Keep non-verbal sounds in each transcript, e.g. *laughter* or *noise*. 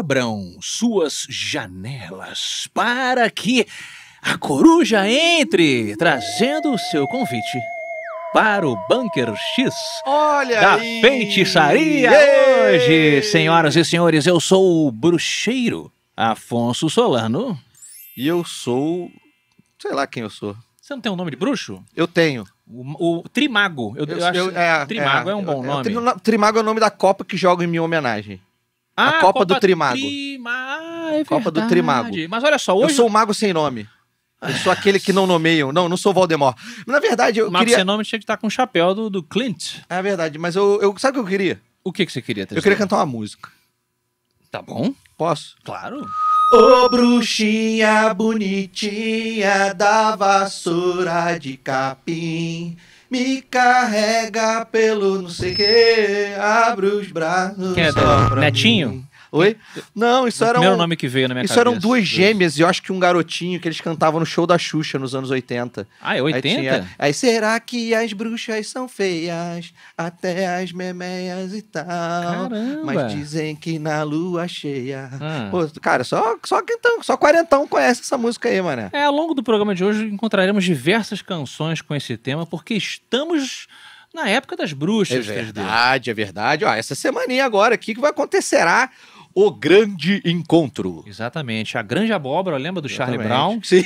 abram suas janelas para que a coruja entre, trazendo o seu convite para o Bunker X Olha da aí! feitiçaria Ei! hoje. Senhoras e senhores, eu sou o bruxeiro Afonso Solano. E eu sou. Sei lá quem eu sou. Você não tem um nome de bruxo? Eu tenho. O, o Trimago. Eu, eu acho é, Trimago é, um bom é, nome. Tri- Trimago é o nome da Copa que joga em minha homenagem. Ah, a Copa do Trimago. Trima- Ah, é Copa do. Trimago. Mas olha só, hoje Eu sou o mago sem nome. Eu sou aquele que não nomeiam. Não, não sou Voldemort. Na verdade, eu o Mago queria. sem nome tinha que estar com o chapéu do, do Clint. É verdade, mas eu, eu. Sabe o que eu queria? O que, que você queria, Eu queria cantar uma música. Tá bom? Posso? Claro. Ô bruxinha bonitinha da vassoura de capim, me carrega pelo não sei que, abre os braços. Quem é Netinho? mim. Oi? Não, isso o era primeiro um. nome que veio na minha Isso cabeça. eram duas gêmeas e eu acho que um garotinho que eles cantavam no show da Xuxa nos anos 80. Ah, é Aí 80? tinha- Aí, será que as bruxas são feias? Até as memeias e tal. Caramba. Mas dizem que na lua cheia. Ah. Pô, cara, só, só, quentão, só quarentão conhece essa música aí, mané. É, ao longo do programa de hoje encontraremos diversas canções com esse tema, porque estamos na época das bruxas. 3D. verdade, é verdade. Ó, essa semaninha agora aqui que vai acontecerá o grande encontro. Exatamente. A Grande Abóbora, lembra do Charlie Exatamente. Brown? Sim,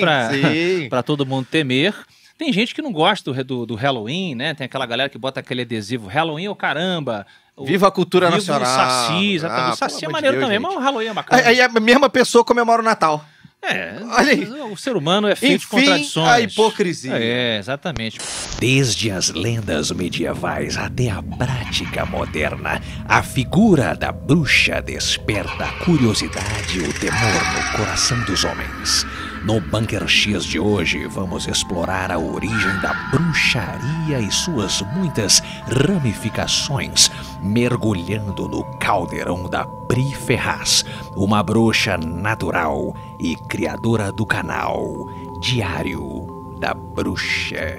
Tá aí. Pra *laughs* todo mundo temer. Tem gente que não gosta do, do, do Halloween, né? Tem aquela galera que bota aquele adesivo Halloween ou caramba. O- Viva a cultura Viva nacional. o Saci, exatamente. Ah, o Saci é amor de maneiro Deus, também, gente. mas o Halloween é bacana. Aí a mesma pessoa comemora o Natal. É, Olha aí. o ser humano é feito de Enfim, contradições. a hipocrisia. É, exatamente. Desde as lendas medievais até a prática moderna, a figura da bruxa desperta a curiosidade e o temor no coração dos homens. No Bunker X de hoje, vamos explorar a origem da bruxaria e suas muitas ramificações, mergulhando no caldeirão da Pri Ferraz, uma bruxa natural e criadora do canal Diário da Bruxa.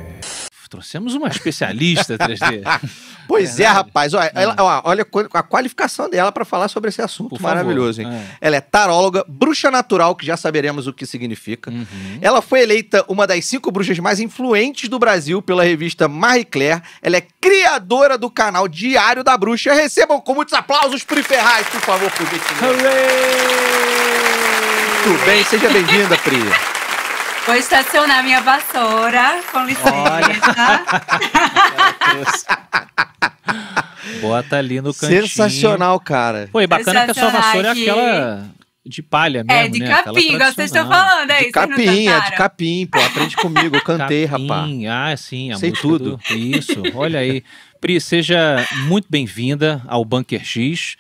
Trouxemos uma especialista 3D. *laughs* Pois é, Verdade. rapaz. Olha, ela- ó, olha a qualificação dela para falar sobre esse assunto Por favor. maravilhoso, hein? É. Ela é taróloga, bruxa natural, que já saberemos o que significa. Uhum. Ela foi eleita uma das cinco bruxas mais influentes do Brasil pela revista Marie Claire. Ela é criadora do canal Diário da Bruxa. Recebam com muitos aplausos Pri Ferraz, por favor, por gentileza. Tudo bem? Seja bem-vinda, Pri. Vou estacionar minha vassoura, com licença. Bota ali no cantinho. Sensacional, cara. Pô, e bacana que a sua vassoura é Aqui. aquela de palha mesmo, é, de né? Capim, igual vocês estão falando, é De isso? capim, é de capim, pô. Aprende comigo, eu cantei, rapaz. Capim, Ah, sim, a Sei tudo. do- Isso, olha aí. Pri, seja muito bem-vinda ao Bunker X.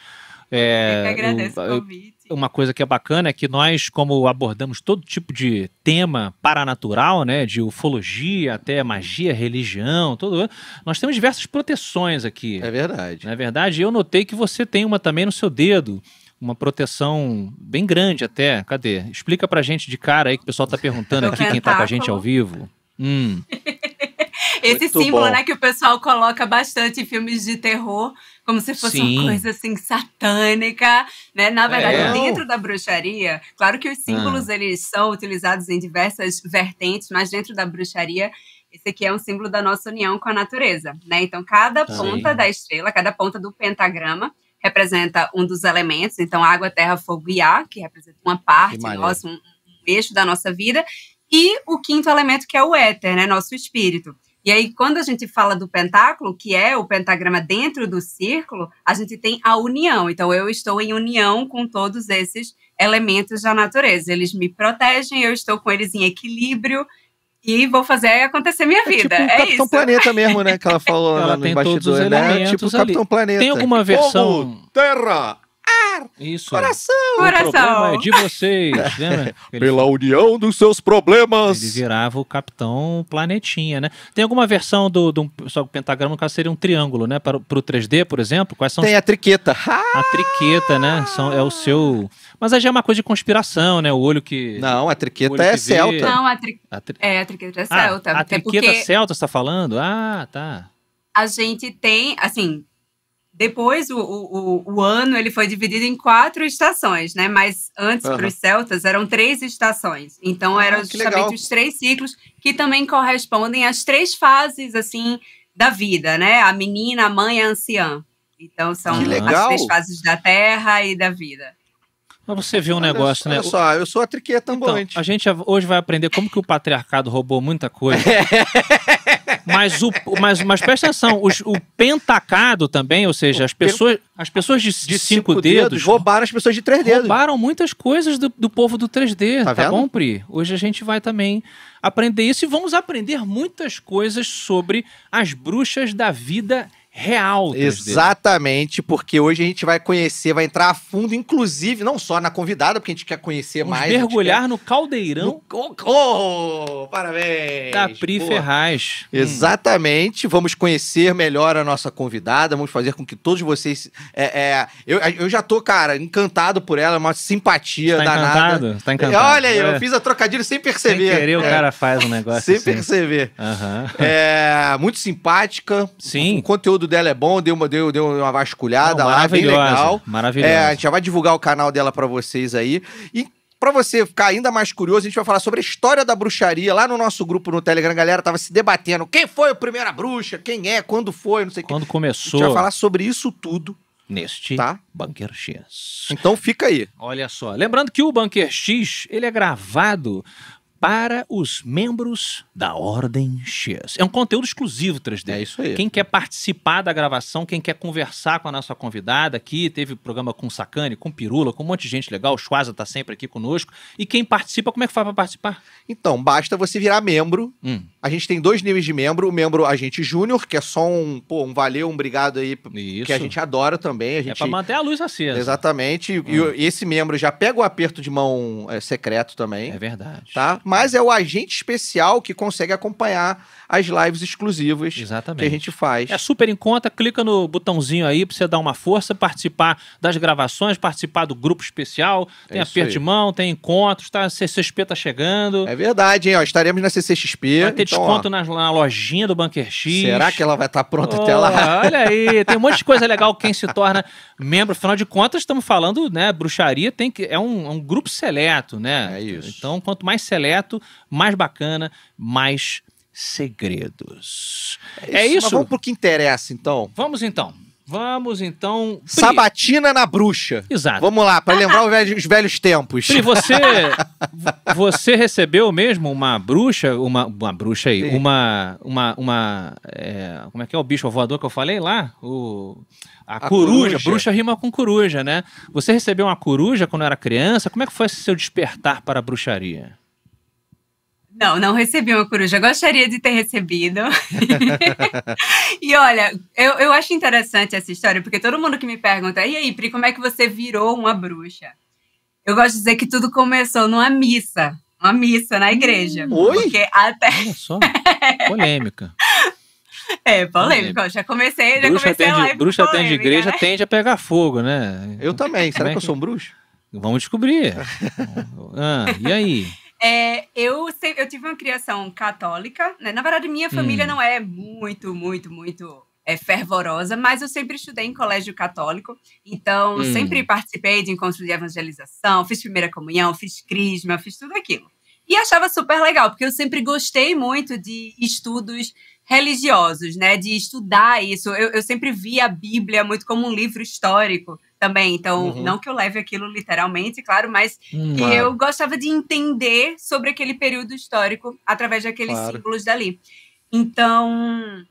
É, Eu que agradeço eu- o convite. Uma coisa que é bacana é que nós, como abordamos todo tipo de tema paranatural, né, de ufologia até magia, religião, tudo, nós temos diversas proteções aqui. É verdade. Na verdade, eu notei que você tem uma também no seu dedo, uma proteção bem grande até. Cadê? Explica pra gente de cara aí que o pessoal tá perguntando aqui quem tá com a gente ao vivo. Hum, *laughs* Esse Muito símbolo, bom. né, que o pessoal coloca bastante em filmes de terror, como se fosse Sim. uma coisa assim satânica, né? Na verdade, É. dentro da bruxaria, claro que os símbolos Ah. eles são utilizados em diversas vertentes, mas dentro da bruxaria esse aqui é um símbolo da nossa união com a natureza, né? Então, cada Sim. ponta da estrela, cada ponta do pentagrama representa um dos elementos. Então, água, terra, fogo e ar, que representa uma parte nossa, um, um eixo da nossa vida. E o quinto elemento, que é o éter, né? Nosso espírito. E aí, quando a gente fala do pentáculo, que é o pentagrama dentro do círculo, a gente tem a união. Então, eu estou em união com todos esses elementos da natureza. Eles me protegem, eu estou com eles em equilíbrio e vou fazer acontecer minha É tipo vida. o É, Capitão isso. Planeta mesmo, né? Que ela falou *laughs* Ela lá no tem todos os bastidor, né? elementos Tipo o. Capitão Planeta. Tem alguma Fogo, versão- terra, isso. coração. O Coração. problema é de vocês, lembra? *laughs* Ele, Pela união dos seus ele problemas. virava o Capitão Planetinha, né? Tem alguma versão do, do só que o pentagrama, no caso, seria um triângulo, né? Para, pro 3D, por exemplo? Quais são Tem a triqueta. a triqueta, né? São, é o seu. Mas aí já é uma coisa de conspiração, né? O olho que. Não, a triqueta que é vê. celta. Não, a, tri... A, tri... é, a triqueta é Ah, celta. a até triqueta porque celta, você tá falando? Ah, tá. a gente tem, assim, Depois, o, o, o ano ele foi dividido em quatro estações, né? Mas antes, Aham. para os celtas, eram três estações. Então, Ah, eram que legal. justamente os três ciclos que também correspondem às três fases, assim, da vida, né? A menina, a mãe e a anciã. Então, são as três fases da terra e da vida. Mas você vê um Olha negócio, só, né? Olha só, eu sou a triqueta Então, ambulante. a gente hoje vai aprender como que o patriarcado roubou muita coisa. *laughs* mas, o, mas, mas presta atenção, os- o pentacado também, ou seja, as pessoas, as pessoas de, de cinco, dedos, roubaram as pessoas de três dedos. roubaram muitas coisas do, do povo do 3D, Tá tá, bom, Pri? Hoje a gente vai também aprender isso e vamos aprender muitas coisas sobre as bruxas da vida real. 3D. Exatamente, porque hoje a gente vai conhecer, vai entrar a fundo, inclusive, não só na convidada, porque a gente quer conhecer Vamos mais. mergulhar no quer- caldeirão no... Oh, parabéns! da Pri Pô. Ferraz. Hum. Exatamente, vamos conhecer melhor a nossa convidada, vamos fazer com que todos vocês. É, é, eu, eu já tô, cara, encantado por ela, uma simpatia Tá danada. encantado? Tá encantado. Olha aí, É. eu fiz a trocadilho sem Sem perceber. querer, o É, cara faz um negócio sem assim. perceber. Aham. É, muito simpática. Sim. O conteúdo dela é bom, deu uma, deu, deu uma vasculhada Não, lá, bem legal. Maravilhosa. É, a gente já vai divulgar o canal dela pra vocês aí. E pra você ficar ainda mais curioso, a gente vai falar sobre a história da bruxaria lá no nosso grupo no Telegram. A galera tava se debatendo. Quem foi a primeira bruxa? Quem é? Quando foi? Não sei o que. Quando A gente começou vai falar sobre isso tudo, neste tá? Bunker X. Então fica aí. Olha só, lembrando que o Bunker X, ele é gravado para os membros da Ordem X. É um conteúdo exclusivo 3D. É isso aí. Quem quer participar da gravação, quem quer conversar com a nossa convidada aqui, teve programa com Sacane, com Pirula, com um monte de gente legal, o Schwaza tá sempre aqui conosco. E quem participa, como é que faz para participar? Então, basta você virar membro. Hum, A gente tem dois níveis de membro. O membro agente júnior, que é só um, pô, um valeu, um obrigado aí, isso. que a gente adora também. A É gente para manter a luz acesa. Exatamente. E- Hum. E esse membro já pega o aperto de mão é, secreto também. É verdade. Tá? Mas é o agente especial que consegue acompanhar as lives exclusivas que a Exatamente. gente faz. É super em conta, clica no botãozinho aí pra você dar uma força, participar das gravações, participar do grupo especial. Tem É aperto de mão, tem encontros, tá? CCXP tá chegando. É verdade, hein? Ó, estaremos na CCXP. Vai ter então, ó, desconto na, na lojinha do Bunker X. Será que ela vai estar pronta até Oh, lá? Olha *laughs* aí, tem um monte de coisa legal quem se torna membro. Afinal de contas, estamos falando, né? Bruxaria tem que é um, é um grupo seleto, né? É isso. Então, quanto mais seleto, mais bacana, mais segredos. É Mas isso. vamos pro que interessa, então. Vamos então. Vamos então. Pri- Sabatina na bruxa. Exato. Vamos lá, pra lembrar os velhos, os velhos tempos. Pri, você, *laughs* você recebeu mesmo uma bruxa, uma, uma bruxa aí, Sim. uma, uma, uma é, como é que é o bicho voador que eu falei lá? O, a, A coruja, coruja. bruxa rima com coruja, né? Você recebeu uma coruja quando era criança? Como é que foi esse seu despertar para a bruxaria? Não, não recebi uma coruja. Gostaria de ter recebido. *laughs* e olha, eu, eu acho interessante essa história, porque todo mundo que me pergunta, e aí, Pri, como é que você virou uma bruxa? Eu gosto de dizer que tudo começou numa missa. Uma missa na igreja. Oi? Porque até. Olha só, polêmica. É, polêmico. Eu já comecei, já Bruxa comecei a atende, live bruxa polêmica, atende igreja, né? tende a pegar fogo, né? Eu também. Será é que eu que- sou um bruxo? Vamos descobrir. *laughs* Ah, e aí? É, eu, eu tive uma criação católica, né? Na verdade, minha família Hum. não é muito, muito, muito é, fervorosa, mas eu sempre estudei em colégio católico, então Hum. sempre participei de encontros de evangelização, fiz primeira comunhão, fiz crisma, fiz tudo aquilo. E achava super legal, porque eu sempre gostei muito de estudos religiosos, né? De estudar isso. Eu, eu sempre vi a Bíblia muito como um livro histórico também. Então, Uhum. não que eu leve aquilo literalmente, claro, mas Hum, que eu gostava de entender sobre aquele período histórico através daqueles Claro. símbolos dali. Então,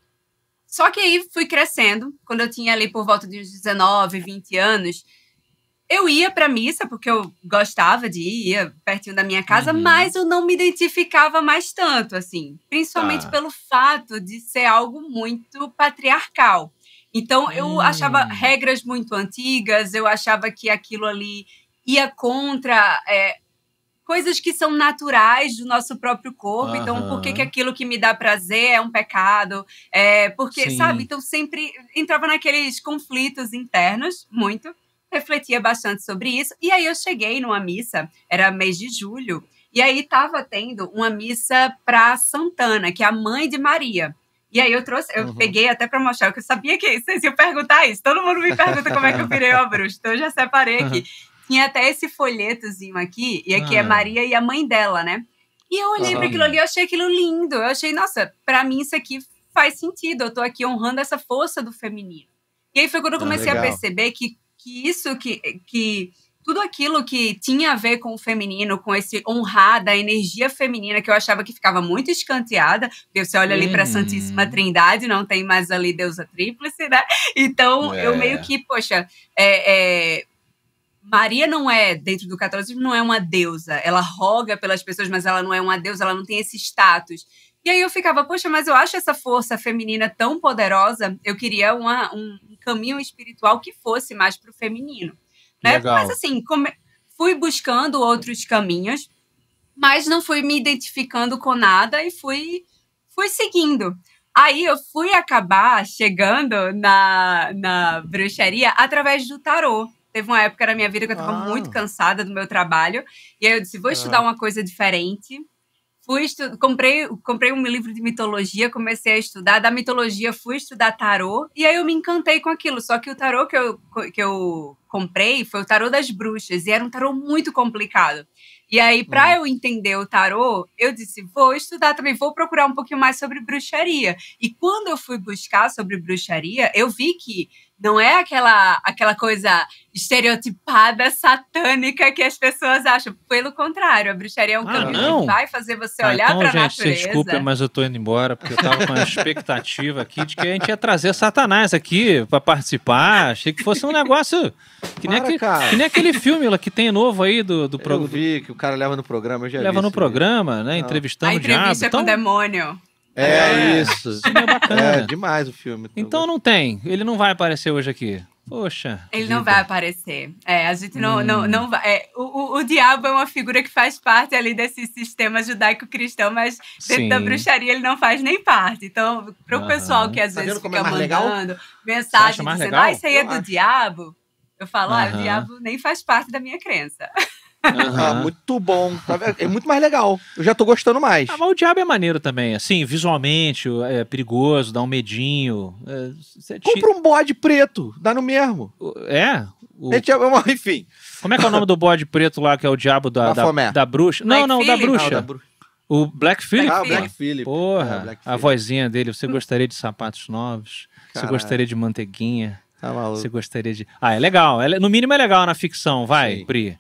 só que aí fui crescendo, quando eu tinha ali por volta de uns 19, 20 anos, eu ia para missa porque eu gostava de ir, ia pertinho da minha casa, Uhum. mas eu não me identificava mais tanto assim, principalmente Tá. pelo fato de ser algo muito patriarcal. Então eu Hum. achava regras muito antigas, eu achava que aquilo ali ia contra é, coisas que são naturais do nosso próprio corpo. Então, por que, Aham. que aquilo que me dá prazer é um pecado? É, porque, Sim. sabe? Então, sempre entrava naqueles conflitos internos, muito. Refletia bastante sobre isso. E aí, eu cheguei numa missa, era mês de julho, e aí estava tendo uma missa para Santana, que é a mãe de Maria. E aí eu trouxe, eu Uhum. peguei até pra mostrar, que eu sabia que vocês iam perguntar isso. Todo mundo me pergunta como é que eu virei uma bruxa. Então eu já separei aqui. Tinha até esse folhetozinho aqui, e aqui é Ah. Maria e a mãe dela, né? E eu olhei para aquilo ali, eu achei aquilo lindo. Eu achei, nossa, pra mim isso aqui faz sentido. Eu tô aqui honrando essa força do feminino. E aí foi quando eu Ah, comecei a legal. perceber que, que isso que, que tudo aquilo que tinha a ver com o feminino, com esse honrar da energia feminina, que eu achava que ficava muito escanteada, porque você olha ali para a Uhum. Santíssima Trindade, não tem mais ali deusa tríplice, né? Então, É. eu meio que, poxa, é, é, Maria não é, dentro do catolicismo, não é uma deusa. Ela roga pelas pessoas, mas ela não é uma deusa, ela não tem esse status. E aí eu ficava, poxa, mas eu acho essa força feminina tão poderosa, eu queria uma- um, um caminho espiritual que fosse mais para o feminino. Né? Mas assim, come- fui buscando outros caminhos, mas não fui me identificando com nada e fui, fui seguindo. Aí eu fui acabar chegando na, na bruxaria através do tarô. Teve uma época na minha vida que eu estava Ah. muito cansada do meu trabalho. E aí eu disse, vou estudar uma coisa diferente. Fui estu comprei, comprei um livro de mitologia, comecei a estudar. Da mitologia fui estudar tarô. E aí eu me encantei com aquilo. Só que o tarô que eu, que eu comprei foi o tarô das bruxas. E era um tarô muito complicado. E aí, para eu entender o tarô, eu disse: vou estudar também, vou procurar um pouquinho mais sobre bruxaria. E quando eu fui buscar sobre bruxaria, eu vi que não é aquela, aquela coisa estereotipada, satânica que as pessoas acham. Pelo contrário, a bruxaria é um Ah, caminho não? que vai fazer você Ah, olhar então, para a gente, natureza. se desculpe, mas eu tô indo embora, porque eu tava com a expectativa aqui de que a gente ia trazer Satanás aqui pra participar. Achei que fosse um negócio que nem, Para, aquele, cara. que nem aquele filme lá que tem novo aí do, do Eu programa. vi que o cara leva no programa, eu já Leva vi no isso. programa, né? Ah. Entrevistando a o diabo. entrevista com Então, o demônio. É, É. isso. isso é bacana. É demais o filme. Então não tem. Ele não vai aparecer hoje aqui. Poxa. Ele não vida. vai aparecer. É, a gente não, Hum. não, não vai. é, o, o, o diabo é uma figura que faz parte ali desse sistema judaico-cristão, mas dentro Sim. da bruxaria ele não faz nem parte. Então, para o pessoal que às Tá vezes fica é legal? mandando Você mensagem dizendo, legal? ah, isso aí é Eu do acho. diabo, eu falo, ah, o diabo nem faz parte da minha crença. *laughs* Ah, Aham. muito bom. Tá? É muito mais legal. Eu já tô gostando mais. Ah, mas o diabo é maneiro também, assim, visualmente, é perigoso, dá um medinho. É, você ti- Compra um bode preto, dá no mesmo. é? O- é- *laughs* Enfim. Como é que é o nome do bode preto lá, que é o diabo da, da, da bruxa? Não, Black não, da bruxa. Ah, o da bru- O Black Phillip. Ah, o. Black Phillip. Porra, É, Black a Phillip. vozinha dele. Você gostaria de sapatos novos? Você Caralho. gostaria de manteiguinha? Tá maluco. Você gostaria de. Ah, é legal. É- no mínimo é legal na ficção, vai, Sim. Pri.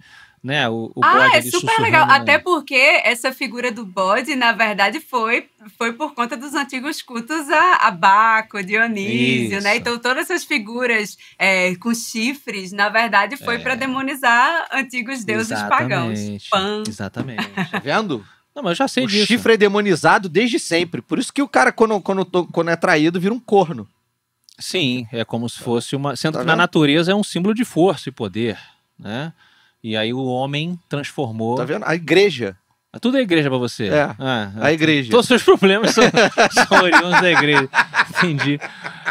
Né? O, o ah, bode é super legal. né? Até porque essa figura do bode, na verdade, foi, foi por conta dos antigos cultos a, a Baco, Dionísio, Isso. né? Então, todas essas figuras é, com chifres, na verdade, foi É. para demonizar antigos deuses pagãos. Exatamente. Pan. Exatamente. Tá vendo? Não, mas eu já sei o disso. chifre é demonizado desde sempre. Por isso que o cara, quando, quando, quando é traído, vira um corno. Sim, é como se fosse uma. Sendo Tá que na natureza é um símbolo de força e poder, né? E aí o homem transformou. Tá vendo? A igreja. Tudo é igreja pra você. É, Ah, A igreja. Todos os seus problemas são, *laughs* são oriundos da igreja. Entendi.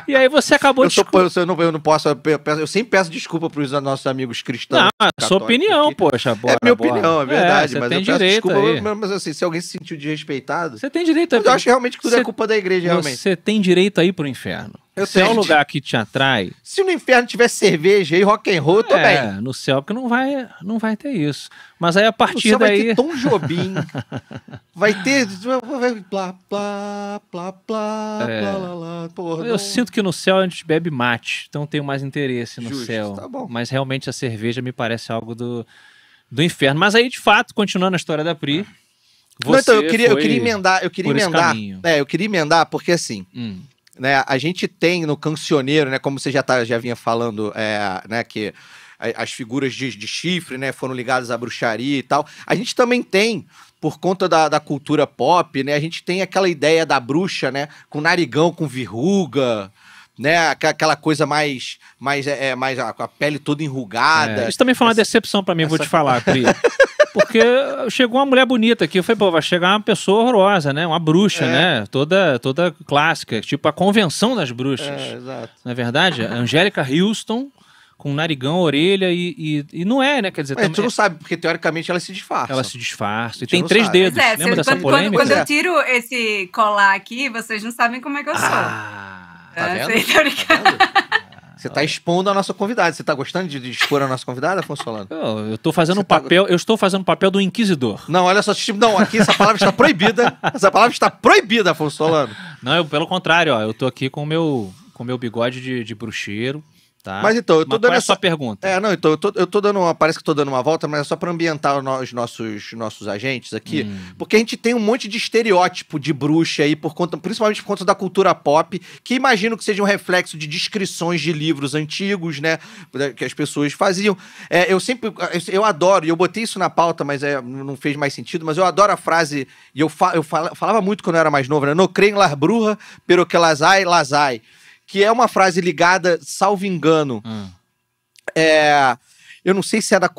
E aí você acabou Eu, de. sou, eu, não, eu não posso. Eu, peço- eu sempre peço desculpa pros nossos amigos cristãos. Não, é sua opinião, aqui. poxa. Bora, é minha bora. opinião, é verdade. você mas eu peço desculpa. aí. Mas, assim, se alguém se sentiu desrespeitado. Você tem direito aí. Eu acho realmente que tudo Você- é culpa da igreja, realmente. Você tem direito aí pro inferno. Eu Se é um lugar que te atrai, Se no inferno tivesse cerveja e rock and roll, eu tô é, bem. no céu, porque não vai, não vai ter isso. Mas aí a No partir céu vai daí. ter Tom Jobim. *laughs* vai ter. Vai plá, plá, plá, plá, É. plá, lá, lá. Porra, Eu não- sinto que no céu a gente bebe mate, então tenho mais interesse no Justo, céu. tá bom. Mas realmente a cerveja me parece algo do, do inferno. Mas aí, de fato, continuando a história da Pri. Não, então, eu você queria, eu queria emendar, eu queria emendar. É, eu queria emendar porque assim, Hum, né, a gente tem no cancioneiro, né, como você já, tá, já vinha falando, é, né, que as figuras de, de chifre, né, foram ligadas à bruxaria e tal. A gente também tem, por conta da, da cultura pop, né, a gente tem aquela ideia da bruxa, né, com narigão, com verruga, né, aquela coisa mais, mais, é, é, mais a, com a pele toda enrugada. é, isso também foi uma Essa- decepção pra mim, vou essa- te falar, Pri. *laughs* Porque chegou uma mulher bonita aqui, eu falei, pô, vai chegar uma pessoa horrorosa, né? Uma bruxa, É. né? Toda, toda clássica, tipo a convenção das bruxas. É, exato. Não é verdade? Angélica Houston, com narigão, orelha e, e, e não é, né? Quer dizer, Mas tam- tu não sabe, porque teoricamente ela se disfarça. ela se disfarça. E tem três sabe. dedos. Pois é, Lembra dessa quando, quando, polêmica? quando é. eu tiro esse colar aqui, vocês não sabem como é que eu sou. Tá É, vendo? sei. Tá vendo? Você tá expondo a nossa convidada. Você tá gostando de, de expor a nossa convidada, Afonso Solano? eu, eu tô fazendo Você o tá- papel, eu estou fazendo o papel do inquisidor. Não, olha só, tipo, não, aqui essa palavra está proibida. Essa palavra está proibida, Afonso Solano. Não, eu, pelo contrário, ó, eu tô aqui com o meu, com meu bigode de, de bruxeiro, tá? Mas então, eu tô Mas dando qual é a essa. sua pergunta? É, não, então, eu tô, eu tô dando uma. Parece que tô dando uma volta, mas é só pra ambientar os nossos, nossos agentes aqui. Hum. Porque a gente tem um monte de estereótipo de bruxa aí, por conta, principalmente por conta da cultura pop, que imagino que seja um reflexo de descrições de livros antigos, né? Que as pessoas faziam. É, eu sempre. eu- adoro, e eu botei isso na pauta, mas é, não fez mais sentido, mas eu adoro a frase, e eu, fa, eu fala- falava muito quando eu era mais novo, né? No creem las brujas, pero que las hay, las hay. Que é uma frase ligada, salvo engano, Hum. é, eu não sei se é da,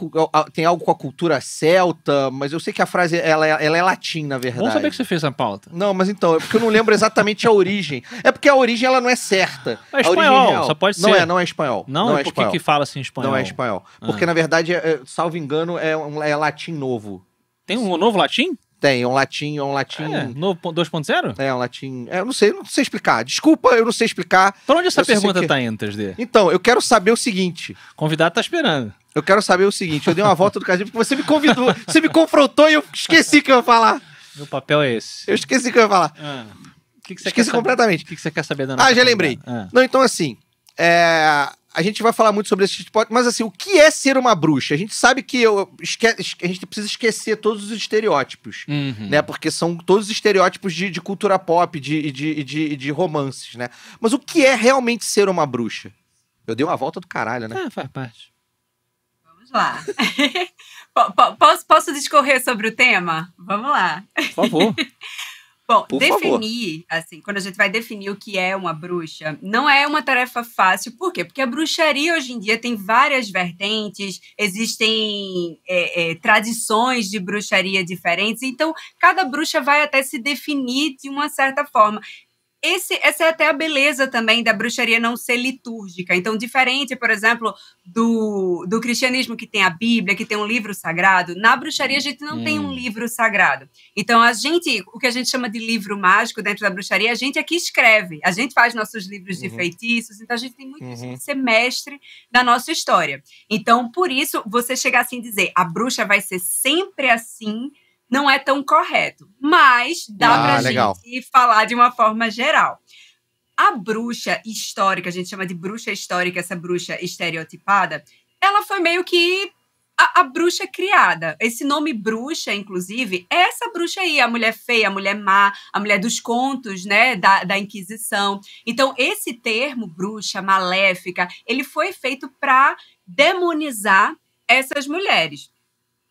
tem algo com a cultura celta, mas eu sei que a frase ela, é- ela é latim, na verdade. Vamos saber que você fez a pauta. Não, mas então, é porque eu não lembro exatamente a origem. É porque a origem ela não é certa. É espanhol, só pode Não ser. é, não é espanhol. Não, não é por que espanhol. que fala assim em espanhol? Não é espanhol. Ah. Porque, na verdade, é- salvo engano, é, um, é latim novo. Tem um novo latim? Tem, é um latim, é um latim. É, novo pon- 2.0? É, um latim. É, eu não sei, eu não sei explicar. Desculpa, eu não sei explicar. Pra onde essa Eu pergunta que- tá indo, 3D? Então, eu quero saber o seguinte. O convidado tá esperando. Eu quero saber o seguinte. Eu dei uma volta do casinho porque você me convidou, você me confrontou e eu esqueci que eu ia falar. Meu papel é esse. Eu esqueci que eu ia falar. Ah. Que, que Esqueci completamente. O que, que você quer saber da Ah, nossa já lembrei. Ah. Não, então assim, é, a gente vai falar muito sobre esse tipo, mas assim, o que é ser uma bruxa? A gente sabe que eu, esque- a gente precisa esquecer todos os estereótipos, Uhum. né? Porque são todos os estereótipos de, de cultura pop, de, de, de, de romances, né? Mas o que é realmente ser uma bruxa? Eu dei uma volta do caralho, né? Ah, faz parte. Vamos lá. *laughs* Po- po- posso, posso discorrer sobre o tema? Vamos lá. Por favor. *laughs* Bom, Por favor. definir, assim, quando a gente vai definir o que é uma bruxa, não é uma tarefa fácil. Por quê? Porque a bruxaria hoje em dia tem várias vertentes, existem é, é, tradições de bruxaria diferentes, então cada bruxa vai até se definir de uma certa forma. Esse, essa é até a beleza também da bruxaria não ser litúrgica. Então, diferente, por exemplo, do, do cristianismo que tem a Bíblia, que tem um livro sagrado, na bruxaria a gente não tem um Hum. livro sagrado. Então, a gente, o que a gente chama de livro mágico dentro da bruxaria, a gente aqui escreve, a gente faz nossos livros de Uhum. feitiços, então a gente tem muito Uhum. de ser mestre da nossa história. Então, por isso, você chegar assim e dizer, a bruxa vai ser sempre assim, não é tão correto. Mas dá Ah, pra legal. gente falar de uma forma geral. A bruxa histórica, a gente chama de bruxa histórica, essa bruxa estereotipada, ela foi meio que a, a bruxa criada. Esse nome bruxa, inclusive, é essa bruxa aí, a mulher feia, a mulher má, a mulher dos contos, né, da, da Inquisição. Então, esse termo, bruxa, maléfica, ele foi feito para demonizar essas mulheres.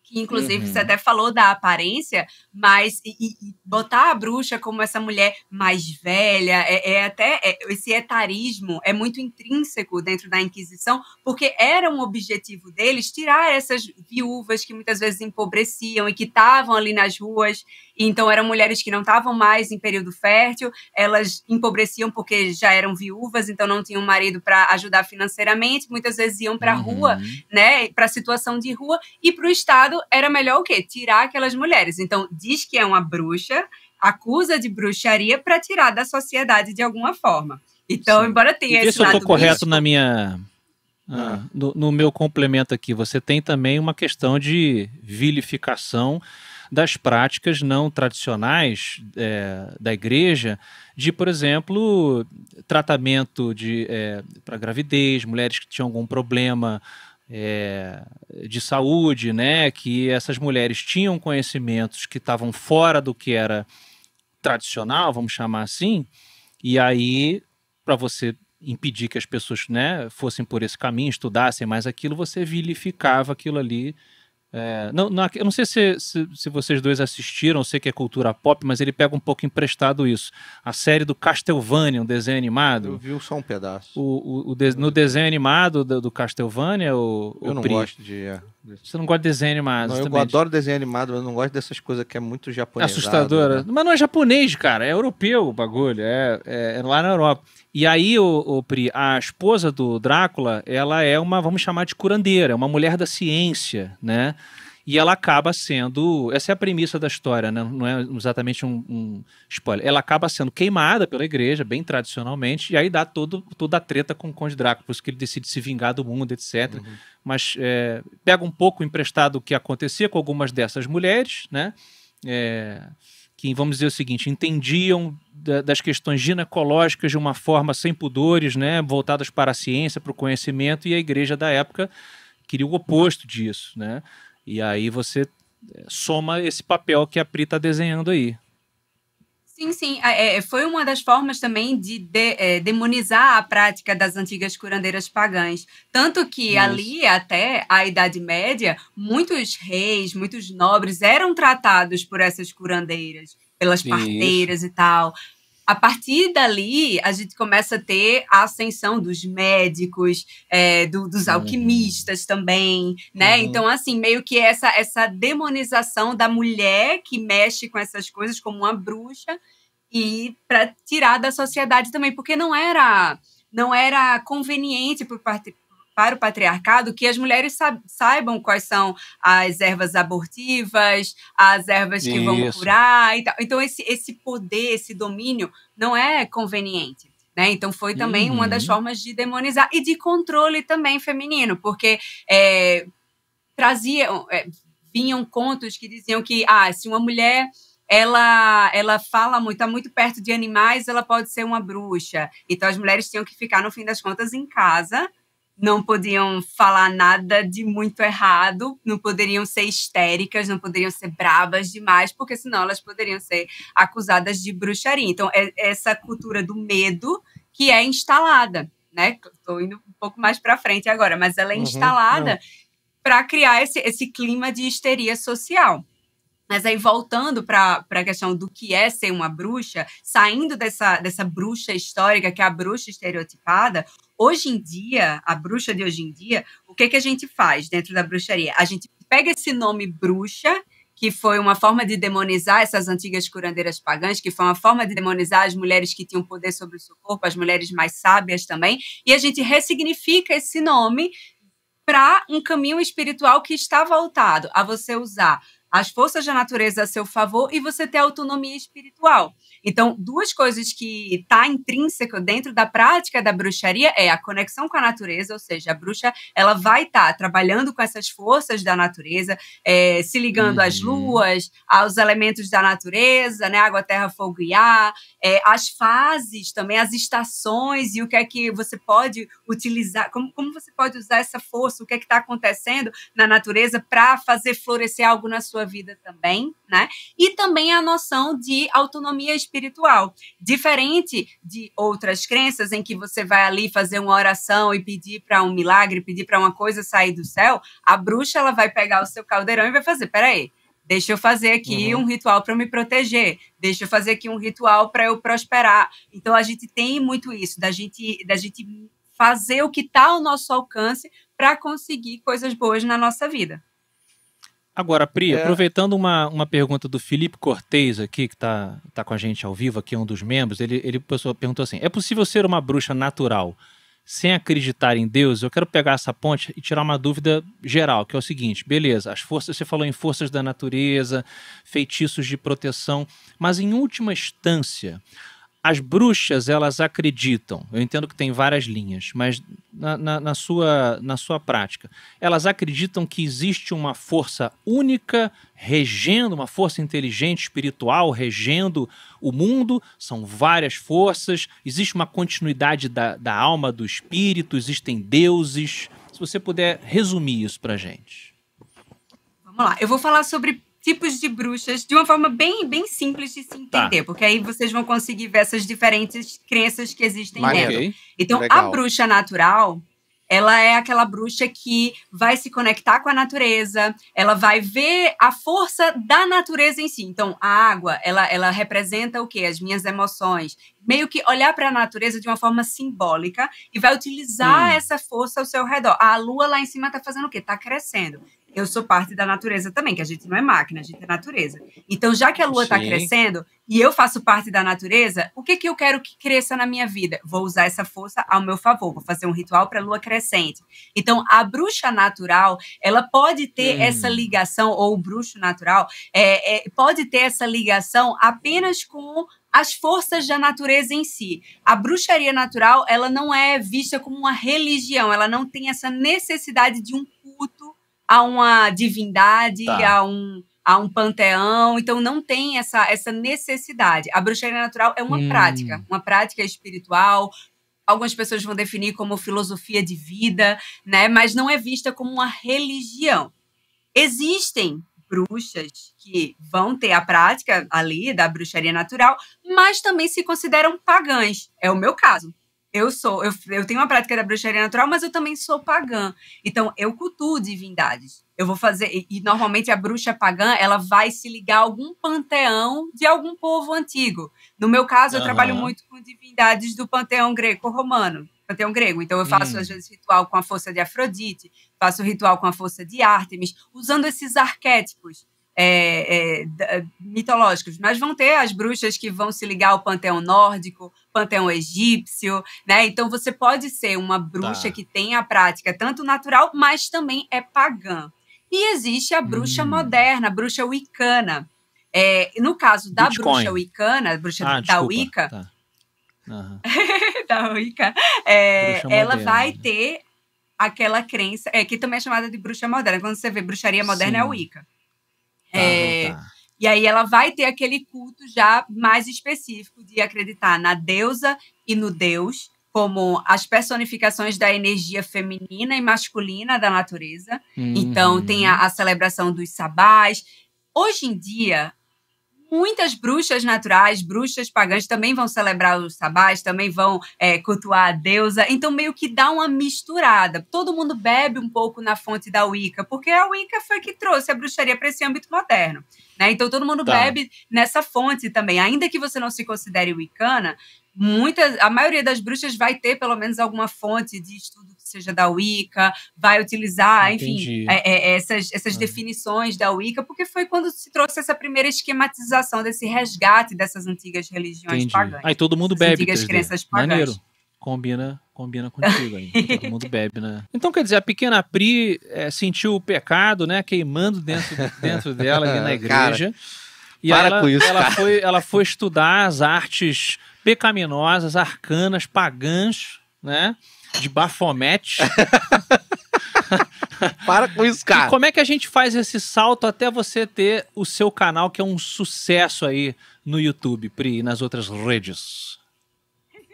Que, inclusive, Uhum. você até falou da aparência, mas e, e- botar a bruxa como essa mulher mais velha, é, é até é- esse etarismo é muito intrínseco dentro da Inquisição, porque era um objetivo deles tirar essas viúvas que muitas vezes empobreciam e que estavam ali nas ruas, e então eram mulheres que não estavam mais em período fértil, elas empobreciam porque já eram viúvas, então não tinham marido para ajudar financeiramente, muitas vezes iam para a rua Uhum. né, para a situação de rua, e para o Estado era melhor o quê? Tirar aquelas mulheres. Então, diz que é uma bruxa, acusa de bruxaria para tirar da sociedade de alguma forma. Então, Sim. embora E tenha vê esse se eu tô lado correto na minha. ah, no, no meu complemento aqui. Você tem também uma questão de vilificação das práticas não tradicionais é, da igreja, de, por exemplo, tratamento de para gravidez, mulheres que tinham algum problema é, de saúde, né? Que essas mulheres tinham conhecimentos que estavam fora do que era tradicional, vamos chamar assim, e aí para você impedir que as pessoas né, fossem por esse caminho, estudassem mais aquilo, você vilificava aquilo ali. É, não, não, eu não sei se, se, se vocês dois assistiram, sei que é cultura pop, mas ele pega um pouco emprestado isso. A série do Castlevania, um desenho animado. Eu vi só um pedaço. O, o, o de- no desenho animado do, do Castlevania, o, Eu o não Pri, gosto de. Você não gosta de desenho animado? Não, eu adoro desenho animado, mas eu não gosto dessas coisas que é muito japonês. Assustadora. Mas não é japonês, cara. É europeu o bagulho. É, é, é lá na Europa. E aí, o, o Pri, a esposa do Drácula, ela é uma, vamos chamar de curandeira, é uma mulher da ciência, né? E ela acaba sendo. Essa é a premissa da história, né? não é exatamente um, um, spoiler. Ela acaba sendo queimada pela igreja, bem tradicionalmente, e aí dá todo, toda a treta com o Conde Drácula, por isso que ele decide se vingar do mundo, etc. Uhum. Mas é, pega um pouco emprestado o que acontecia com algumas dessas mulheres, né? É, que, vamos dizer o seguinte, entendiam da, das questões ginecológicas de uma forma sem pudores, né? Voltadas para a ciência, para o conhecimento, e a igreja da época queria o oposto disso, né? E aí você é, soma esse papel que a Pri está desenhando aí. Sim, sim. É, é, foi uma das formas também de, de é, demonizar a prática das antigas curandeiras pagãs. Tanto que Isso. ali, até a Idade Média, muitos reis, muitos nobres eram tratados por essas curandeiras, pelas parteiras Isso. e tal a partir dali, a gente começa a ter a ascensão dos médicos, é, do, dos uhum. alquimistas uhum. também, né? Uhum. Então, assim, meio que essa, essa demonização da mulher que mexe com essas coisas como uma bruxa e para tirar da sociedade também, porque não era não era conveniente por parte para o patriarcado que as mulheres saibam quais são as ervas abortivas, as ervas que Isso. vão curar e tal. Então, esse, esse poder, esse domínio não é conveniente. Né? Então, foi também uhum. uma das uhum. formas de demonizar e de controle também feminino, porque é, traziam, é, vinham contos que diziam que ah, se uma mulher ela ela fala muito, está muito perto de animais, ela pode ser uma bruxa. Então as mulheres tinham que ficar, no fim das contas, em casa não podiam falar nada de muito errado, não poderiam ser histéricas, não poderiam ser bravas demais, porque senão elas poderiam ser acusadas de bruxaria. Então, é essa cultura do medo que é instalada, né? Estou indo um pouco mais para frente agora, mas ela é uhum, instalada para criar esse, esse clima de histeria social. Mas aí, voltando para a questão do que é ser uma bruxa, saindo dessa, dessa bruxa histórica, que é a bruxa estereotipada, hoje em dia, a bruxa de hoje em dia, o que, que a gente faz dentro da bruxaria? A gente pega esse nome bruxa, que foi uma forma de demonizar essas antigas curandeiras pagãs, que foi uma forma de demonizar as mulheres que tinham poder sobre o seu corpo, as mulheres mais sábias também, e a gente ressignifica esse nome para um caminho espiritual que está voltado a você usar as forças da natureza a seu favor e você ter autonomia espiritual. Então, duas coisas que está intrínseco dentro da prática da bruxaria é a conexão com a natureza, ou seja, a bruxa ela vai estar tá trabalhando com essas forças da natureza, é, se ligando uhum. às luas, aos elementos da natureza, né, água, terra, fogo e ar, é, as fases também, as estações e o que é que você pode utilizar, como, como você pode usar essa força, o que é que está acontecendo na natureza para fazer florescer algo na sua vida também, né? E também a noção de autonomia espiritual. Diferente de outras crenças em que você vai ali fazer uma oração e pedir para um milagre, pedir para uma coisa sair do céu, a bruxa ela vai pegar o seu caldeirão e vai fazer, peraí, Deixa eu fazer aqui uhum. um ritual para me proteger. Deixa eu fazer aqui um ritual para eu prosperar. Então a gente tem muito isso da gente da gente fazer o que está ao nosso alcance para conseguir coisas boas na nossa vida. Agora, Pri, é. aproveitando uma, uma pergunta do Felipe Cortez aqui, que está tá com a gente ao vivo, aqui é um dos membros, ele, ele perguntou assim: é possível ser uma bruxa natural sem acreditar em Deus? Eu quero pegar essa ponte e tirar uma dúvida geral, que é o seguinte: beleza, as forças, você falou em forças da natureza, feitiços de proteção, mas em última instância, as bruxas, elas acreditam, eu entendo que tem várias linhas, mas na, na, na, sua, na sua prática, elas acreditam que existe uma força única regendo, uma força inteligente, espiritual, regendo o mundo, são várias forças, existe uma continuidade da, da alma, do espírito, existem deuses. Se você puder resumir isso pra gente. Vamos lá, eu vou falar sobre tipos de bruxas de uma forma bem, bem simples de se tá. entender, tá. porque aí vocês vão conseguir ver essas diferentes crenças que existem dentro. Então, Legal. a bruxa natural, ela é aquela bruxa que vai se conectar com a natureza, ela vai ver a força da natureza em si. Então, a água, ela, ela representa o quê? As minhas emoções. Meio que olhar para a natureza de uma forma simbólica e vai utilizar hum. essa força ao seu redor. A lua lá em cima está fazendo o quê? Está crescendo eu sou parte da natureza também, que a gente não é máquina, a gente é natureza. Então, já que a lua está crescendo e eu faço parte da natureza, o que, que eu quero que cresça na minha vida? Vou usar essa força ao meu favor, vou fazer um ritual para a lua crescente. Então, a bruxa natural, ela pode ter hum. essa ligação, ou o bruxo natural, é, é, pode ter essa ligação apenas com as forças da natureza em si. A bruxaria natural, ela não é vista como uma religião, ela não tem essa necessidade de um culto a uma divindade, tá. a um a um panteão, então não tem essa, essa necessidade. A bruxaria natural é uma hum. prática, uma prática espiritual. Algumas pessoas vão definir como filosofia de vida, né? Mas não é vista como uma religião. Existem bruxas que vão ter a prática ali da bruxaria natural, mas também se consideram pagãs. É o meu caso eu sou, eu, eu tenho uma prática da bruxaria natural, mas eu também sou pagã. Então, eu cultuo divindades. Eu vou fazer, e, e, normalmente a bruxa pagã, ela vai se ligar a algum panteão de algum povo antigo. No meu caso, eu uhum. trabalho muito com divindades do panteão greco-romano, panteão grego. Então, eu faço, hum. às vezes, ritual com a força de Afrodite, faço ritual com a força de Ártemis, usando esses arquétipos é, é, mitológicos, mas vão ter as bruxas que vão se ligar ao panteão nórdico, panteão egípcio, né? Então você pode ser uma bruxa tá. que tem a prática tanto natural, mas também é pagã. E existe a bruxa hum. moderna, a bruxa wicana. É, no caso da Bitcoin. bruxa wicana, bruxa ah, da desculpa. Wicca, tá. uhum. *laughs* da Wicca, é, ela moderna. vai ter aquela crença, é, que também é chamada de bruxa moderna. Quando você vê bruxaria moderna, Sim. é a Wicca. Tá, é, tá. E aí ela vai ter aquele culto já mais específico de acreditar na deusa e no deus como as personificações da energia feminina e masculina da natureza. Uhum. Então tem a, a celebração dos sabás. Hoje em dia, muitas bruxas naturais, bruxas pagãs também vão celebrar os sabás, também vão é, cultuar a deusa. Então, meio que dá uma misturada. Todo mundo bebe um pouco na fonte da Wicca, porque a Wicca foi que trouxe a bruxaria para esse âmbito moderno. Né? Então, todo mundo tá. bebe nessa fonte também. Ainda que você não se considere wicana, muitas, a maioria das bruxas vai ter pelo menos alguma fonte de estudo seja da Wicca, vai utilizar, Entendi. enfim, é, é, essas, essas é. definições da Wicca, porque foi quando se trouxe essa primeira esquematização desse resgate dessas antigas religiões Entendi. pagãs. Aí todo mundo bebe. Antigas crenças pagãs. Maneiro. Combina, combina contigo aí. *laughs* todo mundo bebe, né? Então, quer dizer, a pequena Pri é, sentiu o pecado, né? Queimando dentro, dentro dela ali na *laughs* igreja. Cara, e para ela, com isso, ela foi, ela foi estudar as artes pecaminosas, arcanas, pagãs, né? De Bafomete. *laughs* Para com isso, cara. E como é que a gente faz esse salto até você ter o seu canal, que é um sucesso aí no YouTube, Pri, e nas outras redes?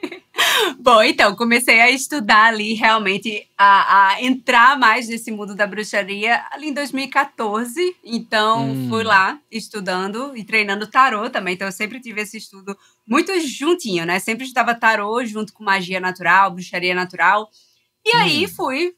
*laughs* Bom, então, comecei a estudar ali, realmente, a, a, entrar mais nesse mundo da bruxaria ali em 2014. Então, hum. fui lá estudando e treinando tarô também. Então, eu sempre tive esse estudo muito juntinho, né? Sempre estudava tarô junto com magia natural, bruxaria natural. E aí, hum. fui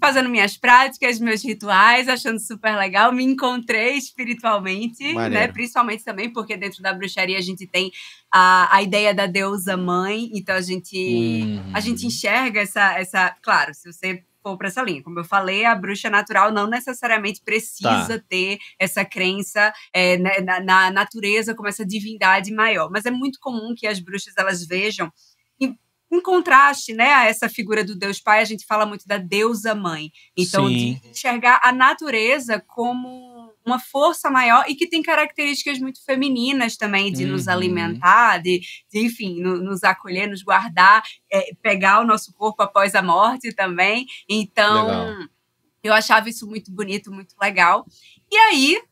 fazendo minhas práticas, meus rituais, achando super legal. Me encontrei espiritualmente, né? Maneiro. né? Principalmente também porque dentro da bruxaria a gente tem a, a ideia da deusa mãe, então a gente uhum. a gente enxerga essa essa, claro, se você for para essa linha. Como eu falei, a bruxa natural não necessariamente precisa tá. ter essa crença é, né, na, na, natureza como essa divindade maior, mas é muito comum que as bruxas elas vejam em contraste, né, a essa figura do Deus Pai, a gente fala muito da deusa mãe. Então, Sim. de enxergar a natureza como uma força maior e que tem características muito femininas também, de uhum. nos alimentar, de, de enfim, no, nos acolher, nos guardar, é, pegar o nosso corpo após a morte também. Então, legal. eu achava isso muito bonito, muito legal. E aí,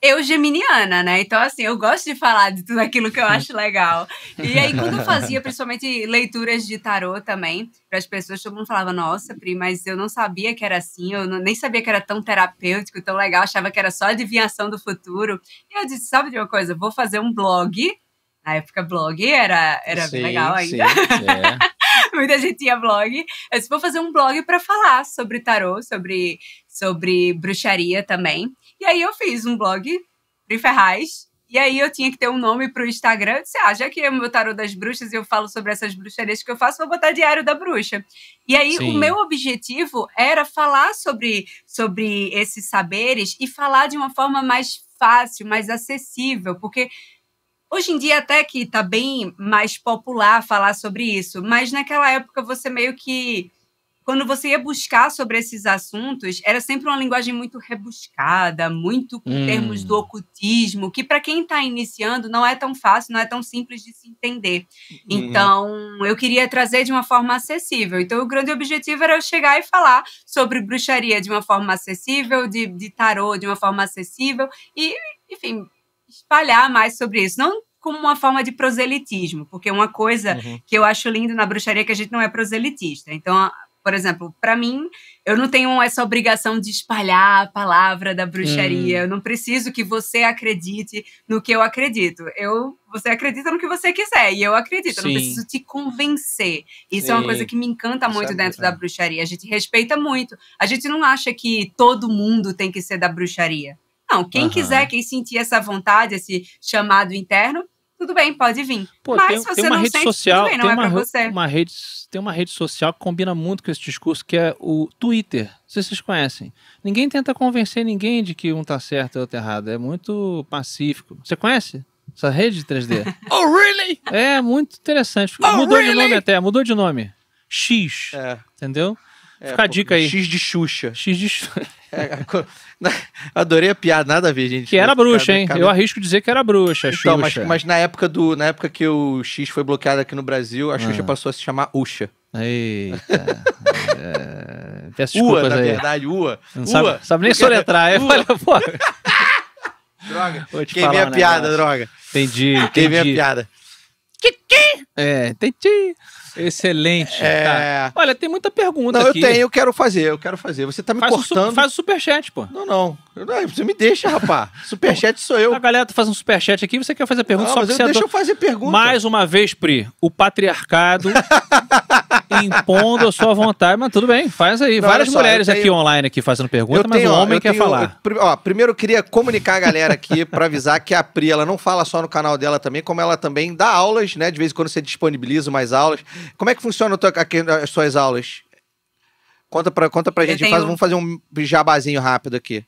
eu geminiana, né? Então, assim, eu gosto de falar de tudo aquilo que eu acho legal. E aí, quando eu fazia, principalmente, leituras de tarô também, para as pessoas, todo mundo falava, nossa, Pri, mas eu não sabia que era assim, eu não, nem sabia que era tão terapêutico, tão legal, achava que era só adivinhação do futuro. E eu disse, sabe de uma coisa? Vou fazer um blog. Na época, blog era, era sim, legal ainda. Sim, é. *laughs* Muita gente tinha blog. Eu disse, vou fazer um blog para falar sobre tarô, sobre, sobre bruxaria também. E aí eu fiz um blog, Pri Ferraz, E aí eu tinha que ter um nome pro Instagram. Eu disse, ah, já que é o meu tarô das bruxas e eu falo sobre essas bruxarias que eu faço, vou botar Diário da Bruxa. E aí Sim. o meu objetivo era falar sobre, sobre esses saberes e falar de uma forma mais fácil, mais acessível, porque hoje em dia até que tá bem mais popular falar sobre isso, mas naquela época você meio que quando você ia buscar sobre esses assuntos, era sempre uma linguagem muito rebuscada, muito com Hum. termos do ocultismo, que para quem está iniciando não é tão fácil, não é tão simples de se entender. Então, eu queria trazer de uma forma acessível. Então, o grande objetivo era eu chegar e falar sobre bruxaria de uma forma acessível, de, de tarô de uma forma acessível e, enfim, espalhar mais sobre isso. Não como uma forma de proselitismo, porque uma coisa Uhum. que eu acho lindo na bruxaria é que a gente não é proselitista. Então, por exemplo, para mim, eu não tenho essa obrigação de espalhar a palavra da bruxaria. Eu não preciso que você acredite no que eu acredito. Eu, você acredita no que você quiser e eu acredito. Eu não Sim. preciso te convencer. Isso é uma Sim. coisa que me encanta muito é dentro muito, da é. bruxaria. A gente respeita muito. A gente não acha que todo mundo tem que ser da bruxaria. Não, quem Aham. quiser, quem sentir essa vontade, esse chamado interno, tudo bem, pode vir. Pô, Mas tem, se você tem uma não rede sente, social, tudo bem, não tem é uma, pra você. uma rede, tem uma rede social que combina muito com esse discurso, que é o Twitter. Não sei se vocês conhecem. Ninguém tenta convencer ninguém de que um tá certo e outro errado. É muito pacífico. Você conhece essa rede de 3D? *laughs* Oh, really? é muito interessante. Oh, mudou de really? nome até, mudou de nome. X, É, entendeu? é, Fica a dica aí. X de Xuxa. X de X. É, *laughs* *laughs* Adorei a piada, nada a ver, gente. Que era bruxa, hein? Cabe- Eu arrisco dizer que era bruxa, Então, mas, Xuxa. mas na época do, na época que o X foi bloqueado aqui no Brasil, a Xuxa Ah. passou a se chamar Uxa. Eita. *laughs* É, Peço Ua, desculpas na aí. verdade, Ua. Não Ua. sabe, sabe nem soletrar. Aí *laughs* Ua. falei, pô, Droga. vou te Quem falar a piada, negócio. droga. Entendi, Quem vê a entendi. piada. É, entendi. Excelente. É. Tá. Olha, tem muita pergunta Não, eu aqui. tenho, eu quero fazer, eu quero fazer. Você tá me Faz o, su- cortando. faz o superchat, pô. Não, não. Eu- Você me deixa, rapaz. *laughs* Superchat sou eu. A galera tá fazendo superchat aqui, você quer fazer pergunta Não, só mas eu- você deixa adora. eu fazer pergunta. Mais uma vez, Pri, o patriarcado *laughs* impondo a sua vontade. Mas tudo bem, faz aí. Não, Várias só, mulheres eu tenho- aqui online aqui fazendo pergunta, mas o ó, homem eu quer tenho- falar. eu- ó, primeiro eu queria comunicar a galera aqui *laughs* pra avisar que a Pri, ela não fala só no canal dela também, como ela também dá aulas, né? De vez em quando você disponibiliza mais aulas. Como é que funciona aqui, as suas aulas? Conta pra, conta pra Eu gente, tenho- faz- vamos fazer um jabazinho rápido aqui.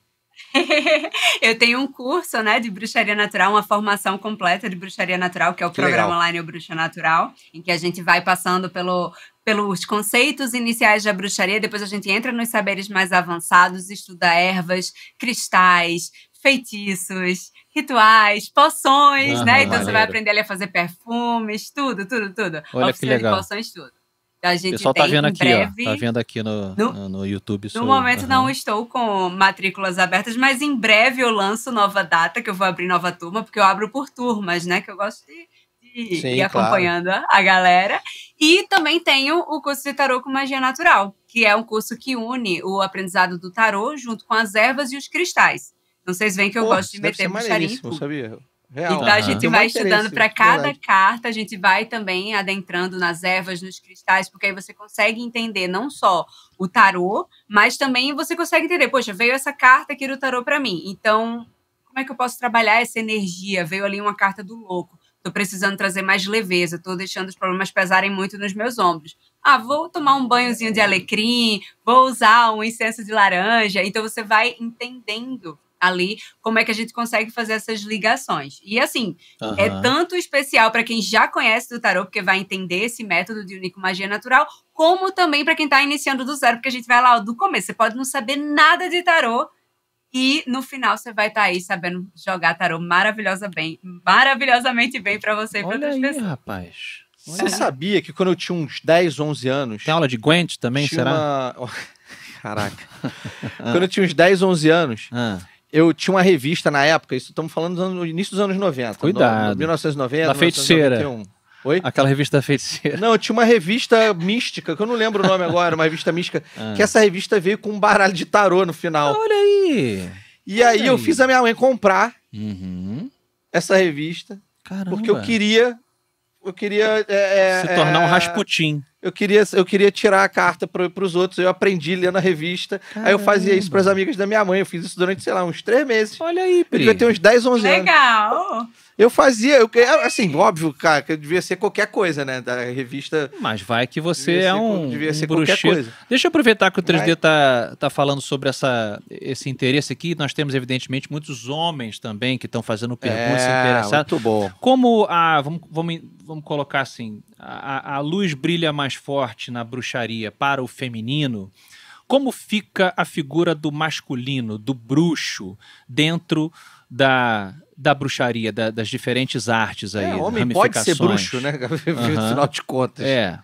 *laughs* eu tenho um curso, né, de bruxaria natural, uma formação completa de bruxaria natural, que é o Que programa legal. online O Bruxa Natural, em que a gente vai passando pelo, pelos conceitos iniciais da bruxaria, depois a gente entra nos saberes mais avançados, estuda ervas, cristais, feitiços, rituais, poções, né? Então você vai maneiro. aprender ali a fazer perfumes, tudo, tudo, tudo. Olha que legal. de poções, tudo. A gente pessoal tá vendo aqui, breve... ó. Tá vendo aqui no, No- no, no YouTube. No sobre- momento Aham. não estou com matrículas abertas, mas em breve eu lanço nova data, que eu vou abrir nova turma, porque eu abro por turmas, né? Que eu gosto de, de Sim, ir acompanhando a galera. E também tenho o curso de tarô com magia natural, que é um curso que une o aprendizado do tarô junto com as ervas e os cristais. Então vocês veem que eu Pô, gosto de meter tudo. sabia? Real. Então a gente Tem vai estudando para cada verdade. carta, a gente vai também adentrando nas ervas, nos cristais, porque aí você consegue entender não só o tarô, mas também você consegue entender, poxa, veio essa carta aqui do tarô para mim. Então, como é que eu posso trabalhar essa energia? Veio ali uma carta do louco. Tô precisando trazer mais leveza, tô deixando os problemas pesarem muito nos meus ombros. Ah, vou tomar um banhozinho de alecrim, vou usar um incenso de laranja. Então você vai entendendo ali como é que a gente consegue fazer essas ligações. E assim, é Aham. tanto especial para quem já conhece do tarô, porque vai entender esse método de unir com magia natural, como também para quem está iniciando do zero, porque a gente vai lá ó, do começo. Você pode não saber nada de tarô e no final você vai estar aí sabendo jogar tarô maravilhosa bem, maravilhosamente bem para você e para outras aí, pessoas. rapaz. Você sabia que quando eu tinha uns 10, 11 anos... Tem aula de Gwent também, será? uma- *laughs* Caraca. Quando eu tinha uns 10, 11 anos, Ah, eu tinha uma revista na época, isso estamos falando do ano- início dos anos 90. Cuidado. No, no 1990, Da feiticeira. 1991. Oi? aquela revista da feiticeira. Não, eu tinha uma revista mística, que eu não lembro o nome agora, uma revista mística, *laughs* Ah. que essa revista veio com um baralho de tarô no final. Olha aí. E aí olha eu aí. fiz a minha mãe comprar Uhum. essa revista, Caramba. porque eu queria. Eu queria. é, é, se tornar um é, Rasputin. Eu queria, eu queria tirar a carta para os outros, eu aprendi lendo a revista. Aí eu fazia isso para as amigas da minha mãe. Eu fiz isso durante, sei lá, uns três meses. Olha aí, Eu Pri. devia ter uns 10, 11 anos. Legal! Eu fazia, eu, assim, óbvio, cara, que devia ser qualquer coisa, né? Da revista. Mas vai que você é um, devia um ser qualquer bruxeiro. coisa. Deixa eu aproveitar que o 3D Vai. tá, tá falando sobre essa, esse interesse aqui. Nós temos, evidentemente, muitos homens também que estão fazendo perguntas é, interessadas. muito bom. Como a. Vamos, vamos, vamos colocar assim: a- a luz brilha mais forte na bruxaria para o feminino. Como fica a figura do masculino, do bruxo, dentro da, da bruxaria, da- das diferentes artes aí? É, homem pode ser bruxo, né? *laughs* Afinal de contas. É.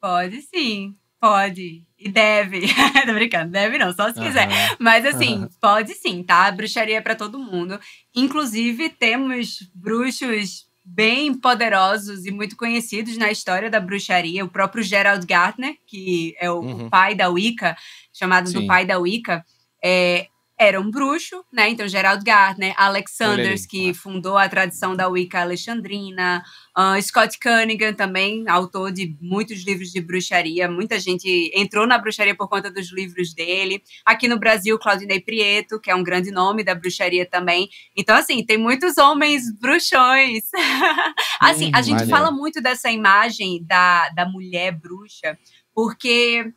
Pode sim, pode. E deve. *laughs* Tô brincando, deve não, só se quiser. Aham. Mas assim, Aham. pode sim, tá? A bruxaria é pra todo mundo. Inclusive, temos bruxos bem poderosos e muito conhecidos na história da bruxaria. O próprio Gerald Gardner, que é o, o Uhum. pai da Wicca, chamado Sim. do pai da Wicca, é, era um bruxo, né? Então, Gerald Gardner, Alex Olha aí. Sanders, que fundou a tradição da Wicca alexandrina, ah, Scott Cunningham também, autor de muitos livros de bruxaria. Muita gente entrou na bruxaria por conta dos livros dele. Aqui no Brasil, Claudinei Prieto, que é um grande nome da bruxaria também. Então, assim, tem muitos homens bruxões. *laughs* assim, a Hum, gente maneiro. fala muito dessa imagem da, da mulher bruxa, porque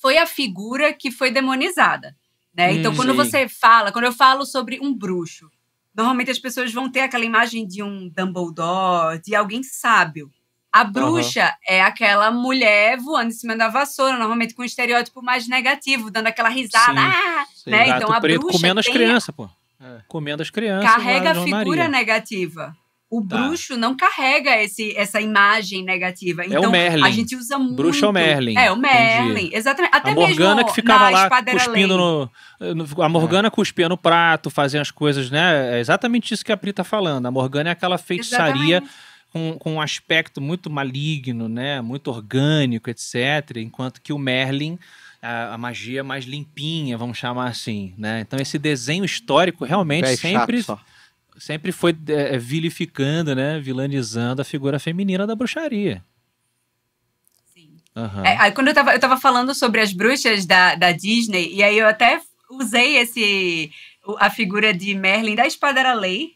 foi a figura que foi demonizada. Né? Então, Hum, quando sim. você fala, quando eu falo sobre um bruxo, normalmente as pessoas vão ter aquela imagem de um Dumbledore, de alguém sábio. A bruxa é aquela mulher voando em cima da vassoura, normalmente com um estereótipo mais negativo, dando aquela risada. Sim. Ah! Sim. Né? Então, a preto bruxa comendo as crianças, pô. É. Comendo as crianças. carrega a figura Maria. negativa. O Tá. bruxo não carrega esse, essa imagem negativa. o Então, Merlin. a gente usa muito. Bruxo é o Merlin. É, o Merlin. Entendi. Exatamente. Até a Morgana mesmo que ficava lá cuspindo no, no- A Morgana cuspia no prato, fazia as coisas, né? É exatamente isso que a Pri tá falando. A Morgana é aquela feitiçaria Exatamente. com, com um aspecto muito maligno, né? Muito orgânico, etc. Enquanto que o Merlin. A, a magia mais limpinha, vamos chamar assim, né? Então esse desenho histórico realmente Véi sempre, chato. Sempre foi é, vilificando, né? Vilanizando a figura feminina da bruxaria. Sim. Aham. É, aí quando eu tava, eu tava falando sobre as bruxas da, da Disney, e aí eu até usei esse a figura de Merlin da Espada era Lei,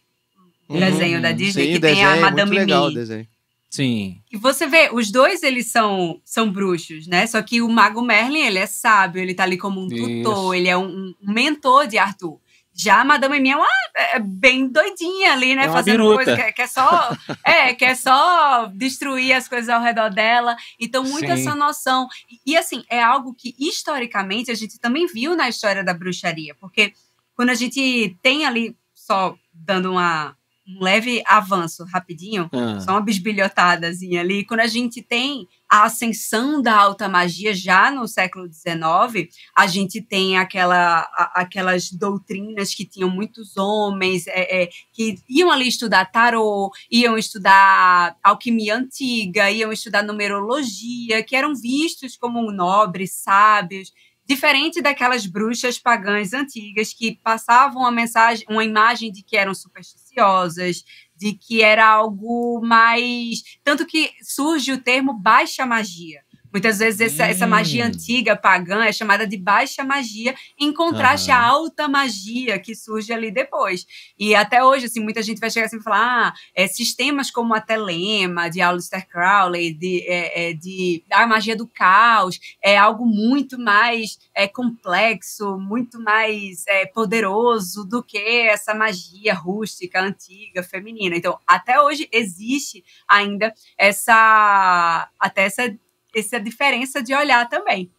o Uhum. desenho da Disney, Sim, que tem a é Madame muito legal o Mimi. desenho. Sim. E você vê, os dois eles são, são bruxos, né? Só que o Mago Merlin, ele é sábio, ele tá ali como um tutor, Isso. ele é um, um mentor de Arthur. Já a Madame Mimi é, uma, é bem doidinha ali, né? É uma Fazendo biruta. coisa que, que *laughs* é só. é, que é só destruir as coisas ao redor dela. Então, muito Sim. essa noção. E, e, assim, é algo que historicamente a gente também viu na história da bruxaria. Porque quando a gente tem ali, só dando uma, um leve avanço rapidinho, Ah. só uma bisbilhotadazinha ali. Quando a gente tem a ascensão da alta magia já no século XIX, a gente tem aquela, a- aquelas doutrinas que tinham muitos homens é, é, que iam ali estudar tarô, iam estudar alquimia antiga, iam estudar numerologia, que eram vistos como nobres, sábios, diferente daquelas bruxas pagãs antigas que passavam uma mensagem, uma imagem de que eram supersticiosas, de que era algo mais. Tanto que surge o termo baixa magia. Muitas vezes essa, essa Hum. magia antiga, pagã, é chamada de baixa magia, em contraste Aham. à alta magia que surge ali depois. E até hoje, assim, muita gente vai chegar assim e falar: ah, é, sistemas como a Telema, de Aleister Crowley, de, é, é, de a magia do caos, é algo muito mais é, complexo, muito mais é, poderoso do que essa magia rústica, antiga, feminina. Então, até hoje existe ainda essa até essa, essa diferença de olhar também.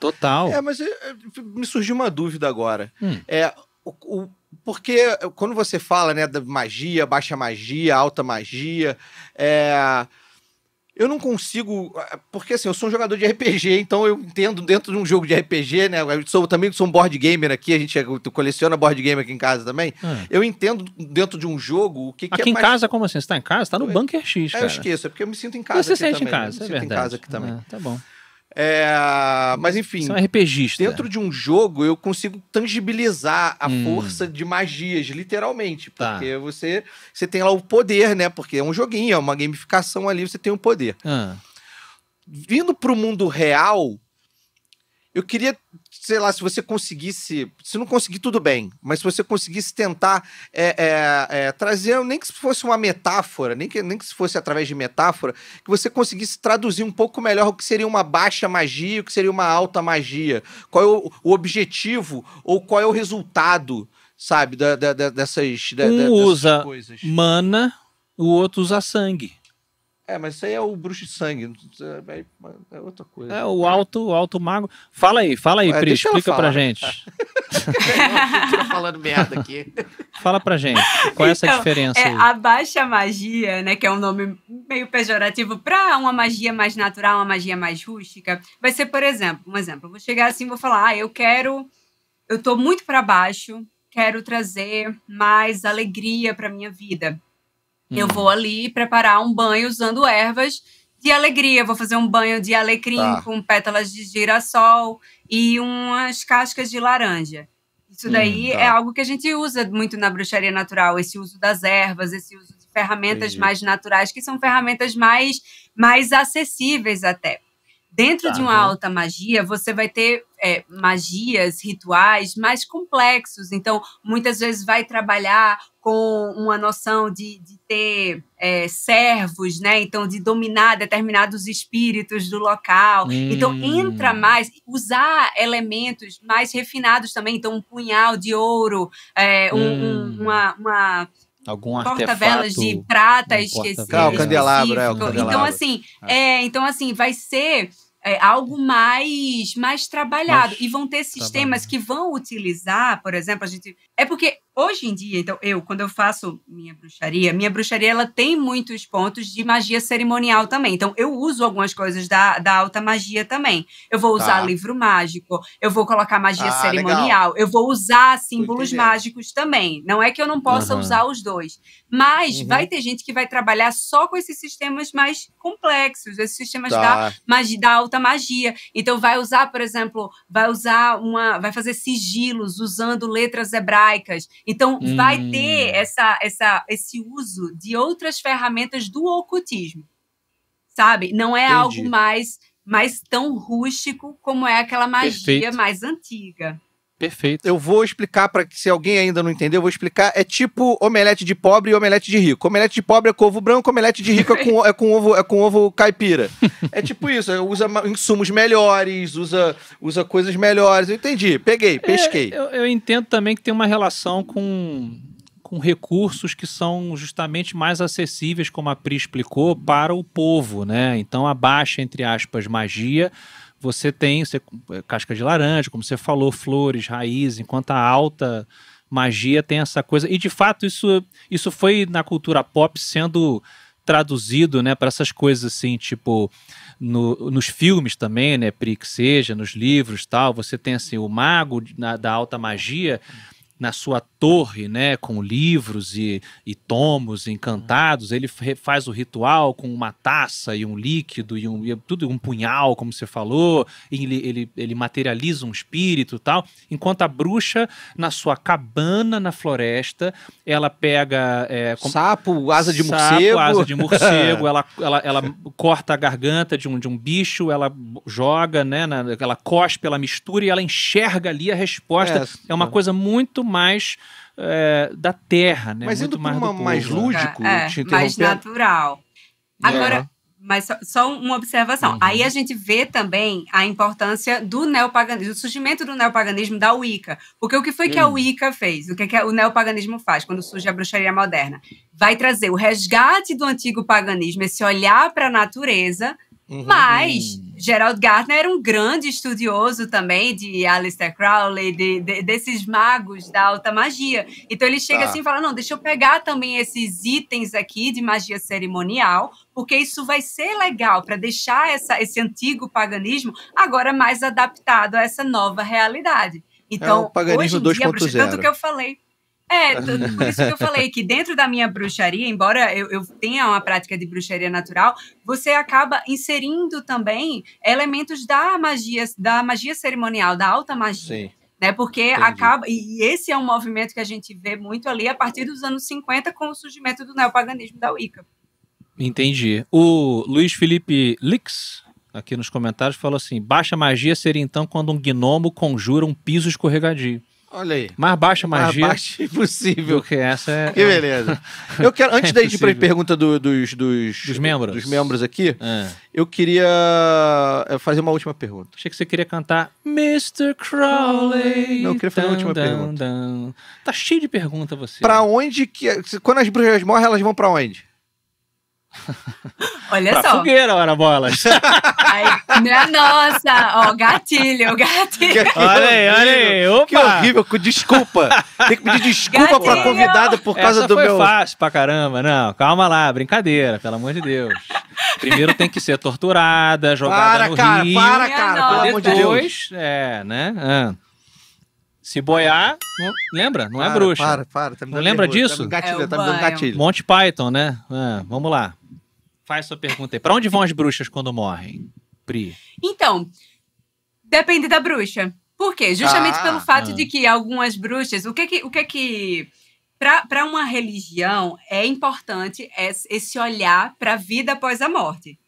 Total. É, mas é, é, me surgiu uma dúvida agora. Hum. É, o, o- porque quando você fala, né, da magia, baixa magia, alta magia, é, eu não consigo, porque assim, eu sou um jogador de RPG, então eu entendo dentro de um jogo de RPG, né, eu sou, também sou um board gamer aqui, a gente é- coleciona board game aqui em casa também, Ah. eu entendo dentro de um jogo o que, que Aqui é em mais... casa, como assim? Você tá em casa? Tá no Eu- Bunker X, É, cara. eu esqueço, é porque eu me sinto em casa Você aqui sente em também, né? casa, Eu é me sinto verdade. em casa aqui também. Ah, tá bom. É, mas enfim, Você é um RPGista. dentro de um jogo eu consigo tangibilizar a Hum. força de magias, literalmente. Tá. Porque você, você tem lá o poder, né? Porque é um joguinho, é uma gamificação ali, você tem o poder. Ah, vindo pro mundo real, eu queria, sei lá, se você conseguisse, se não conseguir, tudo bem, mas se você conseguisse tentar é, é, é, trazer, nem que se fosse uma metáfora, nem que, nem que se fosse através de metáfora, que você conseguisse traduzir um pouco melhor o que seria uma baixa magia e o que seria uma alta magia. Qual é o, o objetivo ou qual é o resultado, sabe, da, da, da, dessas, Um dessas usa coisas. Mana, o outro usa sangue. É, mas isso aí é o bruxo de sangue, é, é outra coisa. É o alto, o alto mago. Fala aí, fala aí, É, Pri, explica pra gente. *laughs* Fica falando merda aqui. Fala pra gente. Qual é essa Então, diferença É, aí? a baixa magia, né, que é um nome meio pejorativo para uma magia mais natural, uma magia mais rústica, vai ser, por exemplo, um exemplo. Eu vou chegar assim e vou falar: "Ah, eu quero eu tô muito para baixo, quero trazer mais alegria para minha vida. Eu Hum. vou ali preparar um banho usando ervas de alegria. Vou fazer um banho de alecrim Tá. com pétalas de girassol e umas cascas de laranja. Isso daí Hum, tá. é algo que a gente usa muito na bruxaria natural, esse uso das ervas, esse uso de ferramentas Entendi. mais naturais, que são ferramentas mais, mais acessíveis até. Dentro Tá, de uma uhum. alta magia, você vai ter é, magias, rituais mais complexos. Então, muitas vezes vai trabalhar com uma noção de, de ter é, servos, né? Então, de dominar determinados espíritos do local. Então, Hum. entra mais, usar elementos mais refinados também. Então, um punhal de ouro, é, um- um- Hum. uma- uma Algum porta-velas de prata um esquecido. porta-velas. Ah, o candelabro, é, o específico. candelabro. Então, assim, é, então, assim, vai ser é, algo mais, mais trabalhado. E vão ter sistemas que vão utilizar, por exemplo, a gente. É porque hoje em dia, então, eu, quando eu faço minha bruxaria, minha bruxaria ela tem muitos pontos de magia cerimonial também. Então, eu uso algumas coisas da, da alta magia também. Eu vou usar Tá. livro mágico, eu vou colocar magia Ah, cerimonial, eu vou usar símbolos mágicos também. Não é que eu não possa Aham. usar os dois. Mas Uhum. vai ter gente que vai trabalhar só com esses sistemas mais complexos, esses sistemas da, Tá. magia, da alta magia. Então vai usar, por exemplo, vai usar uma, vai fazer sigilos usando letras hebraicas. Então vai Hum. ter essa, essa, esse uso de outras ferramentas do ocultismo, sabe? Não é Entendi. algo mais mais tão rústico como é aquela magia Perfeito. mais antiga. Perfeito. Eu vou explicar para que se alguém ainda não entendeu, eu vou explicar. É tipo omelete de pobre e omelete de rico. Omelete de pobre é com ovo branco, omelete de rico é com, é com ovo é com ovo caipira. É tipo isso, usa insumos melhores, usa usa coisas melhores. Eu entendi, peguei, pesquei. É, eu, eu entendo também que tem uma relação com, com recursos que são justamente mais acessíveis, como a Pri explicou, para o povo, né? Então, a baixa, entre aspas, magia, você tem você, casca de laranja, como você falou, flores, raízes, enquanto a alta magia tem essa coisa. E, de fato, isso, isso foi na cultura pop sendo traduzido, né, para essas coisas assim, tipo no- nos filmes também, né, Pri, que seja, nos livros tal, você tem assim o mago na- da alta magia na sua torre, né, com livros e, e tomos encantados, ele faz o ritual com uma taça e um líquido e um e tudo um punhal, como você falou, ele, ele, ele materializa um espírito e tal, enquanto a bruxa na sua cabana na floresta, ela pega é, como- Sapo, asa de Sapo, morcego. asa de morcego, *laughs* ela, ela, ela corta a garganta de um, de um bicho, ela joga, né? na- ela cospe, ela mistura e ela enxerga ali a resposta. É, uma coisa muito mais é, da terra, né? Mas muito indo mais uma mais lúdico, é, te mais natural. Agora, Aham. mas só, só uma observação. Uhum. Aí a gente vê também a importância do neopaganismo, do surgimento do neopaganismo da Wicca. Porque o que foi que a. Wicca fez? O que, que o neopaganismo faz quando surge a bruxaria moderna? Vai trazer o resgate do antigo paganismo, esse olhar para a natureza, Uhum. mas Gerald Gardner era um grande estudioso também de Aleister Crowley, de, de- desses magos da alta magia. Então ele chega Tá. assim e fala: não, deixa eu pegar também esses itens aqui de magia cerimonial, porque isso vai ser legal para deixar essa, esse antigo paganismo agora mais adaptado a essa nova realidade. Então, É o paganismo hoje em dia, a bruxa- 2.0. tanto que eu falei. É, *laughs* por isso que eu falei que dentro da minha bruxaria, embora eu, eu tenha uma prática de bruxaria natural, você acaba inserindo também elementos da magia, da magia cerimonial, da alta magia, Sim. né? Porque Entendi. acaba e e esse é um movimento que a gente vê muito ali a partir dos anos 50 com o surgimento do neopaganismo da Wicca. Entendi. O Luiz Felipe Lix aqui nos comentários, falou assim: baixa magia seria então quando um gnomo conjura um piso escorregadio. Olha aí. Mais baixa magia Mais baixo *laughs* impossível. do que essa é. Que beleza. Eu quero, *laughs* antes É da gente ir pra impossível. pergunta do- dos, dos, Dos membros. dos membros aqui, É. eu queria eh, fazer uma última pergunta. Achei que você queria cantar Mr. Crowley. Não, eu queria fazer uma última Dun, pergunta. dun. Tá cheio de pergunta você. Pra onde que. Quando as bruxas morrem, elas vão pra onde? Olha Pra só. fogueira, ora bolas. *laughs* Ai, minha nossa, ó, gatilho, gatilho. olha aí, olha aí. Opa! Que horrível, com desculpa. Tem que pedir desculpa pra Gatilho. convidada por causa Essa do foi meu. fácil pra caramba. Não, calma lá, brincadeira, pelo amor de Deus. Primeiro tem que ser torturada, jogada Para, no cara, rio. para, Minha cara, nossa. pelo amor de Deus. Depois, é, né? ah. Se boiar, não- lembra? Não é Para, bruxa. Para, para. Tá me Não dando lembra nervoso, disso? Tá me, gatilho, É tá me dando banho. gatilho. Monty Python, né? Ah, vamos lá. Faz sua pergunta aí. Pra onde vão as bruxas quando morrem? Pri. Então, depende da bruxa. Por quê? Justamente Ah, pelo fato ah. de que algumas bruxas, o que que, o que, que para uma religião é importante es- esse olhar para a vida após a morte.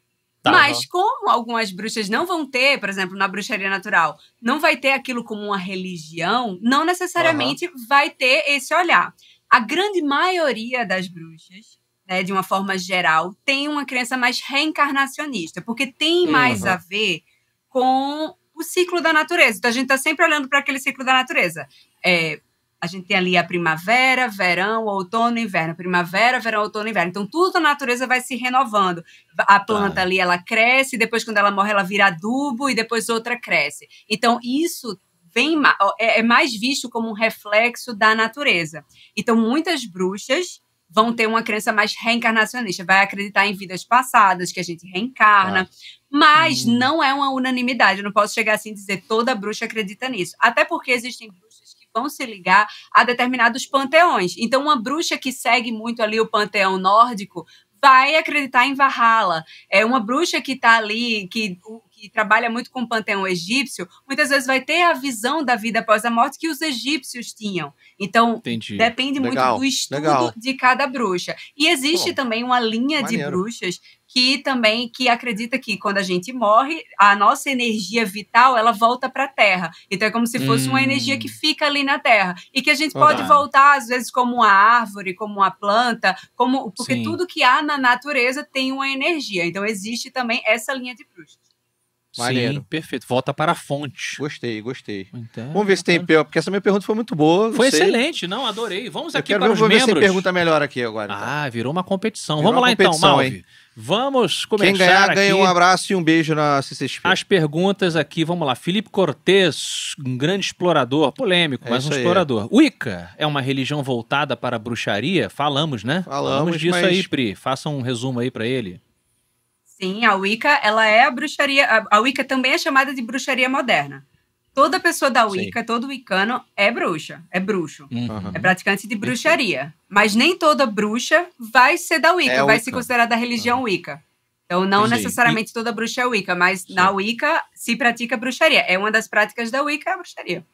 Tá. Mas como algumas bruxas não vão ter, por exemplo, na bruxaria natural, não vai ter aquilo como uma religião, não necessariamente vai ter esse olhar. A grande maioria das bruxas, né, de uma forma geral, tem uma crença mais reencarnacionista, porque tem mais Uhum. a ver com o ciclo da natureza. Então a gente está sempre olhando para aquele ciclo da natureza. É, a gente tem ali a primavera, verão, outono, inverno. Primavera, verão, outono, inverno. Então, tudo na natureza vai se renovando. A planta Tá. ali, ela cresce, depois, quando ela morre, ela vira adubo e depois outra cresce. Então, isso vem é é mais visto como um reflexo da natureza. Então, muitas bruxas vão ter uma crença mais reencarnacionista, vai acreditar em vidas passadas, que a gente reencarna, mas Hum. não é uma unanimidade. Eu não posso chegar assim e dizer toda bruxa acredita nisso. Até porque existem bruxas que vão se ligar a determinados panteões. Então, uma bruxa que segue muito ali o panteão nórdico vai acreditar em Valhalla. É uma bruxa que está ali, que, que trabalha muito com o panteão egípcio, muitas vezes vai ter a visão da vida após a morte que os egípcios tinham. Então, Entendi. Depende Legal, muito do estudo legal. de cada bruxa. E existe Pô, também uma linha de maneiro. bruxas que também que acredita que quando a gente morre, a nossa energia vital ela volta para a Terra. Então é como se fosse uma Hum. energia que fica ali na Terra e que a gente pode Tá. voltar às vezes como uma árvore, como uma planta, como porque Sim. tudo que há na natureza tem uma energia. Então existe também essa linha de bruxas. Maneiro. Sim, perfeito. Volta para a fonte. Gostei, gostei. Então, Vamos ver se tem pior, porque essa minha pergunta foi muito boa. Foi sei. excelente, não, adorei. Vamos Eu aqui para ver, os vou ver se tem membros. pergunta melhor aqui agora. então. Ah, virou uma competição. Virou Vamos uma lá então, competição, Malve. Vamos começar Quem ganhar, aqui ganha um abraço e um beijo na CCXP. as perguntas aqui. Vamos lá. Felipe Cortez, um grande explorador, polêmico, É mas um isso aí. explorador. Wicca é uma religião voltada para a bruxaria? Falamos, né? Falamos, disso mas- aí, Pri. Faça um resumo aí para ele. Sim, a Wicca, ela é a bruxaria. A, a Wicca também é chamada de bruxaria moderna. Toda pessoa da Sim. Wicca, todo wicano, é bruxa, é bruxo. Uhum. É praticante de bruxaria. Mas nem toda bruxa vai ser da Wicca, É vai Wicca. se considerar da religião Wicca. Então, não Entendi. necessariamente toda bruxa é Wicca, mas na Wicca se pratica bruxaria. É uma das práticas da Wicca, é a bruxaria.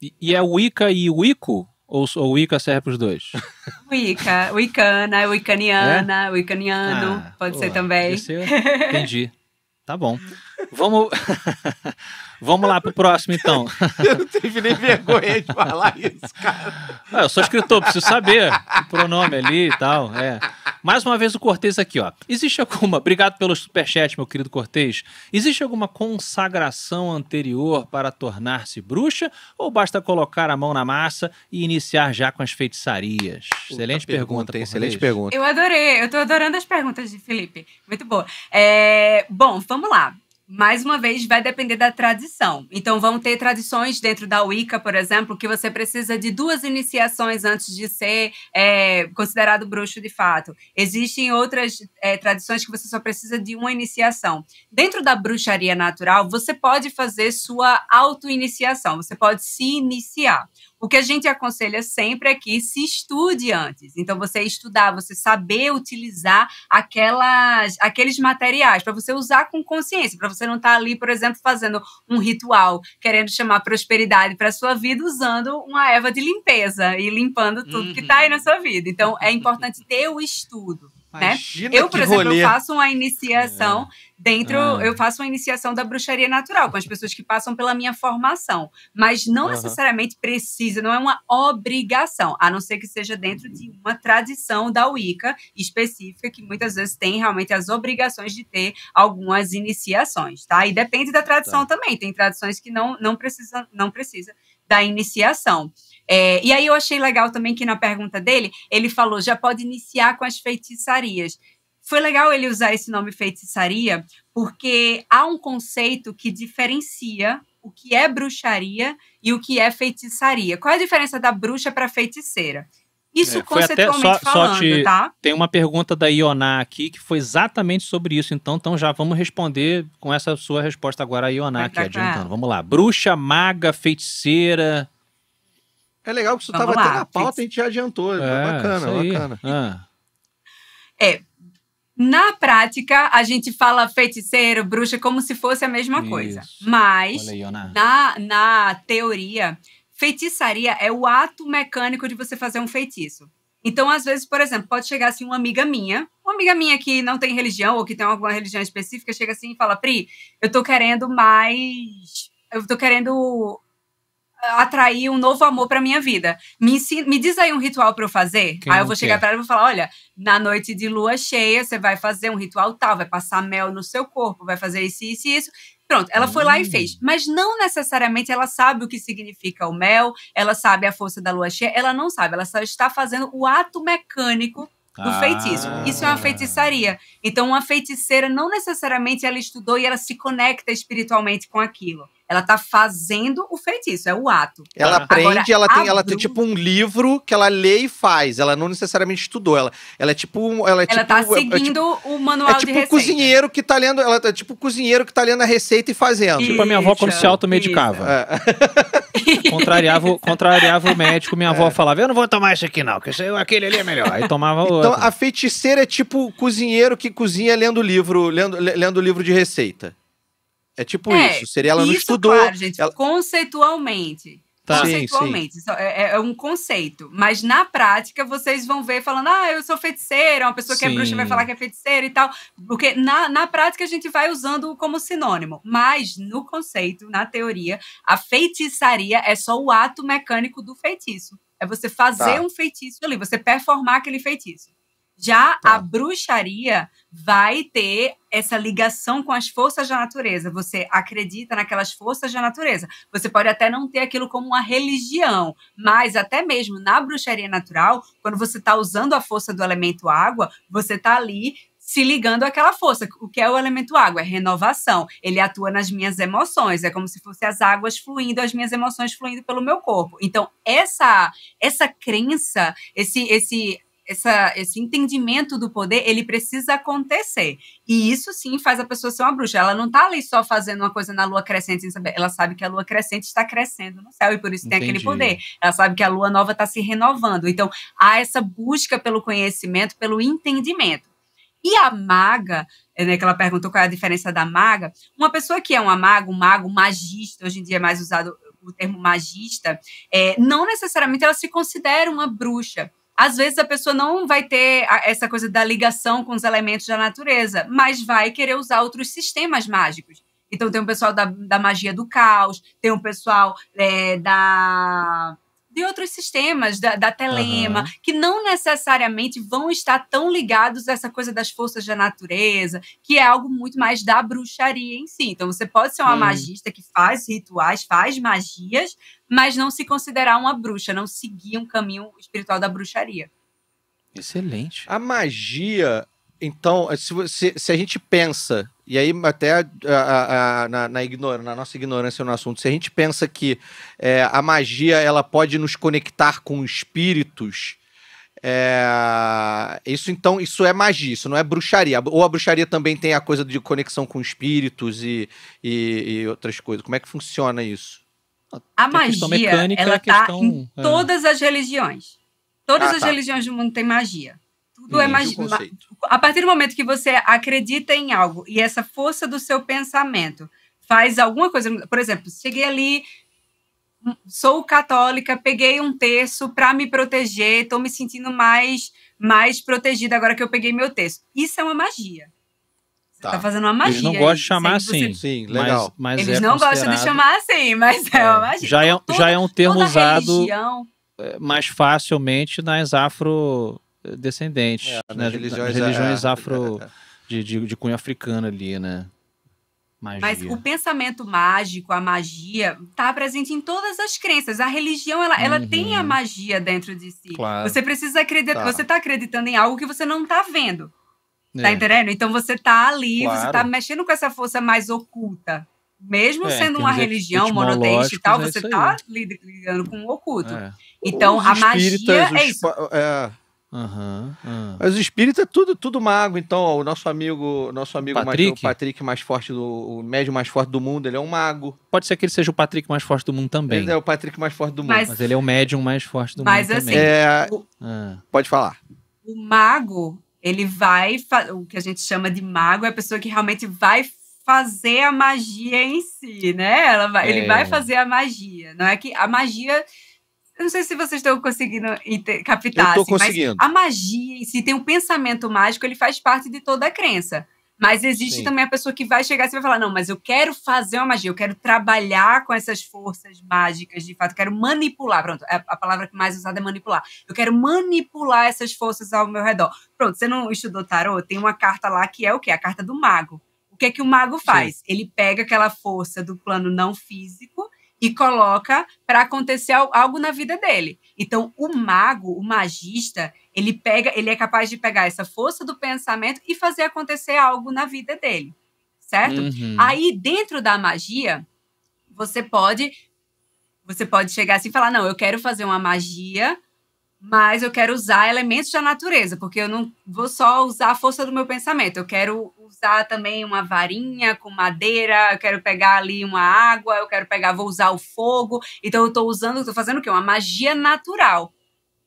E, e é Wicca e Wicco? Ou, ou Wicca serve para os dois? *laughs* Wicca, Wiccana, Wiccaniana, Wiccaniano, Ah, pode pô, ser também. Entendi. Tá bom. *laughs* Vamos, *laughs* Vamos lá pro próximo, então. *laughs* Eu não tive nem vergonha de falar isso, cara. Ah, eu sou escritor, preciso saber o pronome ali e tal. É. Mais uma vez o Cortez aqui, ó. Existe alguma. Obrigado pelo superchat, meu querido Cortez. Existe alguma consagração anterior para tornar-se bruxa? Ou basta colocar a mão na massa e iniciar já com as feitiçarias? Excelente Puta pergunta. hein? Cortez. Excelente pergunta. Eu adorei, eu tô adorando as perguntas de Felipe. Muito boa. É, bom, vamos lá. Mais uma vez, vai depender da tradição. Então, vão ter tradições dentro da Wicca, por exemplo, que você precisa de duas iniciações antes de ser é, considerado bruxo de fato. Existem outras é, tradições que você só precisa de uma iniciação. Dentro da bruxaria natural, você pode fazer sua auto-iniciação, você pode se iniciar. O que a gente aconselha sempre é que se estude antes. Então, você estudar, você saber utilizar aquelas, aqueles materiais para você usar com consciência, para você não estar ali, por exemplo, fazendo um ritual, querendo chamar prosperidade para sua vida usando uma erva de limpeza e limpando tudo que está aí na sua vida. Então, é importante ter o estudo. Imagina Eu, por que exemplo, rolê. eu faço uma iniciação dentro, Ah. eu faço uma iniciação da bruxaria natural com as pessoas que passam pela minha formação, mas não necessariamente precisa, não é uma obrigação, a não ser que seja dentro de uma tradição da Wicca específica que muitas vezes tem realmente as obrigações de ter algumas iniciações, tá? E depende da tradição também, tem tradições que não não precisa não precisa da iniciação. É, e aí eu achei legal também que na pergunta dele, ele falou, já pode iniciar com as feitiçarias. Foi legal ele usar esse nome feitiçaria, porque há um conceito que diferencia o que é bruxaria e o que é feitiçaria. Qual é a diferença da bruxa para feiticeira? Isso É, foi até- conceitualmente só- só falando, te- tá? Tem uma pergunta da Ioná aqui que foi exatamente sobre isso. Então, então já vamos responder com essa sua resposta agora, a Ioná aqui, adiantando. Vamos lá. Bruxa, maga, feiticeira. É legal que isso Vamos tava até na pauta, a gente já adiantou. É, bacana, isso aí. bacana. Ah, Na prática, a gente fala feiticeiro, bruxa, como se fosse a mesma coisa. Isso. Mas, olha aí, Ioná. na, na teoria, feitiçaria é o ato mecânico de você fazer um feitiço. Então, às vezes, por exemplo, pode chegar assim uma amiga minha, uma amiga minha que não tem religião ou que tem alguma religião específica, chega assim e fala: Pri, eu tô querendo mais. Eu tô querendo atrair um novo amor pra minha vida. Me, ensina, me diz aí um ritual pra eu fazer. Quem aí eu não vou chegar quer? pra ela e vou falar: olha, na noite de lua cheia, você vai fazer um ritual tal, vai passar mel no seu corpo, vai fazer isso, isso e isso. Pronto, ela foi lá e Hum. fez. Mas não necessariamente ela sabe o que significa o mel, ela sabe a força da lua cheia, ela não sabe, ela só está fazendo o ato mecânico do Ah. feitiço. Isso é uma feitiçaria. Então, uma feiticeira não necessariamente ela estudou e ela se conecta espiritualmente com aquilo. Ela está fazendo o feitiço, é o ato. Ela Tá. aprende, Agora, ela tem, ela tem tipo um livro que ela lê e faz. Ela não necessariamente estudou. Ela, ela é tipo. um- Ela, é ela tipo, está é- é tipo- seguindo o manual É de tipo o receita. cozinheiro que tá lendo. Ela é tipo o cozinheiro que tá lendo a receita e fazendo. Isso. Tipo a minha avó quando se automedicava. É. *laughs* Contrariava, o- contrariava o médico, minha avó falava: Eu não vou tomar isso aqui, não, que esse- aquele ali é melhor. Aí tomava o Então outro. a feiticeira é tipo o cozinheiro que cozinha lendo livro, lendo, le- lendo livro de receita. É tipo É, isso. Seria ela não Isso, estudou. claro, gente, ela- conceitualmente. Tá. Conceitualmente. Isso É, é um conceito. Mas na prática, vocês vão ver falando, ah, eu sou feiticeira, uma pessoa que é Sim. bruxa vai falar que é feiticeira e tal. Porque na, na prática a gente vai usando como sinônimo. Mas no conceito, na teoria, a feitiçaria é só o ato mecânico do feitiço. É você fazer Tá. um feitiço ali, você performar aquele feitiço. Já Tá. a bruxaria vai ter essa ligação com as forças da natureza. Você acredita naquelas forças da natureza. Você pode até não ter aquilo como uma religião, mas até mesmo na bruxaria natural, quando você está usando a força do elemento água, você está ali se ligando àquela força. O que é o elemento água? É renovação. Ele atua nas minhas emoções. É como se fossem as águas fluindo, as minhas emoções fluindo pelo meu corpo. Então, essa essa crença, esse esse essa, esse entendimento do poder, ele precisa acontecer. E isso sim faz a pessoa ser uma bruxa. Ela não tá ali só fazendo uma coisa na lua crescente. Ela sabe que a lua crescente está crescendo no céu e por isso tem aquele Entendi. poder. Ela sabe que a lua nova está se renovando. Então, há essa busca pelo conhecimento, pelo entendimento. E a maga, né, que ela perguntou qual é a diferença da maga, uma pessoa que é uma maga, um mago, um magista, hoje em dia é mais usado o termo magista, é, não necessariamente ela se considera uma bruxa. Às vezes a pessoa não vai ter essa coisa da ligação com os elementos da natureza, mas vai querer usar outros sistemas mágicos. Então tem um pessoal da, da magia do caos, tem um pessoal é, da de outros sistemas, da, da telema, Aham. que não necessariamente vão estar tão ligados a essa coisa das forças da natureza, que é algo muito mais da bruxaria em si. Então você pode ser uma magista que faz rituais, faz magias, mas não se considerar uma bruxa, não seguir um caminho espiritual da bruxaria. Excelente. A magia, então, se, você- se a gente pensa, e aí até a- a- a- na, na, ignora- na nossa ignorância no assunto, se a gente pensa que é, a magia ela pode nos conectar com espíritos, é, isso então, isso é magia, isso não é bruxaria. Ou a bruxaria também tem a coisa de conexão com espíritos e, e, e outras coisas. Como é que funciona isso? A magia, mecânica ela a está questão- em é. todas as religiões. Todas Ah, as tá. religiões do mundo têm magia. Tudo é magia. conceito. A partir do momento que você acredita em algo e essa força do seu pensamento faz alguma coisa, por exemplo, cheguei ali sou católica, peguei um terço para me proteger, estou me sentindo mais mais protegida agora que eu peguei meu terço. Isso é uma magia. Você Tá. tá fazendo uma magia. Eles não gostam de Isso chamar aí você- assim. Sim, mas- legal. Mas, Eles é não gostam de considerado- chamar assim, mas é, uma magia. Já é, Então, já é um termo toda usado religião- é, mais facilmente nas afrodescendentes, É, nas religiões, religiões, é, afro. *laughs* De, de, de cunho africano ali, né? Magia. Mas o pensamento mágico, a magia, está presente em todas as crenças. A religião, ela, ela Uhum. tem a magia dentro de si. Claro. Você precisa acreditar. Tá. Você está acreditando em algo que você não está vendo. Tá É. entendendo? Então você tá ali, você Claro. tá mexendo com essa força mais oculta. Mesmo É, sendo uma religião monoteísta e tal, é você tá lid- lidando com o oculto. É. Então Os a magia é isso. é, Aham, aham. Mas o espírito é tudo, tudo mago. Então, ó, o nosso amigo, nosso amigo Patrick? Mais, o Patrick mais forte do, o médio mais forte do mundo, ele é um mago. Pode ser que ele seja o Patrick mais forte do mundo também. Ele é o Patrick mais forte do mundo. Mas- Mas ele é o médium mais forte do Mas mundo assim, também. É, o, Ah, pode falar. o mago, ele vai. fa- O que a gente chama de mago é a pessoa que realmente vai fazer a magia em si, né? Ela vai- Ele É. vai fazer a magia. Não é que a magia. Eu não sei se vocês estão conseguindo captar. Eu tô assim, mas conseguindo. a magia em si tem um pensamento mágico, ele faz parte de toda a crença. Mas existe Sim. também a pessoa que vai chegar e vai falar: não, mas eu quero fazer uma magia, eu quero trabalhar com essas forças mágicas, de fato, eu quero manipular. Pronto, a, a palavra que mais usada é manipular. Eu quero manipular essas forças ao meu redor. Pronto, você não estudou tarô? Tem uma carta lá que é o quê? A carta do mago. O que é que o mago faz? Ele pega aquela força do plano não físico e coloca para acontecer al- algo na vida dele. Então, o mago, o magista, ele pega, ele é capaz de pegar essa força do pensamento e fazer acontecer algo na vida dele, certo? uhum. Aí, dentro da magia, você pode você pode chegar assim e falar: "Não, eu quero fazer uma magia, mas eu quero usar elementos da natureza, porque eu não vou só usar a força do meu pensamento. Eu quero usar também uma varinha com madeira, eu quero pegar ali uma água, eu quero pegar, vou usar o fogo. Então eu estou usando, estou fazendo o quê? Uma magia natural.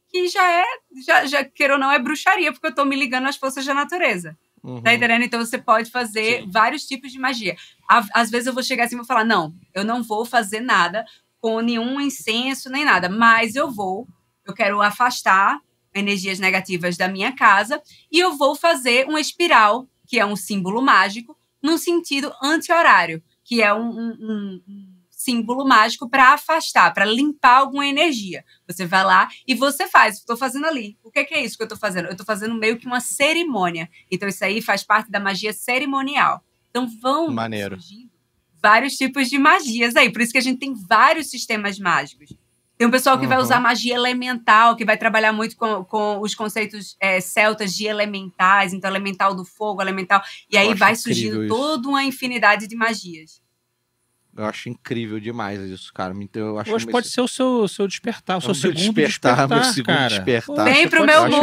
Que já é, já, já queira ou não, é bruxaria, porque eu estou me ligando às forças da natureza. Uhum. Tá entendendo? Então você pode fazer Sim. vários tipos de magia. Às vezes eu vou chegar assim e vou falar: não, eu não vou fazer nada com nenhum incenso nem nada, mas eu vou, eu quero afastar energias negativas da minha casa e eu vou fazer uma espiral, que é um símbolo mágico, num sentido anti-horário, que é um, um- um- um símbolo mágico para afastar, para limpar alguma energia. Você vai lá e você faz. Estou fazendo ali. O que é, que é isso que eu estou fazendo? Eu estou fazendo meio que uma cerimônia. Então, isso aí faz parte da magia cerimonial. Então, vão Maneiro. surgindo vários tipos de magias aí. Por isso que a gente tem vários sistemas mágicos. Tem um pessoal que vai Uhum. usar magia elemental, que vai trabalhar muito com, com os conceitos é, celtas de elementais, então elemental do fogo, elemental. E aí vai surgindo isso. toda uma infinidade de magias. Eu acho incrível demais isso, cara. Então, Eu acho Hoje pode ser o seu, seu despertar, o seu É o meu segundo despertar, despertar, meu segundo cara. despertar. Vem pro meu real.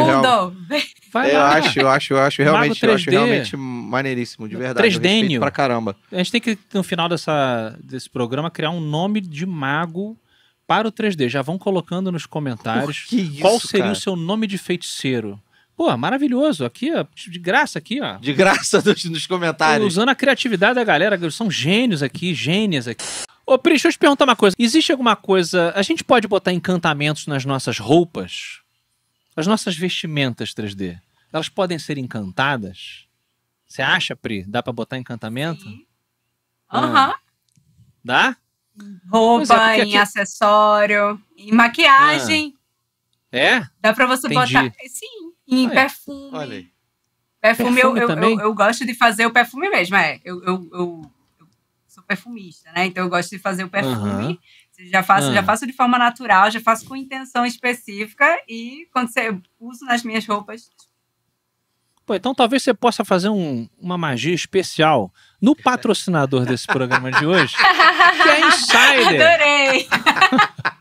mundo! Vem. Vai Eu lá. acho, eu acho, eu acho realmente, eu acho 3D. realmente maneiríssimo, de verdade. Eu respeito Trêsdênio. pra caramba. A gente tem que, no final dessa, desse programa, criar um nome de mago para o 3D. Já vão colocando nos comentários Que isso, qual seria cara? o seu nome de feiticeiro. Pô, maravilhoso. Aqui, ó, de graça aqui, ó. De graça nos, nos comentários. Usando a criatividade da galera, são gênios aqui, gênias aqui. Ô, Pri, deixa eu te perguntar uma coisa. Existe alguma coisa. A gente pode botar encantamentos nas nossas roupas? As nossas vestimentas 3D? Elas podem ser encantadas? Você acha, Pri? Dá pra botar encantamento? Sim. Ah. Aham. Dá? Roupa, Pois é, em aqui- acessório, em maquiagem. É? Dá pra você Entendi. botar. Sim, em Ah, é. perfume. Olha aí. Perfume, Perfume eu, eu, também? eu, eu gosto de fazer o perfume mesmo, é. Eu, eu, eu, eu sou perfumista, né? Então eu gosto de fazer o perfume. Aham. Já faço, Ah. já faço de forma natural, já faço com intenção específica e quando você uso nas minhas roupas. Pô, então talvez você possa fazer um- uma magia especial no patrocinador desse programa de hoje, que é a Insider. Adorei! *laughs*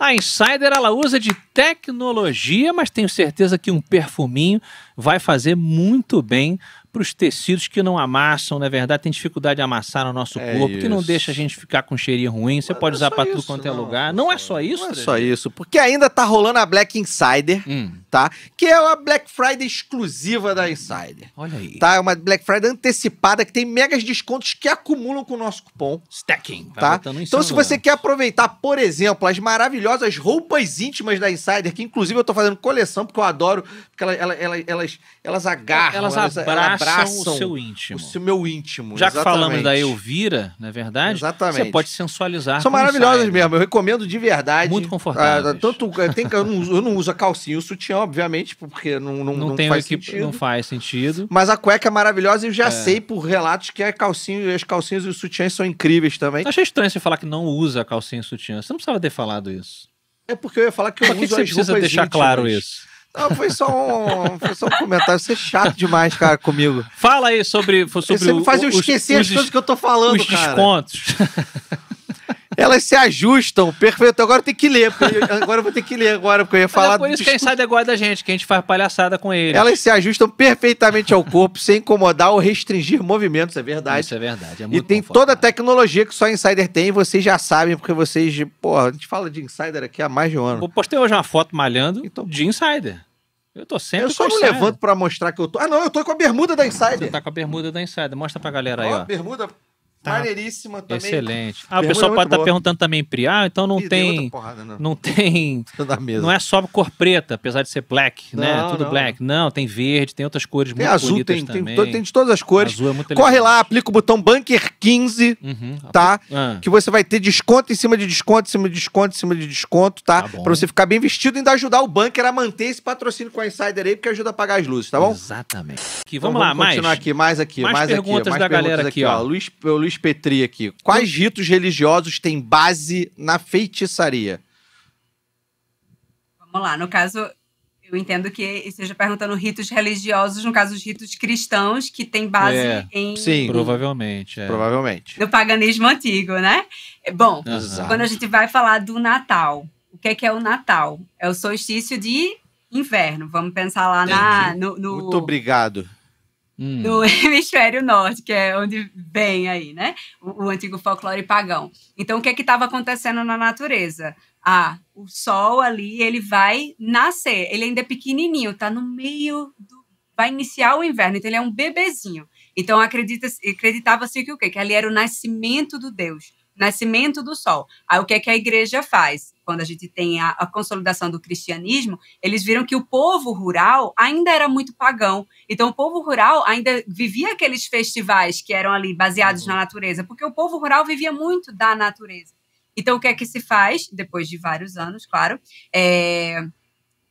A Insider ela usa de tecnologia, mas tenho certeza que um perfuminho vai fazer muito bem para os tecidos que não amassam, na verdade, tem dificuldade de amassar no nosso É corpo, que não isso. deixa a gente ficar com cheirinho ruim. Você Mas pode não é usar para tudo isso, quanto é não. lugar. Não é só isso, Não é só isso, porque ainda tá rolando a Black Insider, Hum, tá? Que é a Black Friday exclusiva da Insider. olha aí. Tá? É uma Black Friday antecipada que tem megas descontos que acumulam com o nosso cupom. Stacking. Tá? Então, se você quer aproveitar, por exemplo, as maravilhosas roupas íntimas da Insider, que inclusive eu tô fazendo coleção porque eu adoro, porque ela- ela- ela- elas, elas agarram, Elas abraçam, o seu íntimo. o seu meu íntimo. Já que falamos da exatamente. Elvira, não é verdade? Exatamente. Você pode sensualizar. São maravilhosas mesmo, eu recomendo de verdade. Muito confortáveis. Ah, tanto, tem, eu, não, uso- eu não uso a calcinha e o sutiã, obviamente, porque não, não, Não, não tem o faz equipe, sentido. não faz sentido. Mas a cueca é maravilhosa e eu já É. sei por relatos que a calcinha, as calcinhas e os sutiãs são incríveis também. Achei estranho você falar que não usa calcinha e sutiã. Você não precisava ter falado isso. É porque eu ia falar que eu que, uso que você as precisa deixar íntimas. claro isso? Não, foi só um, foi só um comentário. Você é chato demais, cara, comigo. Fala aí sobre, sobre Você me faz eu os- esquecer os, as coisas que eu tô falando, os cara. descontos. Elas se ajustam, perfeito. Agora eu tenho que ler, porque eu- agora eu vou ter que ler agora, porque eu ia Falar falar é por isso que a Insider gosta da gente, que a gente faz palhaçada com ele. Elas se ajustam perfeitamente ao corpo, sem incomodar ou restringir movimentos, é verdade. Isso é verdade. É E muito tem confortável. toda a tecnologia que só a Insider tem, e vocês já sabem, porque vocês, porra, a gente fala de Insider aqui há mais de um ano. Eu postei hoje uma foto malhando Então- de Insider. Eu tô sempre Eu só não levanto pra mostrar que eu tô. Ah, não, eu tô com a bermuda da Você Insider. tá com a bermuda da Insider. Mostra pra galera aí, Ó, ó. bermuda Tá. maneiríssima também. Excelente. Ah, o pessoal pode estar boa. perguntando também, Pri. Ah, então não Ih, tem. porrada, não. Não tem. *laughs* Na mesa. Não é só cor preta, apesar de ser black, né? Não, Tudo não. black. Não, tem verde, tem outras cores Tem muito azul, bonitas tem, tem, também. to- tem de todas as cores. Azul é muito Corre elegante. lá, aplica o botão Bunker 15, Uhum. tá? Ah, Que você vai ter desconto em cima de desconto, em cima de desconto, em cima de desconto, tá? Tá bom. pra você ficar bem vestido e ainda ajudar o bunker a manter esse patrocínio com a Insider aí, porque ajuda a pagar as luzes, tá bom? Exatamente. Aqui, Então vamos lá, mais. continuar aqui, mais aqui, mais mais, perguntas aqui. mais da galera perguntas aqui, ó. Luiz, o Luiz Petri aqui. Quais ritos religiosos têm base na feitiçaria? Vamos lá, no caso, eu entendo que esteja perguntando ritos religiosos, no caso, os ritos cristãos, que tem base É, em sim. Provavelmente. É. Provavelmente. no paganismo antigo, né? Bom. Exato. quando a gente vai falar do Natal, o que é que é o Natal? É o solstício de inverno. Vamos pensar lá na, no, no- Muito obrigado. Hum. no *laughs* hemisfério norte, que é onde vem aí, né? O, o antigo folclore pagão. Então, o que é que estava acontecendo na natureza? Ah, o sol ali, ele vai nascer. Ele ainda é pequenininho, tá no meio do... Vai iniciar o inverno, então ele é um bebezinho. Então, acredita, acreditava-se que o quê? Que ali era o nascimento do Deus, nascimento do sol. Aí, o que é que a igreja faz? Quando a gente tem a, a consolidação do cristianismo, eles viram que o povo rural ainda era muito pagão. Então, o povo rural ainda vivia aqueles festivais que eram ali baseados na natureza, porque o povo rural vivia muito da natureza. Então, o que é que se faz, depois de vários anos, claro, é,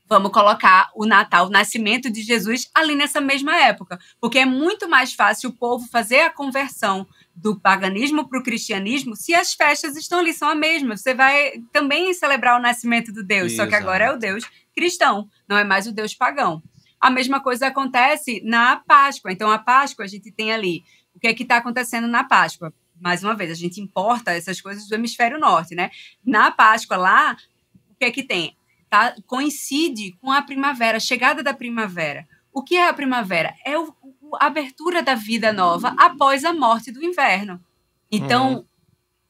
vamos colocar o Natal, o nascimento de Jesus, ali nessa mesma época, porque é muito mais fácil o povo fazer a conversão do paganismo para o cristianismo se as festas estão ali, são a mesma. Você vai também celebrar o nascimento do Deus, só que Exato. agora é o Deus cristão, não é mais o Deus pagão. A mesma coisa acontece na Páscoa. Então, a Páscoa, a gente tem ali. O que é que está acontecendo na Páscoa? Mais uma vez, a gente importa essas coisas do hemisfério norte, né? Na Páscoa, lá, o que é que tem? Tá, coincide com a primavera, a chegada da primavera. O que é a primavera? É o- a abertura da vida nova após a morte do inverno. Então,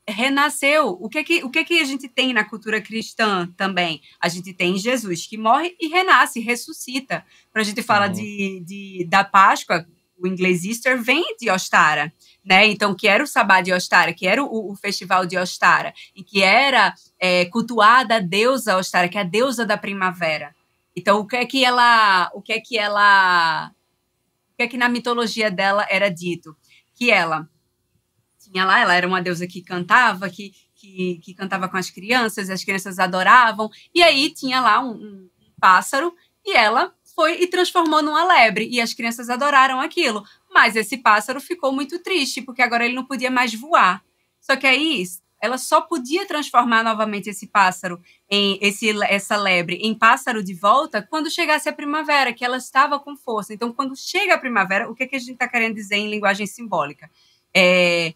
renasceu. O que, é que, o que, é que a gente tem na cultura cristã também? A gente tem Jesus que morre e renasce, ressuscita. Quando a gente fala Uhum. de, de, da Páscoa, o inglês Easter vem de Ostara, né? Então, que era o Sabá de Ostara, que era o, o festival de Ostara, e que era é, cultuada a deusa Ostara, que é a deusa da primavera. Então, o que é que ela, o que é que ela, o que é que na mitologia dela era dito? Que ela tinha lá, ela era uma deusa que cantava, que, que, que cantava com as crianças, as crianças adoravam, e aí tinha lá um, um pássaro, e ela foi e transformou numa lebre, e as crianças adoraram aquilo. Mas esse pássaro ficou muito triste, porque agora ele não podia mais voar. Só que aí ela só podia transformar novamente esse pássaro em esse, essa lebre em pássaro de volta quando chegasse a primavera, que ela estava com força. Então, quando chega a primavera, o que, que a gente está querendo dizer em linguagem simbólica? É,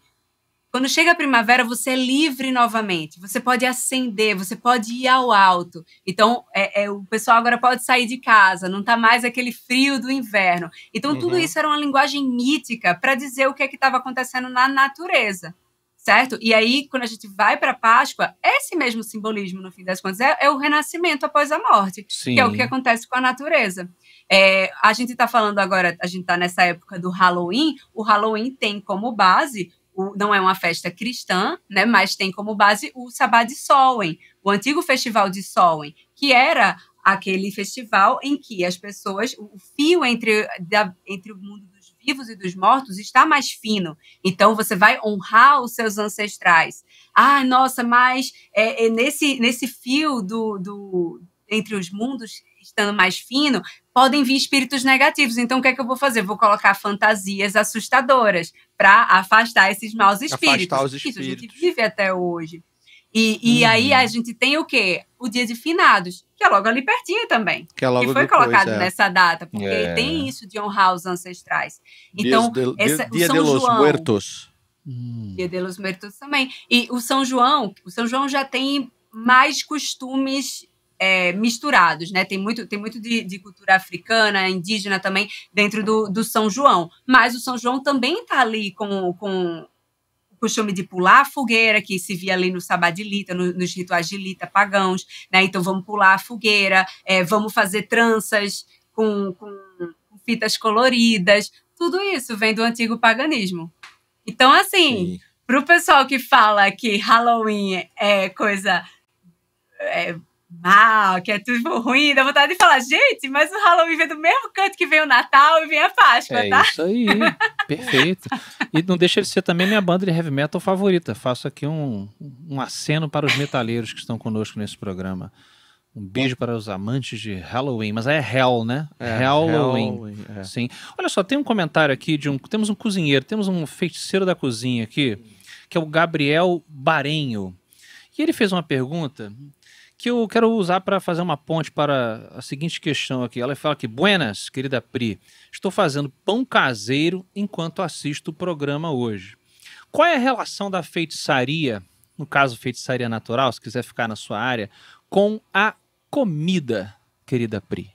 quando chega a primavera, você é livre novamente. Você pode ascender, você pode ir ao alto. Então, é, é, o pessoal agora pode sair de casa, não está mais aquele frio do inverno. Então, uhum. tudo isso era uma linguagem mítica para dizer o que é estava acontecendo na natureza. Certo? E aí, quando a gente vai para a Páscoa, esse mesmo simbolismo, no fim das contas, é, é o renascimento após a morte, Sim. que é o que acontece com a natureza. É, a gente está falando agora, a gente está nessa época do Halloween. O Halloween tem como base não é uma festa cristã, né, mas tem como base o Sabá de Solen, o antigo festival de Solen, que era aquele festival em que as pessoas, o fio entre, da, entre o mundo dos vivos e dos mortos está mais fino. Então você vai honrar os seus ancestrais. Ah, nossa, mas é, é nesse, nesse fio do, do entre os mundos estando mais fino, podem vir espíritos negativos. Então, o que é que eu vou fazer? Vou colocar fantasias assustadoras para afastar esses maus espíritos. Afastar os espíritos. Isso a gente vive até hoje. E, e uhum. aí a gente tem o quê? O dia de finados, que é logo ali pertinho também. Que, é logo que foi depois, colocado é. nessa data, porque é. tem isso de honrar os ancestrais. Então, de, essa, dia o São de los João, Muertos. Dia de los Muertos também. E o São João, o São João já tem mais costumes é, misturados, né? Tem muito, tem muito de, de, cultura africana, indígena também dentro do, do São João. Mas o São João também está ali com, com o costume de pular a fogueira, que se via ali no Sabadilita, no, nos rituais de Lita pagãos, né? Então vamos pular a fogueira, é, vamos fazer tranças com, com, com fitas coloridas. Tudo isso vem do antigo paganismo. Então, assim, para o pessoal que fala que Halloween é coisa. É, mal, que é tudo ruim, dá vontade de falar, gente, mas o Halloween vem do mesmo canto que vem o Natal e vem a Páscoa, é tá? Isso aí, *laughs* perfeito. E não deixa de ser também minha banda de heavy metal favorita. Faço aqui um, um aceno para os metaleiros que estão conosco nesse programa. Um beijo para os amantes de Halloween, mas é Hell, né? É, Halloween. Halloween, é. Sim. Olha só, tem um comentário aqui de um. Temos um cozinheiro, temos um feiticeiro da cozinha aqui, que é o Gabriel Barenho. E ele fez uma pergunta que eu quero usar para fazer uma ponte para a seguinte questão aqui. Ela fala que, buenas, querida Pri, estou fazendo pão caseiro enquanto assisto o programa hoje. Qual é a relação da feitiçaria, no caso feitiçaria natural, se quiser ficar na sua área, com a comida, querida Pri?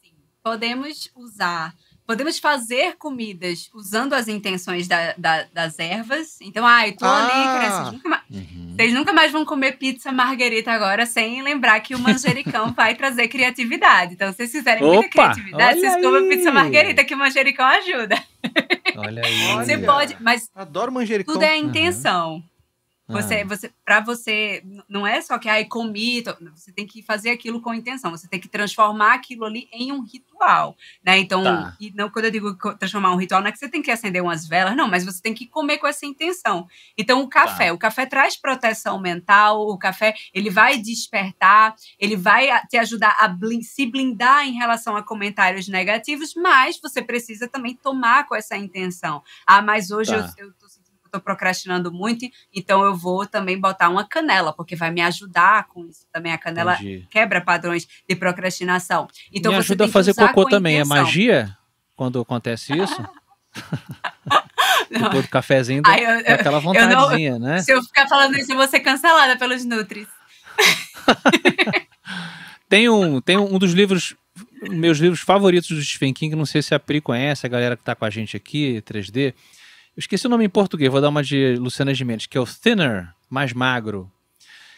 Sim. Podemos usar podemos fazer comidas usando as intenções da, da, das ervas. Então, ai, ah, tô Ah. ali, crianças, vocês nunca, mais, Uhum. vocês nunca mais vão comer pizza margarita agora sem lembrar que o manjericão vai trazer criatividade. Então, se vocês fizerem muita Opa, criatividade, olha vocês comem pizza margarita, que o manjericão ajuda. Olha aí. Olha. Você pode, mas Adoro manjericão. tudo é a intenção. Você, Ah. você, para você, não é só que ai comi, tô- você tem que fazer aquilo com intenção. Você tem que transformar aquilo ali em um ritual, né? Então, Tá. e não quando eu digo transformar um ritual, não é que você tem que acender umas velas, não, mas você tem que comer com essa intenção. Então, o café, o café traz proteção mental, o café ele vai despertar, ele vai te ajudar a se blindar em relação a comentários negativos, mas você precisa também tomar com essa intenção. Ah, mas hoje Tá. eu, eu tô tô procrastinando muito, então eu vou também botar uma canela, porque vai me ajudar com isso também. A canela Entendi. quebra padrões de procrastinação. Então Me você ajuda a fazer cocô também. É magia quando acontece isso? *laughs* Depois do cafezinho Ai, eu- aquela eu não- vontadezinha, né? Se eu ficar falando isso, eu vou ser cancelada pelos Nutris. *laughs* Tem um, tem um dos livros, meus livros favoritos do Stephen King, não sei se a Pri conhece, a galera que tá com a gente aqui, 3D. Eu esqueci o nome em português, vou dar uma de Luciana Gimenez, que é o Thinner, mais magro.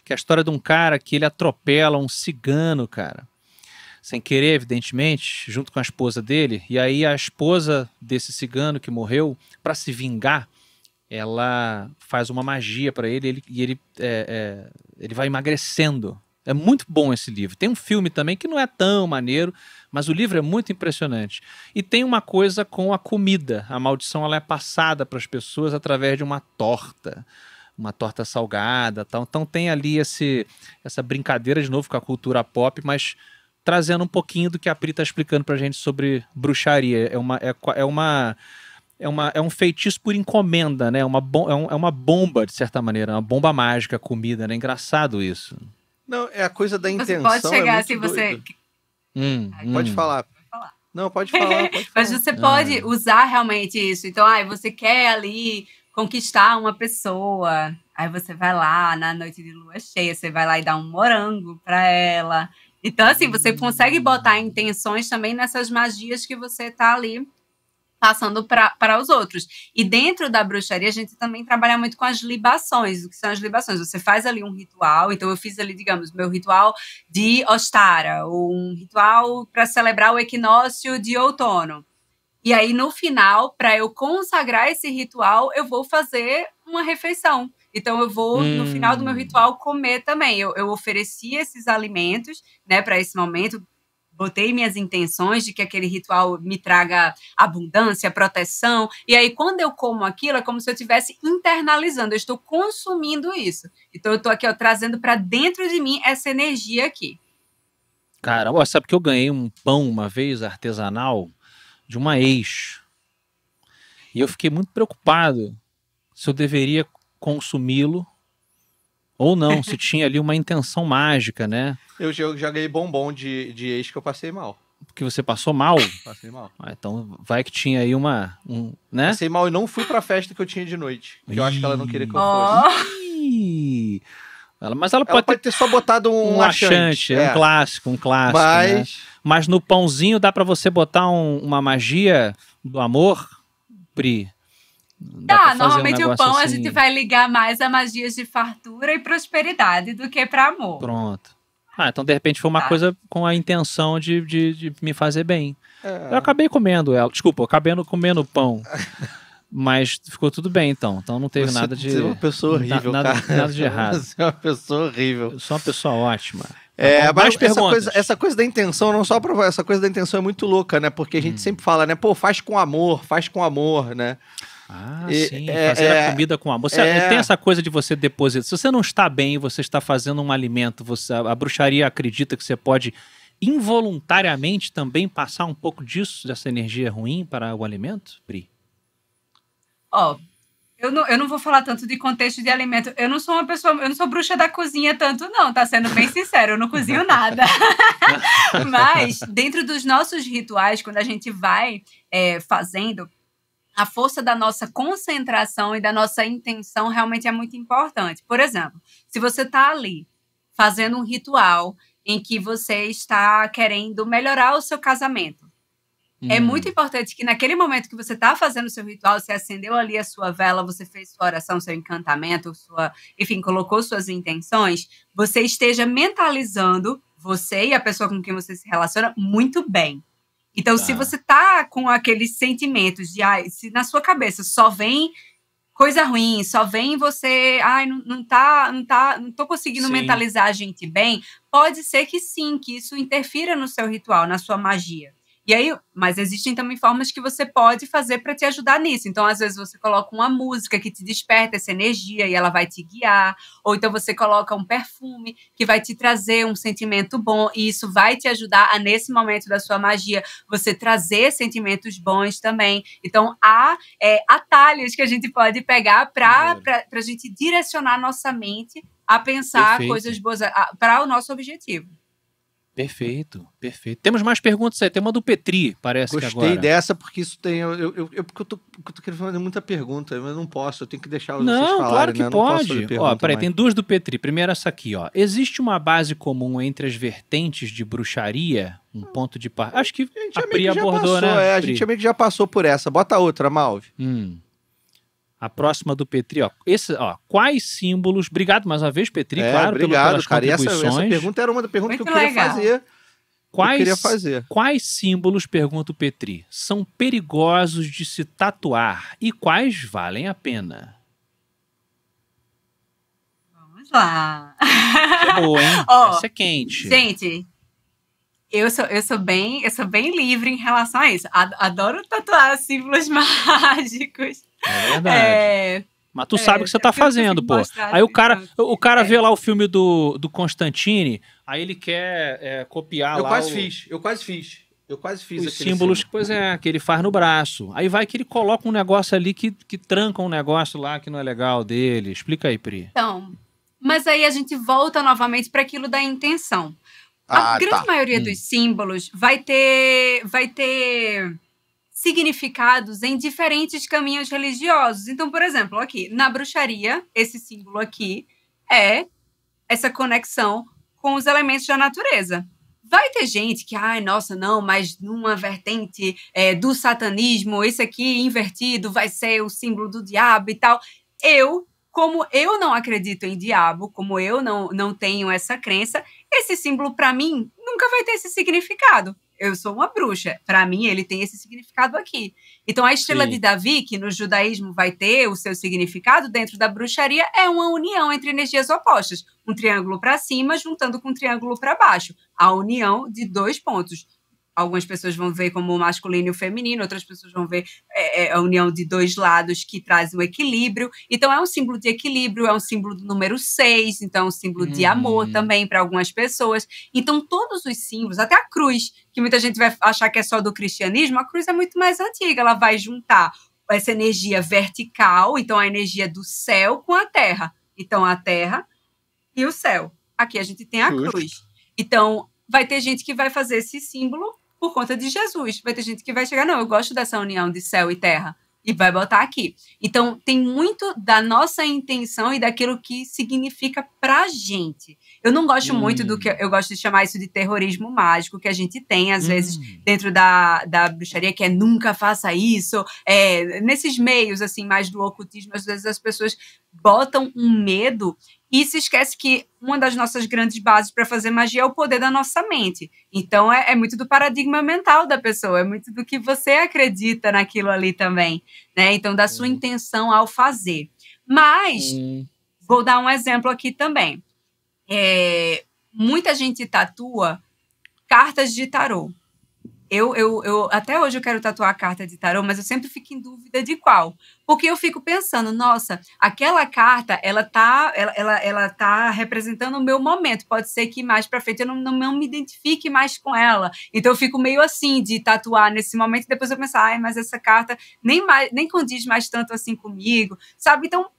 Que é a história de um cara que ele atropela um cigano, cara. Sem querer, evidentemente, junto com a esposa dele. E aí a esposa desse cigano que morreu, para se vingar, ela faz uma magia para ele, ele e ele, é, é, ele vai emagrecendo. É muito bom esse livro. Tem um filme também que não é tão maneiro, mas o livro é muito impressionante. E tem uma coisa com a comida. A maldição ela é passada para as pessoas através de uma torta, uma torta salgada, tal. Então tem ali esse, essa brincadeira de novo com a cultura pop, mas trazendo um pouquinho do que a Pri está explicando para a gente sobre bruxaria. É uma é, é uma é, uma, é um feitiço por encomenda, né? Uma bom, é, um- é uma bomba, de certa maneira, uma bomba mágica, comida, né? Engraçado isso. Não, é a coisa da Você intenção. pode é chegar muito se você. doido. Hum, Pode hum. falar. Não, pode falar. *laughs* Pode falar. Mas você pode Ah. usar realmente isso. Então, ai, você quer ali conquistar uma pessoa. Aí você vai lá na noite de lua cheia, você vai lá e dá um morango para ela. Então, assim, você consegue botar intenções também nessas magias que você tá ali passando para os outros. E dentro da bruxaria, a gente também trabalha muito com as libações. O que são as libações? Você faz ali um ritual, então eu fiz ali, digamos, meu ritual de Ostara, ou um ritual para celebrar o equinócio de outono. E aí, no final, para eu consagrar esse ritual, eu vou fazer uma refeição. Então, eu vou, hum. no final do meu ritual, comer também. Eu, eu ofereci esses alimentos, né, para esse momento, botei minhas intenções de que aquele ritual me traga abundância, proteção. E aí, quando eu como aquilo, é como se eu estivesse internalizando, eu estou consumindo isso. Então, eu estou aqui ó, trazendo para dentro de mim essa energia aqui. Cara, ó, sabe que eu ganhei um pão uma vez artesanal de uma ex. E eu fiquei muito preocupado se eu deveria consumi-lo ou não, se tinha ali uma intenção mágica, né? Eu já ganhei bombom de, de ex que eu passei mal. Porque você passou mal? Passei mal. Ah, então vai que tinha aí uma. Um, né? Passei mal e não fui pra festa que eu tinha de noite. Que eu acho que ela não queria que eu fosse. Ela, mas ela, ela pode, pode ter, ter só botado um, um achante, é. um clássico, um clássico. Mas, né? mas no pãozinho dá para você botar um, uma magia do amor, Pri. Dá, normalmente um o pão assim... a gente vai ligar mais a magias de fartura e prosperidade do que para amor. Pronto. Ah, então de repente foi uma tá. coisa com a intenção de, de, de me fazer bem. É. Eu acabei comendo ela. Desculpa, eu acabei comendo pão. *laughs* Mas ficou tudo bem, então. Então não teve você, nada de. Você é uma pessoa horrível, nada, cara. Nada de *laughs* errado. Você é uma pessoa horrível. Eu sou uma pessoa ótima. É, tá mas essa coisa, essa coisa da intenção, não só pra, essa coisa da intenção é muito louca, né? Porque a gente hum. sempre fala, né? Pô, faz com amor, faz com amor, né? Ah, e, sim, é, fazer é, a comida com amor. Você, é, tem essa coisa de você depositar. Se você não está bem, você está fazendo um alimento, você, a, bruxaria acredita que você pode involuntariamente também passar um pouco disso, dessa energia ruim para o alimento, Pri? Ó, oh, eu não, eu não vou falar tanto de contexto de alimento. Eu não sou uma pessoa, eu não sou bruxa da cozinha tanto, não, tá sendo bem sincero, eu não cozinho nada. *laughs* Mas, dentro dos nossos rituais, quando a gente vai é, fazendo, a força da nossa concentração e da nossa intenção realmente é muito importante. Por exemplo, se você está ali fazendo um ritual em que você está querendo melhorar o seu casamento, é hum. muito importante que naquele momento que você está fazendo o seu ritual, você acendeu ali a sua vela, você fez sua oração, seu encantamento, sua, enfim, colocou suas intenções, você esteja mentalizando você e a pessoa com quem você se relaciona muito bem. Então, tá. se você tá com aqueles sentimentos de, ai, se na sua cabeça só vem coisa ruim, só vem você, ai, não, não tá, não tá, não tô conseguindo sim. mentalizar a gente bem, pode ser que sim, que isso interfira no seu ritual, na sua magia. E aí, mas existem também formas que você pode fazer para te ajudar nisso. Então, às vezes você coloca uma música que te desperta essa energia e ela vai te guiar, ou então você coloca um perfume que vai te trazer um sentimento bom e isso vai te ajudar a nesse momento da sua magia você trazer sentimentos bons também. Então, há é, atalhos que a gente pode pegar para é. a gente direcionar nossa mente a pensar Perfeito. coisas boas para o nosso objetivo. Perfeito, perfeito. Temos mais perguntas aí. Tem uma do Petri, parece Gostei que agora. Gostei dessa porque isso tem. Eu, eu, eu, porque eu tô, eu tô querendo fazer muita pergunta, mas não posso. Eu tenho que deixar os Não, falarem, claro que né? pode. Ó, peraí, tem duas do Petri. Primeiro essa aqui, ó. Existe uma base comum entre as vertentes de bruxaria? Um ponto de par. Acho que a, a Pri abordou, passou, né? É, a gente meio que já passou por essa. Bota outra, Malve. Hum. A próxima do Petri, ó. Esse, ó, quais símbolos. Obrigado mais uma vez, Petri, é, claro, obrigado, pelas cara. E essa, essa, pergunta era uma das perguntas que eu queria legal. fazer. Quais, eu queria fazer. Quais símbolos, pergunta o Petri, são perigosos de se tatuar e quais valem a pena? Vamos lá. é boa, hein? *laughs* Oh, Essa é quente. Gente, eu sou, eu sou bem, eu sou bem livre em relação a isso. Adoro tatuar símbolos *laughs* mágicos. É verdade. É, mas tu é, sabe o que você tá fazendo, pô. Aí o cara, o cara é. vê lá o filme do, do Constantine, aí ele quer é, copiar eu lá. Eu quase o... fiz, eu quase fiz. Eu quase fiz Os símbolos, símbolo. pois é, que ele faz no braço. Aí vai que ele coloca um negócio ali que, que tranca um negócio lá que não é legal dele. Explica aí, Pri. Então, mas aí a gente volta novamente para aquilo da intenção. A ah, grande tá. maioria hum. dos símbolos vai ter vai ter significados em diferentes caminhos religiosos. Então, por exemplo, aqui, na bruxaria, esse símbolo aqui é essa conexão com os elementos da natureza. Vai ter gente que, ai, nossa, não, mas numa vertente é, do satanismo, esse aqui invertido vai ser o símbolo do diabo e tal. Eu, como eu não acredito em diabo, como eu não, não tenho essa crença, esse símbolo para mim nunca vai ter esse significado eu sou uma bruxa. Para mim, ele tem esse significado aqui. Então, a estrela Sim. de Davi, que no judaísmo vai ter o seu significado, dentro da bruxaria, é uma união entre energias opostas. Um triângulo para cima, juntando com um triângulo para baixo. A união de dois pontos algumas pessoas vão ver como o masculino e o feminino, outras pessoas vão ver é, é, a união de dois lados que traz o equilíbrio. Então, é um símbolo de equilíbrio, é um símbolo do número 6, então é um símbolo de amor uhum. também para algumas pessoas. Então, todos os símbolos, até a cruz, que muita gente vai achar que é só do cristianismo, a cruz é muito mais antiga, ela vai juntar essa energia vertical, então a energia do céu com a terra. Então, a terra e o céu. Aqui a gente tem a cruz. Então, vai ter gente que vai fazer esse símbolo por conta de Jesus. Vai ter gente que vai chegar, não, eu gosto dessa união de céu e terra. E vai botar aqui. Então, tem muito da nossa intenção e daquilo que significa pra gente. Eu não gosto hum. muito do que eu gosto de chamar isso de terrorismo mágico, que a gente tem, às hum. vezes, dentro da, da bruxaria, que é nunca faça isso. É, nesses meios, assim, mais do ocultismo, às vezes as pessoas botam um medo e se esquece que uma das nossas grandes bases para fazer magia é o poder da nossa mente. Então é, é, muito do paradigma mental da pessoa, é muito do que você acredita naquilo ali também, né? Então da sua intenção ao fazer. Mas vou dar um exemplo aqui também. É, muita gente tatua cartas de tarô. Eu, eu, eu, até hoje eu quero tatuar a carta de tarô, mas eu sempre fico em dúvida de qual. Porque eu fico pensando, nossa, aquela carta, ela tá, ela, ela, ela tá representando o meu momento. Pode ser que mais para frente eu não, não, não, me identifique mais com ela. Então eu fico meio assim de tatuar nesse momento e depois eu pensar, ai, mas essa carta nem, mais, nem condiz mais tanto assim comigo, sabe? Então,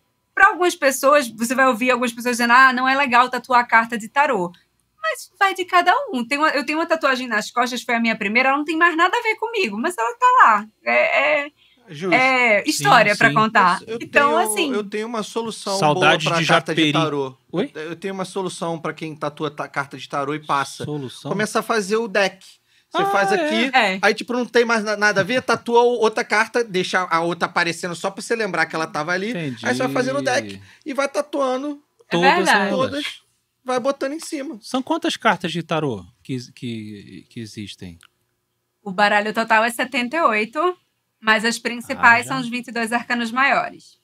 para algumas pessoas, você vai ouvir algumas pessoas dizendo, ah, não é legal tatuar a carta de tarô. Mas vai de cada um. Tem uma, eu tenho uma tatuagem nas costas, foi a minha primeira, ela não tem mais nada a ver comigo, mas ela tá lá. É, é, é história para contar. Eu então, tenho, assim. Eu tenho uma solução Saudade boa pra de carta Japeri. de tarô. Oi? Eu tenho uma solução para quem tatua ta carta de tarô e passa. Solução? Começa a fazer o deck. Você Ah, faz é. aqui, É. aí tipo, não tem mais na- nada a ver, tatua outra carta, deixa a outra aparecendo só pra você lembrar que ela tava ali. Entendi. Aí você vai fazendo o deck e vai tatuando Todas verdade. elas. todas, vai botando em cima. São quantas cartas de tarô que, que, que existem? O baralho total é 78, mas as principais Ah, são os 22 arcanos maiores.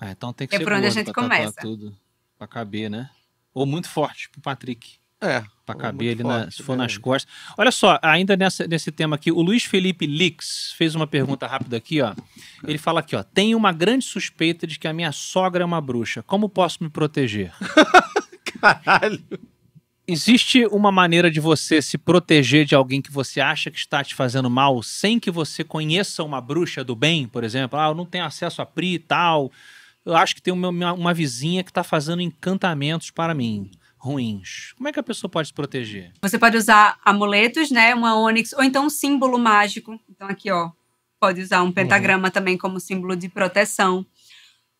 Ah, então tem que É ser por onde a gente começa. tudo. Pra caber, né? Ou muito forte, pro Patrick. É. Pra Ou caber ali, na- forte, se for né? nas costas. Olha só, ainda nessa, nesse tema aqui, o Luiz Felipe Lix fez uma pergunta rápida aqui, ó. Ele fala aqui, ó. Tenho uma grande suspeita de que a minha sogra é uma bruxa. Como posso me proteger? *laughs* Caralho. Existe uma maneira de você se proteger de alguém que você acha que está te fazendo mal sem que você conheça uma bruxa do bem, por exemplo? Ah, eu não tenho acesso a Pri e tal. Eu acho que tem uma- uma vizinha que está fazendo encantamentos para mim, ruins. Como é que a pessoa pode se proteger? Você pode usar amuletos, né? Uma ônix, ou então um símbolo mágico. Então, aqui, ó. Pode usar um pentagrama também como símbolo de proteção.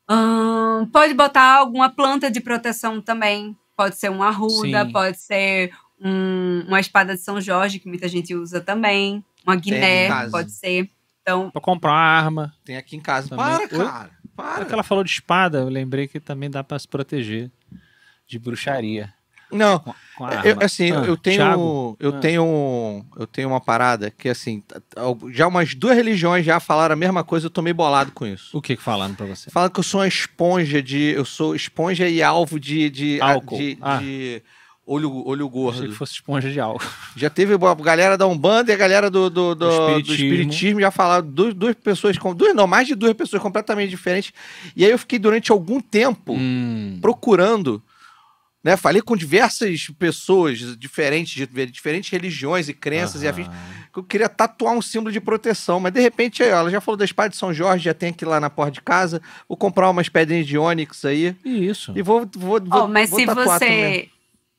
Ahn, pode botar alguma planta de proteção também. Pode ser uma arruda, Sim. pode ser um- uma espada de São Jorge, que muita gente usa também. Uma guiné, pode ser. Então, Para comprar uma arma. Tem aqui em casa. Também. Para, cara. Para. que ela falou de espada, eu lembrei que também dá para se proteger de bruxaria Não, com, com a Eu, assim, Ah, eu tenho, Thiago? eu Ah. tenho, eu tenho uma parada que assim, já umas duas religiões já falaram a mesma coisa, eu tô meio bolado com isso. O que que falando para você? Fala que eu sou uma esponja de, eu sou esponja e alvo de de, Álcool. de, Ah. de olho, olho Achei gordo. que fosse esponja de álcool. *laughs* Já teve a galera da Umbanda e a galera do, do, do, Do do espiritismo. espiritismo. já falaram duas, duas pessoas, com duas não, mais de duas pessoas completamente diferentes. E aí eu fiquei durante algum tempo Hum. procurando, né? Falei com diversas pessoas diferentes, de diferentes religiões e crenças e afins, que eu queria tatuar um símbolo de proteção. Mas de repente, aí, ó, ela já falou da espada de São Jorge, já tem aqui lá na porta de casa. Vou comprar umas pedrinhas de ônix aí Isso. e vou, vou, vou, ó, mas vou se tatuar também. você,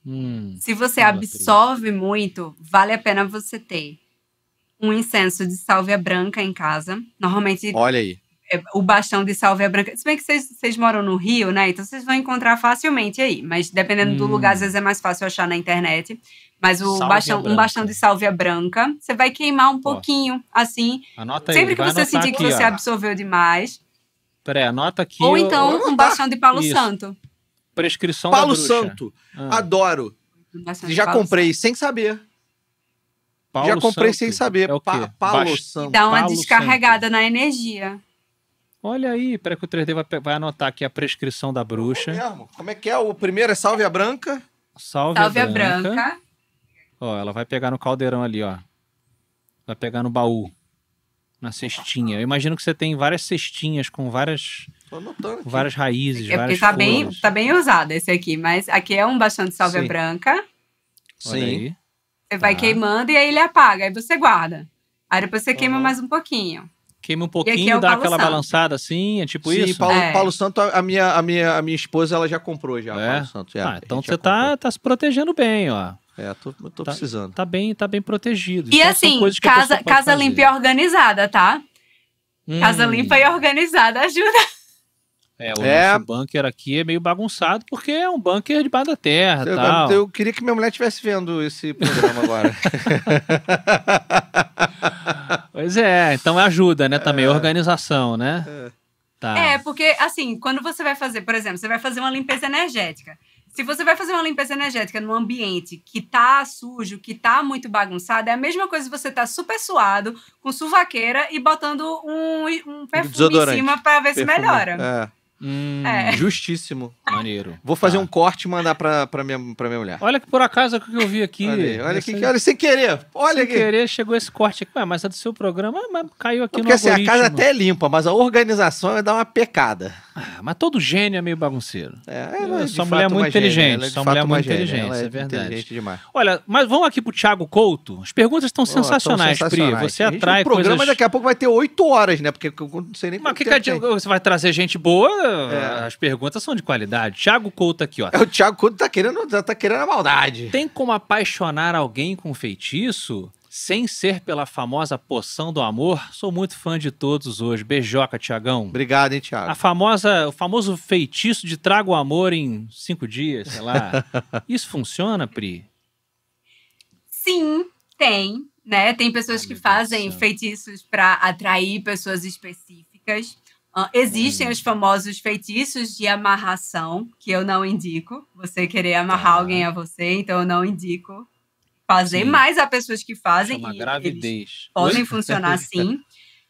Hum. se você absorve muito, vale a pena você ter. um incenso de sálvia branca em casa. Normalmente Olha aí. É, o bastão de sálvia branca. Se bem que vocês, moram no Rio, né? Então vocês vão encontrar facilmente aí. Mas dependendo do Hum. lugar, às vezes é mais fácil achar na internet. Mas o bastão, um bastão de sálvia branca, você vai queimar um pouquinho, assim. Anota aí. Sempre que vai você sentir que aqui, você ó. absorveu demais. Peraí, anota aqui. Ou então vou um bastão de palo Isso. santo. Prescrição Palo. Santo. Ah, Adoro. Um Já comprei sem saber. Palo Já comprei Santo. sem saber. É o quê? Pa Palo Bast- Santo. Dá uma Palo descarregada na energia. Olha aí, peraí que o 3D vai, vai anotar aqui a prescrição da bruxa. Mesmo. Como é que é? O primeiro é sálvia branca. Sálvia, Sálvia branca. branca. Ó, ela vai pegar no caldeirão ali, ó. Vai pegar no baú. Na cestinha. Eu imagino que você tem várias cestinhas com várias, várias raízes, É porque várias tá bem, tá bem usado esse aqui. Mas aqui é um bastão de sálvia Sim. branca. Olha Sim. aí. Você vai Tá. queimando e aí ele apaga. Aí você guarda. Aí depois você queima Uhum. mais um pouquinho. Queima um aqui pouquinho, é dá aquela Santo. balançada assim, é tipo Sim, isso? Paulo, É. Paulo Santo, a minha, a, minha, a minha esposa, ela já comprou já. É? Paulo Santo, é. ah, então gente você já tá, tá se protegendo bem, ó. É, tô, eu tô Tá- precisando. Tá bem, tá bem protegido. E Então, assim, casa, casa fazer. limpa e organizada, tá? Casa Hum. limpa e organizada ajuda. É, o É. nosso bunker aqui é meio bagunçado porque é um bunker debaixo da terra Eu, tal. eu queria que minha mulher estivesse vendo esse programa agora. *laughs* Pois é, então ajuda, né, também, organização, né? É. Tá. É, porque assim, quando você vai fazer, por exemplo, você vai fazer uma limpeza energética. Se você vai fazer uma limpeza energética num ambiente que tá sujo, que tá muito bagunçado, é a mesma coisa se você tá super suado, com suvaqueira e botando um, um perfume em cima pra ver se Perfume. melhora. Hum, É. Justíssimo. Maneiro. Vou fazer Tá. um corte e mandar pra, pra, minha, pra minha mulher. Olha que por acaso o que eu vi aqui. Olha, olha aqui, olha, sem querer. Olha sem aqui. querer chegou esse corte aqui. Ué, mas é do seu programa, Ah, mas caiu aqui Porque no assim, a casa até é limpa, mas a organização vai dar uma pecada. Ah, mas todo gênio é meio bagunceiro. É, Eu ela é de sou uma fato mulher muito uma gênia, inteligente, ela é sou uma fato mulher uma muito inteligente, é é verdade. inteligente demais. Olha, mas vamos aqui pro Thiago Couto. As perguntas estão tão sensacionais, Pri. Você atrai O programa coisas... daqui a pouco vai ter oito horas, né? Porque eu não sei nem Mas que que adianta? Você vai trazer gente boa, É. as perguntas são de qualidade. Thiago Couto aqui, ó. É, O Thiago Couto tá querendo, tá querendo a maldade. Tem como apaixonar alguém com feitiço sem ser pela famosa poção do amor? Sou muito fã de todos hoje. Beijoca, Tiagão. Obrigado, hein, A Thiago. famosa, o famoso feitiço de trago o amor em cinco dias, sei lá. *laughs* Isso funciona, Pri? Sim, tem, né? Tem pessoas Ai, que fazem feitiços para atrair pessoas específicas. Ah, existem Hum. os famosos feitiços de amarração, que eu não indico. Você querer amarrar Tá. alguém a você, então eu não indico fazer, Sim. mas há pessoas que fazem Chama e eles gravidez. podem Oi? funcionar *laughs* assim.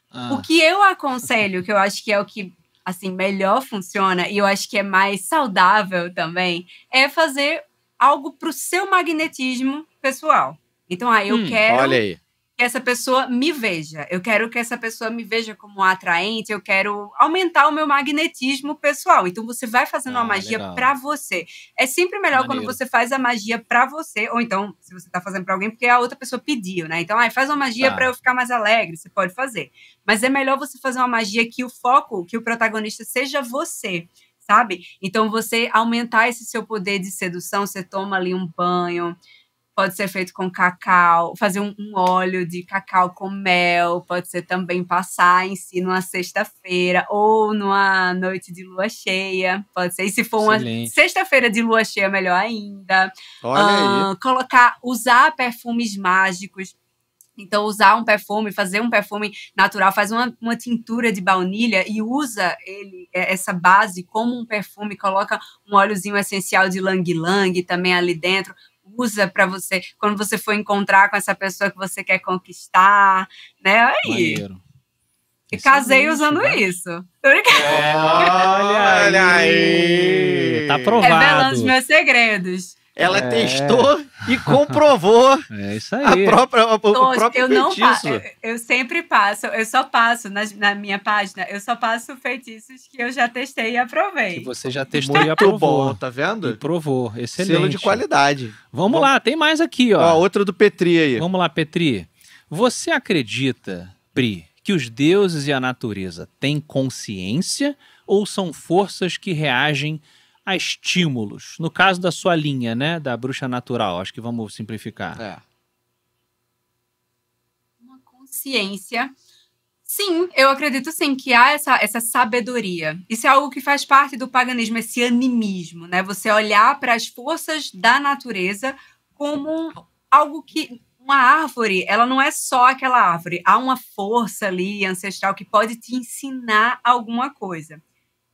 Ah, O que eu aconselho, que eu acho que é o que assim melhor funciona e eu acho que é mais saudável também, é fazer algo pro seu magnetismo pessoal. Então, ah, eu Hum, quero Olha aí. Que essa pessoa me veja. Eu quero que essa pessoa me veja como atraente, eu quero aumentar o meu magnetismo pessoal. Então você vai fazendo Ah, uma magia pra você. É sempre melhor quando Maneiro. você faz a magia pra você, ou então, se você tá fazendo pra alguém porque a outra pessoa pediu, né? Então, ah, faz uma magia Tá. pra eu ficar mais alegre, você pode fazer. Mas é melhor você fazer uma magia que o foco, que o protagonista seja você. Sabe? Então, você aumentar esse seu poder de sedução, você toma ali um banho, pode ser feito com cacau, fazer um, um óleo de cacau com mel, pode ser também passar em si numa sexta-feira ou numa noite de lua cheia, pode ser. E se for uma Excelente. sexta-feira de lua cheia, melhor ainda. Olha aí. Ah, colocar, usar perfumes mágicos. Então, usar um perfume, fazer um perfume natural, faz uma, uma tintura de baunilha e usa ele, é, essa base como um perfume, coloca um óleozinho essencial de lang-lang também ali dentro. Usa para você, quando você for encontrar com essa pessoa que você quer conquistar, né? Aí, Maneiro. e casei Excelente, usando vai. isso. Tô brincando. *laughs* Olha aí. Tá aprovado. Revelando os meus segredos. Ela É. testou e comprovou *laughs* É isso a aí. própria, o, o Todos, próprio eu não feitiço. passo. Eu, eu sempre passo, eu só passo na, na minha página, eu só passo feitiços que eu já testei e Que aprovei. você já testou e Muito aprovou. bom, tá E vendo? provou. Excelente. Selo de qualidade. Vamos Bom. lá, tem mais aqui, ó. Ó, outra do Petri aí. Vamos lá, Petri. Você acredita, Pri, que os deuses e a natureza têm consciência ou são forças que reagem a estímulos? No caso da sua linha, né, da bruxa natural, acho que vamos simplificar. É. Uma consciência. Sim, eu acredito sim que há essa, essa sabedoria. Isso é algo que faz parte do paganismo, esse animismo, né? Você olhar para as forças da natureza como algo que uma árvore, ela não é só aquela árvore. Há uma força ali ancestral que pode te ensinar alguma coisa.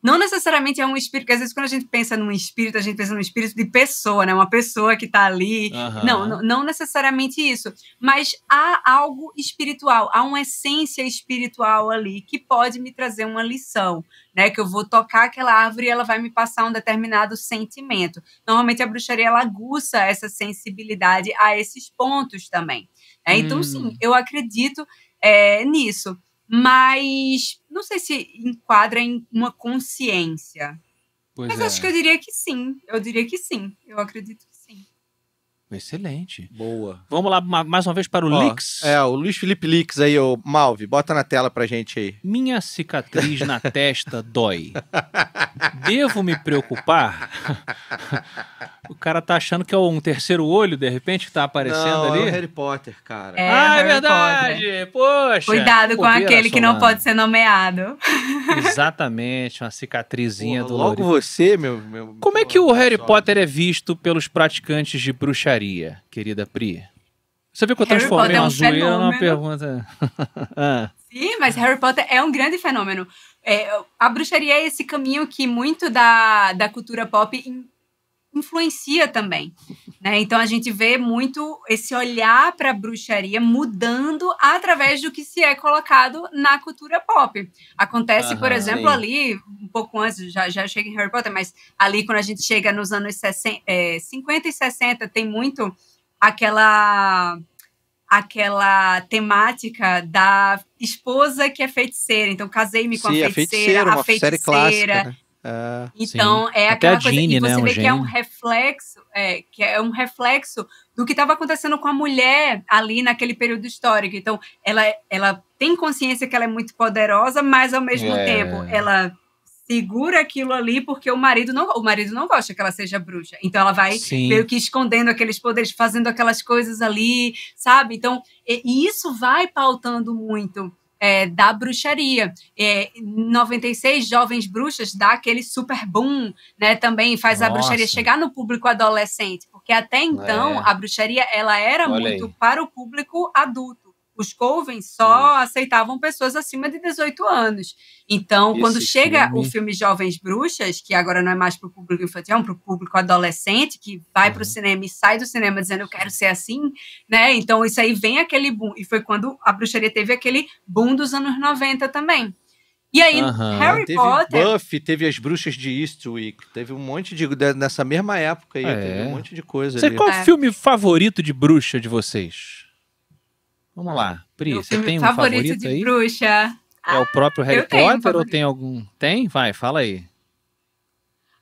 Não necessariamente é um espírito, porque às vezes quando a gente pensa num espírito, a gente pensa num espírito de pessoa, né? Uma pessoa que está ali. Não, não, não necessariamente isso. Mas há algo espiritual, há uma essência espiritual ali que pode me trazer uma lição, né? Que eu vou tocar aquela árvore e ela vai me passar um determinado sentimento. Normalmente a bruxaria ela aguça essa sensibilidade a esses pontos também. né? Então, Hum. sim, eu acredito é, nisso. Mas não sei se enquadra em uma consciência. Pois Mas é. acho que eu diria que sim. Eu diria que sim. Eu acredito. Excelente. Boa. Vamos lá ma- mais uma vez para o Ó, Lix. É, o Luiz Felipe Lix aí, o Malve, bota na tela pra gente aí. Minha cicatriz na testa dói. Devo me preocupar? o cara tá achando que é um terceiro olho, de repente, que tá aparecendo Não, ali. é o Harry Potter, cara. É, ah, é Harry verdade! Poxa! Cuidado com aquele que não pode ser nomeado. Exatamente, uma cicatrizinha Porra, logo você, meu, meu. Como é que o Harry. Potter é visto pelos praticantes de bruxaria, querida Pri? Você viu que eu Harry transformei Potter é uma um zoeira numa pergunta. *laughs* Ah, Sim, mas Harry Potter é um grande fenômeno. É, a bruxaria é esse caminho que muito da, da cultura pop influencia também. né? Então a gente vê muito esse olhar para a bruxaria mudando através do que se é colocado na cultura pop. Acontece, por Aham, exemplo, sim. ali, um pouco antes, já, já chega em Harry Potter, mas ali quando a gente chega nos anos 60, é, 50 e 60, tem muito aquela aquela temática da esposa que é feiticeira. Então, casei-me com Sim, a a feiticeira, a feiticeira. clássica, né? É. Então, é Até aquela a coisa. Ginny, e você né, um vê que é um gênio. reflexo, é, que é um reflexo do que estava acontecendo com a mulher ali naquele período histórico. Então, ela, ela tem consciência que ela é muito poderosa, mas ao mesmo É. tempo ela segura aquilo ali porque o marido não o marido não gosta que ela seja bruxa. Então ela vai Sim. meio que escondendo aqueles poderes, fazendo aquelas coisas ali, sabe? Então, e, e isso vai pautando muito é, da bruxaria. É, em 96, Jovens Bruxas dá aquele super boom, né? Também faz a Nossa. bruxaria chegar no público adolescente, porque até então É. a bruxaria ela era Olha muito aí. para o público adulto. Os Covens só aceitavam pessoas acima de 18 anos. Então, Esse quando chega filme- o filme Jovens Bruxas, que agora não é mais para o público infantil, é para o público adolescente, que vai Uhum. para o cinema e sai do cinema dizendo eu quero ser assim, né? Então, isso aí vem aquele boom. E foi quando a bruxaria teve aquele boom dos anos 90 também. E aí, Aham. Harry teve Potter. Buffy, teve as bruxas de Eastwick, teve um monte de. Nessa mesma época aí, É. teve um monte de coisa Você, ali. qual é É. o filme favorito de bruxa de vocês? Vamos lá. Pri, meu você tem um favorito favorito de aí? bruxa. É o próprio Harry eu tenho um Potter ou tem algum? Tem? Vai, fala aí.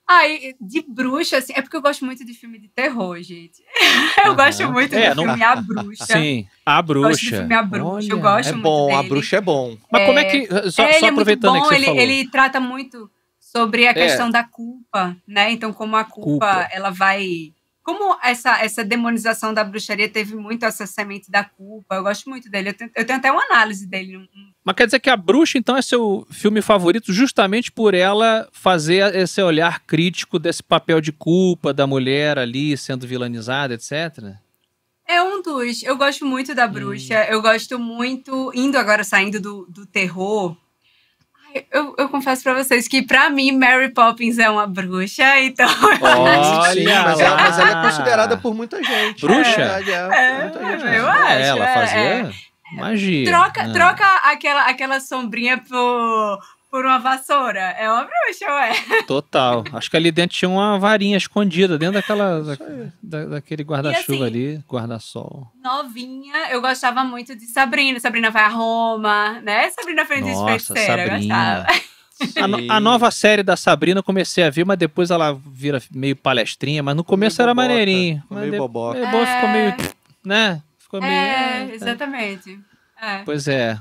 Ai, de bruxa, assim, é porque eu gosto muito de filme de terror, gente. *laughs* eu gosto muito É, do não- filme A Bruxa. Sim, a Gosto do bruxa. filme A Bruxa, eu Olha, gosto É muito bom, a dele. bruxa é bom. Mas como é É, que. Só, É, só é aproveitando aí bom, que você ele, falou. ele trata muito sobre a questão É. da culpa, né? Então, como a culpa, Culpa. ela vai. Como essa, essa demonização da bruxaria teve muito essa semente da culpa. Eu gosto muito dele. Eu tenho, eu tenho até uma análise dele. Mas quer dizer que a bruxa, então, é seu filme favorito justamente por ela fazer esse olhar crítico desse papel de culpa da mulher ali sendo vilanizada, etc. É um dos. Eu gosto muito da bruxa. Eu gosto muito. Indo agora, saindo do, do terror. Eu, eu confesso pra vocês que, pra mim, Mary Poppins é uma bruxa, então. *laughs* Olha Sim, mas, ela, mas ela é considerada por muita gente. Bruxa? É, é, É, muita gente. eu é. acho, ela é, fazia magia. Troca, Ah. troca aquela, aquela sombrinha por, por uma vassoura. É uma bruxa, ué. *laughs* Total. Acho que ali dentro tinha uma varinha escondida dentro daquela, da, da- daquele guarda-chuva assim, ali, guarda-sol. Novinha, eu gostava muito de Sabrina. Sabrina vai a Roma, né? Sabrina Aprendiz Nossa, Feiticeira, Sabrina. gostava. A, no- *laughs* a nova série da Sabrina eu comecei a ver, mas depois ela vira meio palestrinha, mas no começo meio era boboca, maneirinho. meio de- boboca. depois ficou meio, É. né? Ficou meio... É, é, exatamente. É. Pois é.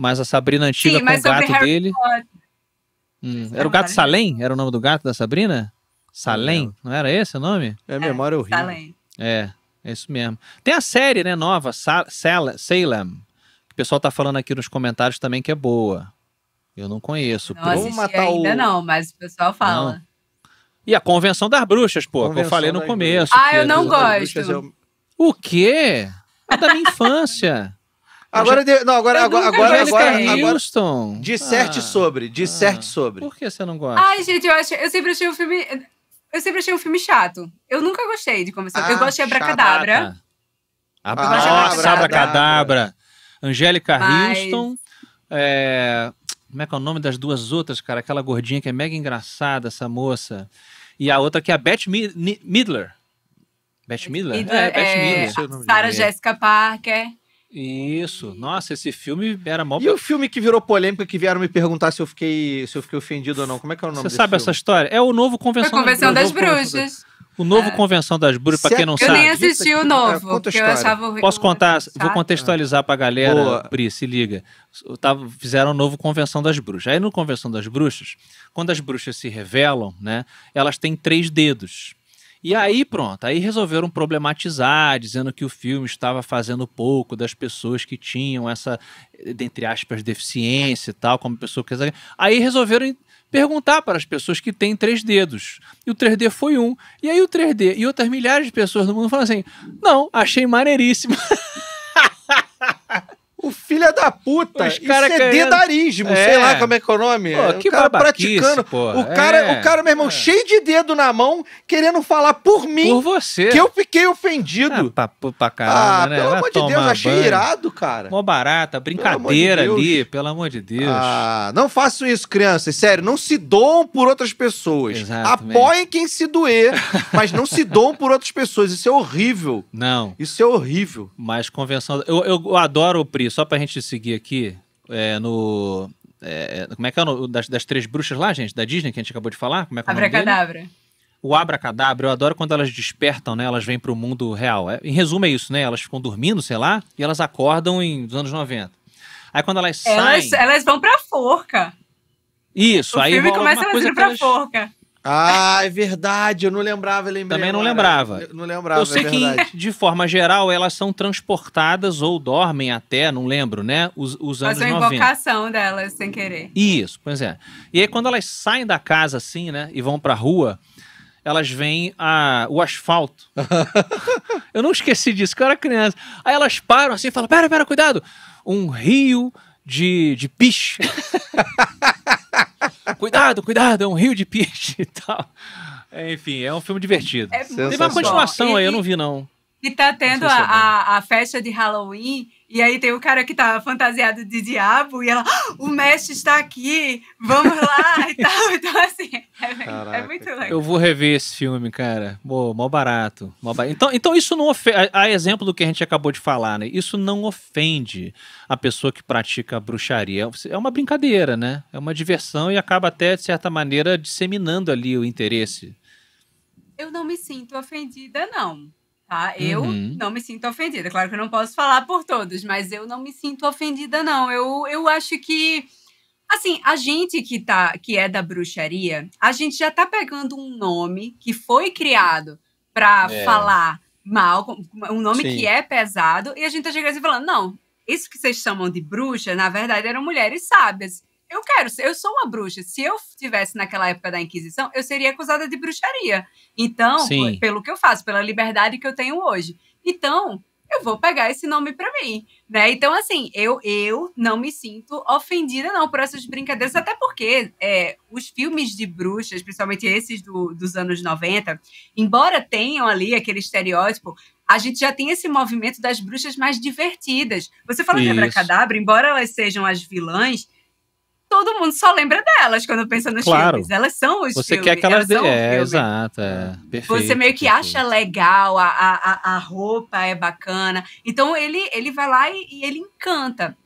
Mas a Sabrina antiga Sim, com o gato Harry dele... Hum, É Era o gato. Salem? Era o nome do gato da Sabrina? Salem? Não era esse o nome? É memória horrível. Salem. É, é isso mesmo. Tem a série, né, nova, Sa Sal- Salem, que o pessoal tá falando aqui nos comentários também que é boa. Eu não conheço. Não assisti matar ainda o- não, mas o pessoal fala. E a Convenção das Bruxas, pô, que eu Convenção falei no começo. Ah, eu é não gosto. É o- O quê? É da minha infância. *laughs* Agora, de- não, agora, Eu agora, agora, gostei. agora, agora, Houston. disserte Ah, sobre, disserte ah. sobre. Por que você não gosta? Ai, gente, eu, acho, eu sempre achei o filme. Eu sempre achei um filme chato. Eu nunca gostei de conversar. Ah, eu gosto de Abracadabra. Ah, Nossa, Abracadabra. Abracadabra. Angélica Mas- Houston. é, Como é que é o nome das duas outras, cara? Aquela gordinha que é mega engraçada, essa moça. E a outra que é a Beth Midler. Beth Midler? E do- é, Beth é, Midler. Sarah. Jessica Parker. Isso. Nossa, esse filme era mó... E o filme que virou polêmica, que vieram me perguntar se eu fiquei, se eu fiquei ofendido ou não. Como é que é o nome Você desse sabe filme? essa história? É o novo Foi Convenção, a Convenção das das Bruxas. Bruxas. O novo É. Convenção das Bruxas, pra Se- quem não Eu sabe. nem assisti o É, novo, a porque eu achava o Posso contar? Vou chato. contextualizar pra galera, Boa. Pri, se liga. Eu tava- fizeram o novo Convenção das Bruxas. Aí no Convenção das Bruxas, quando as bruxas se revelam, né, elas têm três dedos. E aí pronto, aí resolveram problematizar, dizendo que o filme estava fazendo pouco das pessoas que tinham essa, dentre aspas, deficiência e tal, como pessoa que... Aí resolveram perguntar para as pessoas que têm três dedos. E o 3D foi um. E aí o 3D e outras milhares de pessoas no mundo falam assim, não, achei maneiríssimo. *laughs* O filho da puta. Os Isso cara é querendo- dedarismo, É. sei lá como é que é o nome. Pô, É que o cara praticando. O cara, É. o cara, meu irmão, É. cheio de dedo na mão, querendo falar por mim Por você. que eu fiquei Ah, ofendido. papo pra Ah, caramba, né? pelo Vai amor de Deus, achei banho. irado, cara. Mó barata, brincadeira de ali, pelo amor de Deus. Ah, não façam isso, crianças. Sério, não se doam por outras pessoas. Exatamente. Apoiem quem se doer, mas não se doam por outras pessoas. Isso é horrível. Não, Isso é horrível. mas convenção. Eu, eu adoro o Pri, só pra gente seguir aqui, é, no. é, como é que é o nome das, das três bruxas lá, gente? Da Disney que a gente acabou de falar? Como é que é o? Abracadabra. O abracadabra, eu adoro quando elas despertam, né? Elas vêm pro mundo real. É, em resumo, é isso, né? Elas ficam dormindo, sei lá, e elas acordam em, nos anos 90. Aí quando elas Elas, saem. elas vão pra forca. Isso, o aí filme começa elas indo pra elas- forca. Ah, é verdade. Eu não lembrava, eu lembrei. Também não agora. lembrava. Eu Não lembrava, Eu sei é que, de forma geral, elas são transportadas ou dormem até, não lembro, né? Os, os anos uma 90. invocação delas sem querer. Isso, pois é. E aí, quando elas saem da casa assim, né, e vão pra rua, elas veem a, o asfalto. *laughs* eu não esqueci disso, que eu era criança. Aí elas param assim e falam: pera, pera, cuidado! Um rio de, de piche. *laughs* cuidado, cuidado, é um rio de piche e tal. Enfim, é um filme divertido. É Teve uma continuação bom. aí, E- eu não vi, não. E tá tendo Não a, é a, a festa de Halloween, e aí tem o cara que tá fantasiado de diabo, e ela, "Ah, o mestre está aqui, vamos lá *laughs* e tal. Então, assim, é, é muito legal. Eu vou rever esse filme, cara. Pô, mó barato. Mó ba- Então, então isso não ofende. A exemplo do que a gente acabou de falar, né? Isso não ofende a pessoa que pratica a bruxaria. É uma brincadeira, né? É uma diversão e acaba até, de certa maneira, disseminando ali o interesse. Eu não me sinto ofendida, não. Tá? Eu Uhum. não me sinto ofendida. Claro que eu não posso falar por todos, mas eu não me sinto ofendida, não. Eu, eu acho que. Assim, a gente que, tá, que é da bruxaria, a gente já tá pegando um nome que foi criado para É. falar mal, um nome Sim. que é pesado, e a gente tá chegando assim falando, não, isso que vocês chamam de bruxa, na verdade, eram mulheres sábias. Eu quero, eu sou uma bruxa. Se eu estivesse naquela época da Inquisição, eu seria acusada de bruxaria. Então, Sim. pelo que eu faço, pela liberdade que eu tenho hoje. Então, eu vou pegar esse nome pra mim, né? Então, assim, eu, eu não me sinto ofendida, não, por essas brincadeiras, até porque é, os filmes de bruxas, principalmente esses do- dos anos 90, embora tenham ali aquele estereótipo, a gente já tem esse movimento das bruxas mais divertidas. Você fala. Abracadabra, embora elas sejam as vilãs, todo mundo só lembra delas quando pensa nos Claro. filmes. Elas são os Você filmes. quer que elas... De... o É, exato. É. Perfeito. Você meio que perfeito. acha legal, a, a, a- roupa é bacana. Então ele, ele vai lá e, e ele encanta.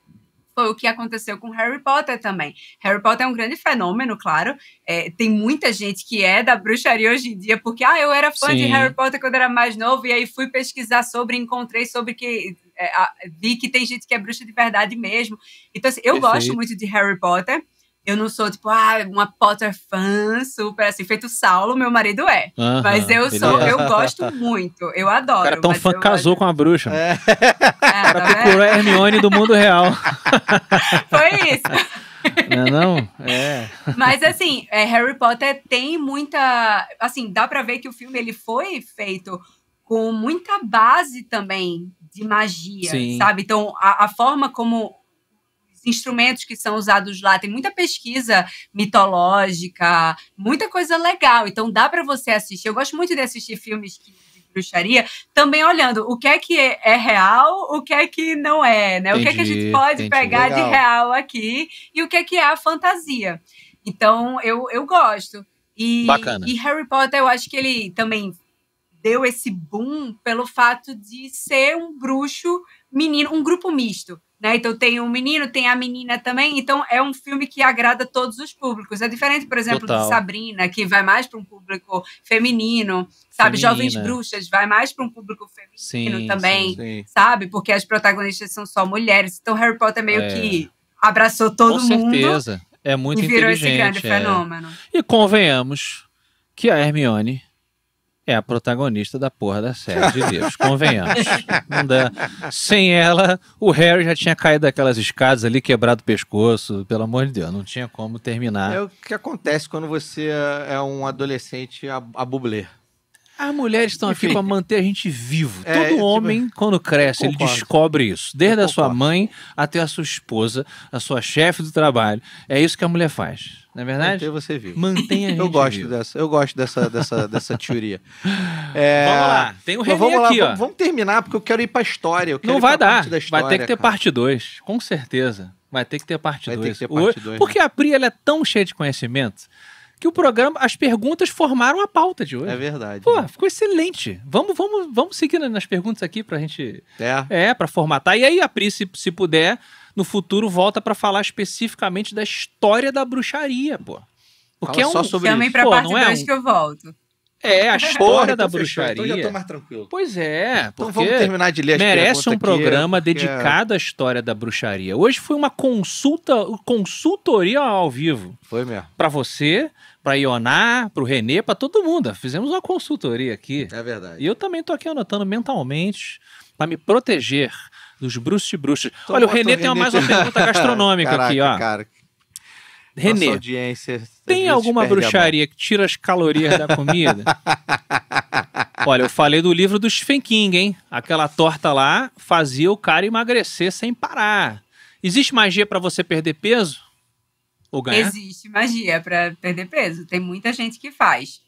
Foi o que aconteceu com Harry Potter também. Harry Potter é um grande fenômeno, claro. É, tem muita gente que é da bruxaria hoje em dia, porque ah, eu era fã de Sim. Harry Potter quando era mais novo, e aí fui pesquisar sobre, encontrei sobre que. É, a- vi que tem gente que é bruxa de verdade mesmo. Então, assim, eu Perfeito. gosto muito de Harry Potter. eu não sou, tipo, ah, uma Potter fã super assim, feito Saulo, meu marido é. Mas eu sou, beleza. eu gosto muito, eu adoro. O cara tão mas fã casou gosto- com a bruxa. É. É, tá vendo? Procurou a Hermione do mundo real. *laughs* Foi isso. Não é não? É. Mas assim, é, Harry Potter tem muita, assim, dá pra ver que o filme ele foi feito com muita base também de magia, Sim. sabe? Então, a, a forma como os instrumentos que são usados lá, tem muita pesquisa mitológica, muita coisa legal. Então, dá pra você assistir. Eu gosto muito de assistir filmes que- de bruxaria, também olhando o que é que é, real, o que é que não é, né? o que é que a Entendi, gente pode entendi. pegar Legal. de real aqui e o que é que é a fantasia. Então, eu, eu gosto. E, Bacana. e Harry Potter, eu acho que ele também deu esse boom pelo fato de ser um bruxo menino, um grupo misto. Né? Então tem um menino, tem a menina também. Então é um filme que agrada todos os públicos. É diferente, por exemplo, Total. de Sabrina, que vai mais para um público feminino, sabe? Feminina. Jovens Bruxas vai mais para um público feminino Sim, também, Sim. sabe? Porque as protagonistas são só mulheres. Então Harry Potter meio É. que abraçou todo Com mundo certeza. É muito e virou esse inteligente. grande é. fenômeno. E convenhamos que a Hermione é a protagonista da porra da série de livros. Convenhamos. Sem ela, o Harry já tinha caído daquelas escadas ali, quebrado o pescoço. Pelo amor de Deus, não tinha como terminar. É o que acontece quando você é um adolescente a, a bublé. As mulheres estão aqui para manter a gente vivo. É, Todo tipo, homem, quando cresce, ele descobre isso. Desde a sua mãe até a sua esposa, a sua chefe do trabalho. É isso que a mulher faz. Não é verdade? Manter você vivo. Mantém a gente Eu gosto vivo. dessa, eu gosto dessa, dessa, *laughs* dessa teoria. É, Vamos lá. Tem René vamos lá, aqui, ó. vamos, terminar, porque eu quero ir pra história. Eu quero Não vai dar. parte da história, vai ter que ter cara. parte 2, com certeza. Vai ter que ter parte Vai 2. ter que ter parte dois, né? Porque a Pri ela é tão cheia de conhecimento que o programa, as perguntas formaram a pauta de hoje. É verdade. Pô, né? ficou excelente. Vamos, vamos, vamos seguir nas perguntas aqui pra gente. É. É, pra formatar. E aí a Pri, se, se puder, no futuro volta pra falar especificamente da história da bruxaria, pô. Porque Fala é só um. sobre Chamem isso. pra Pô, parte não é 2 um- que eu volto. É, a *laughs* Porra, história da então fechou, bruxaria. Então já tô mais tranquilo. Pois é, Então porque vamos terminar de ler as merece um aqui, programa porque- dedicado à história da bruxaria. Hoje foi uma consulta, consultoria ao vivo Foi mesmo. Pra você, pra Ioná, pro Renê, pra todo mundo. Fizemos uma consultoria aqui. É verdade. E eu também tô aqui anotando mentalmente pra me proteger dos bruxos e bruxas. Então Olha, o Renê tem mais uma pergunta gastronômica Caraca, aqui, ó. Cara, Renê, tem alguma bruxaria que tira as calorias da comida? *laughs* Olha, eu falei do livro do Stephen King, hein? Aquela torta lá fazia o cara emagrecer sem parar. Existe magia pra você perder peso? Ou ganhar? Existe magia pra perder peso. Tem muita gente que faz.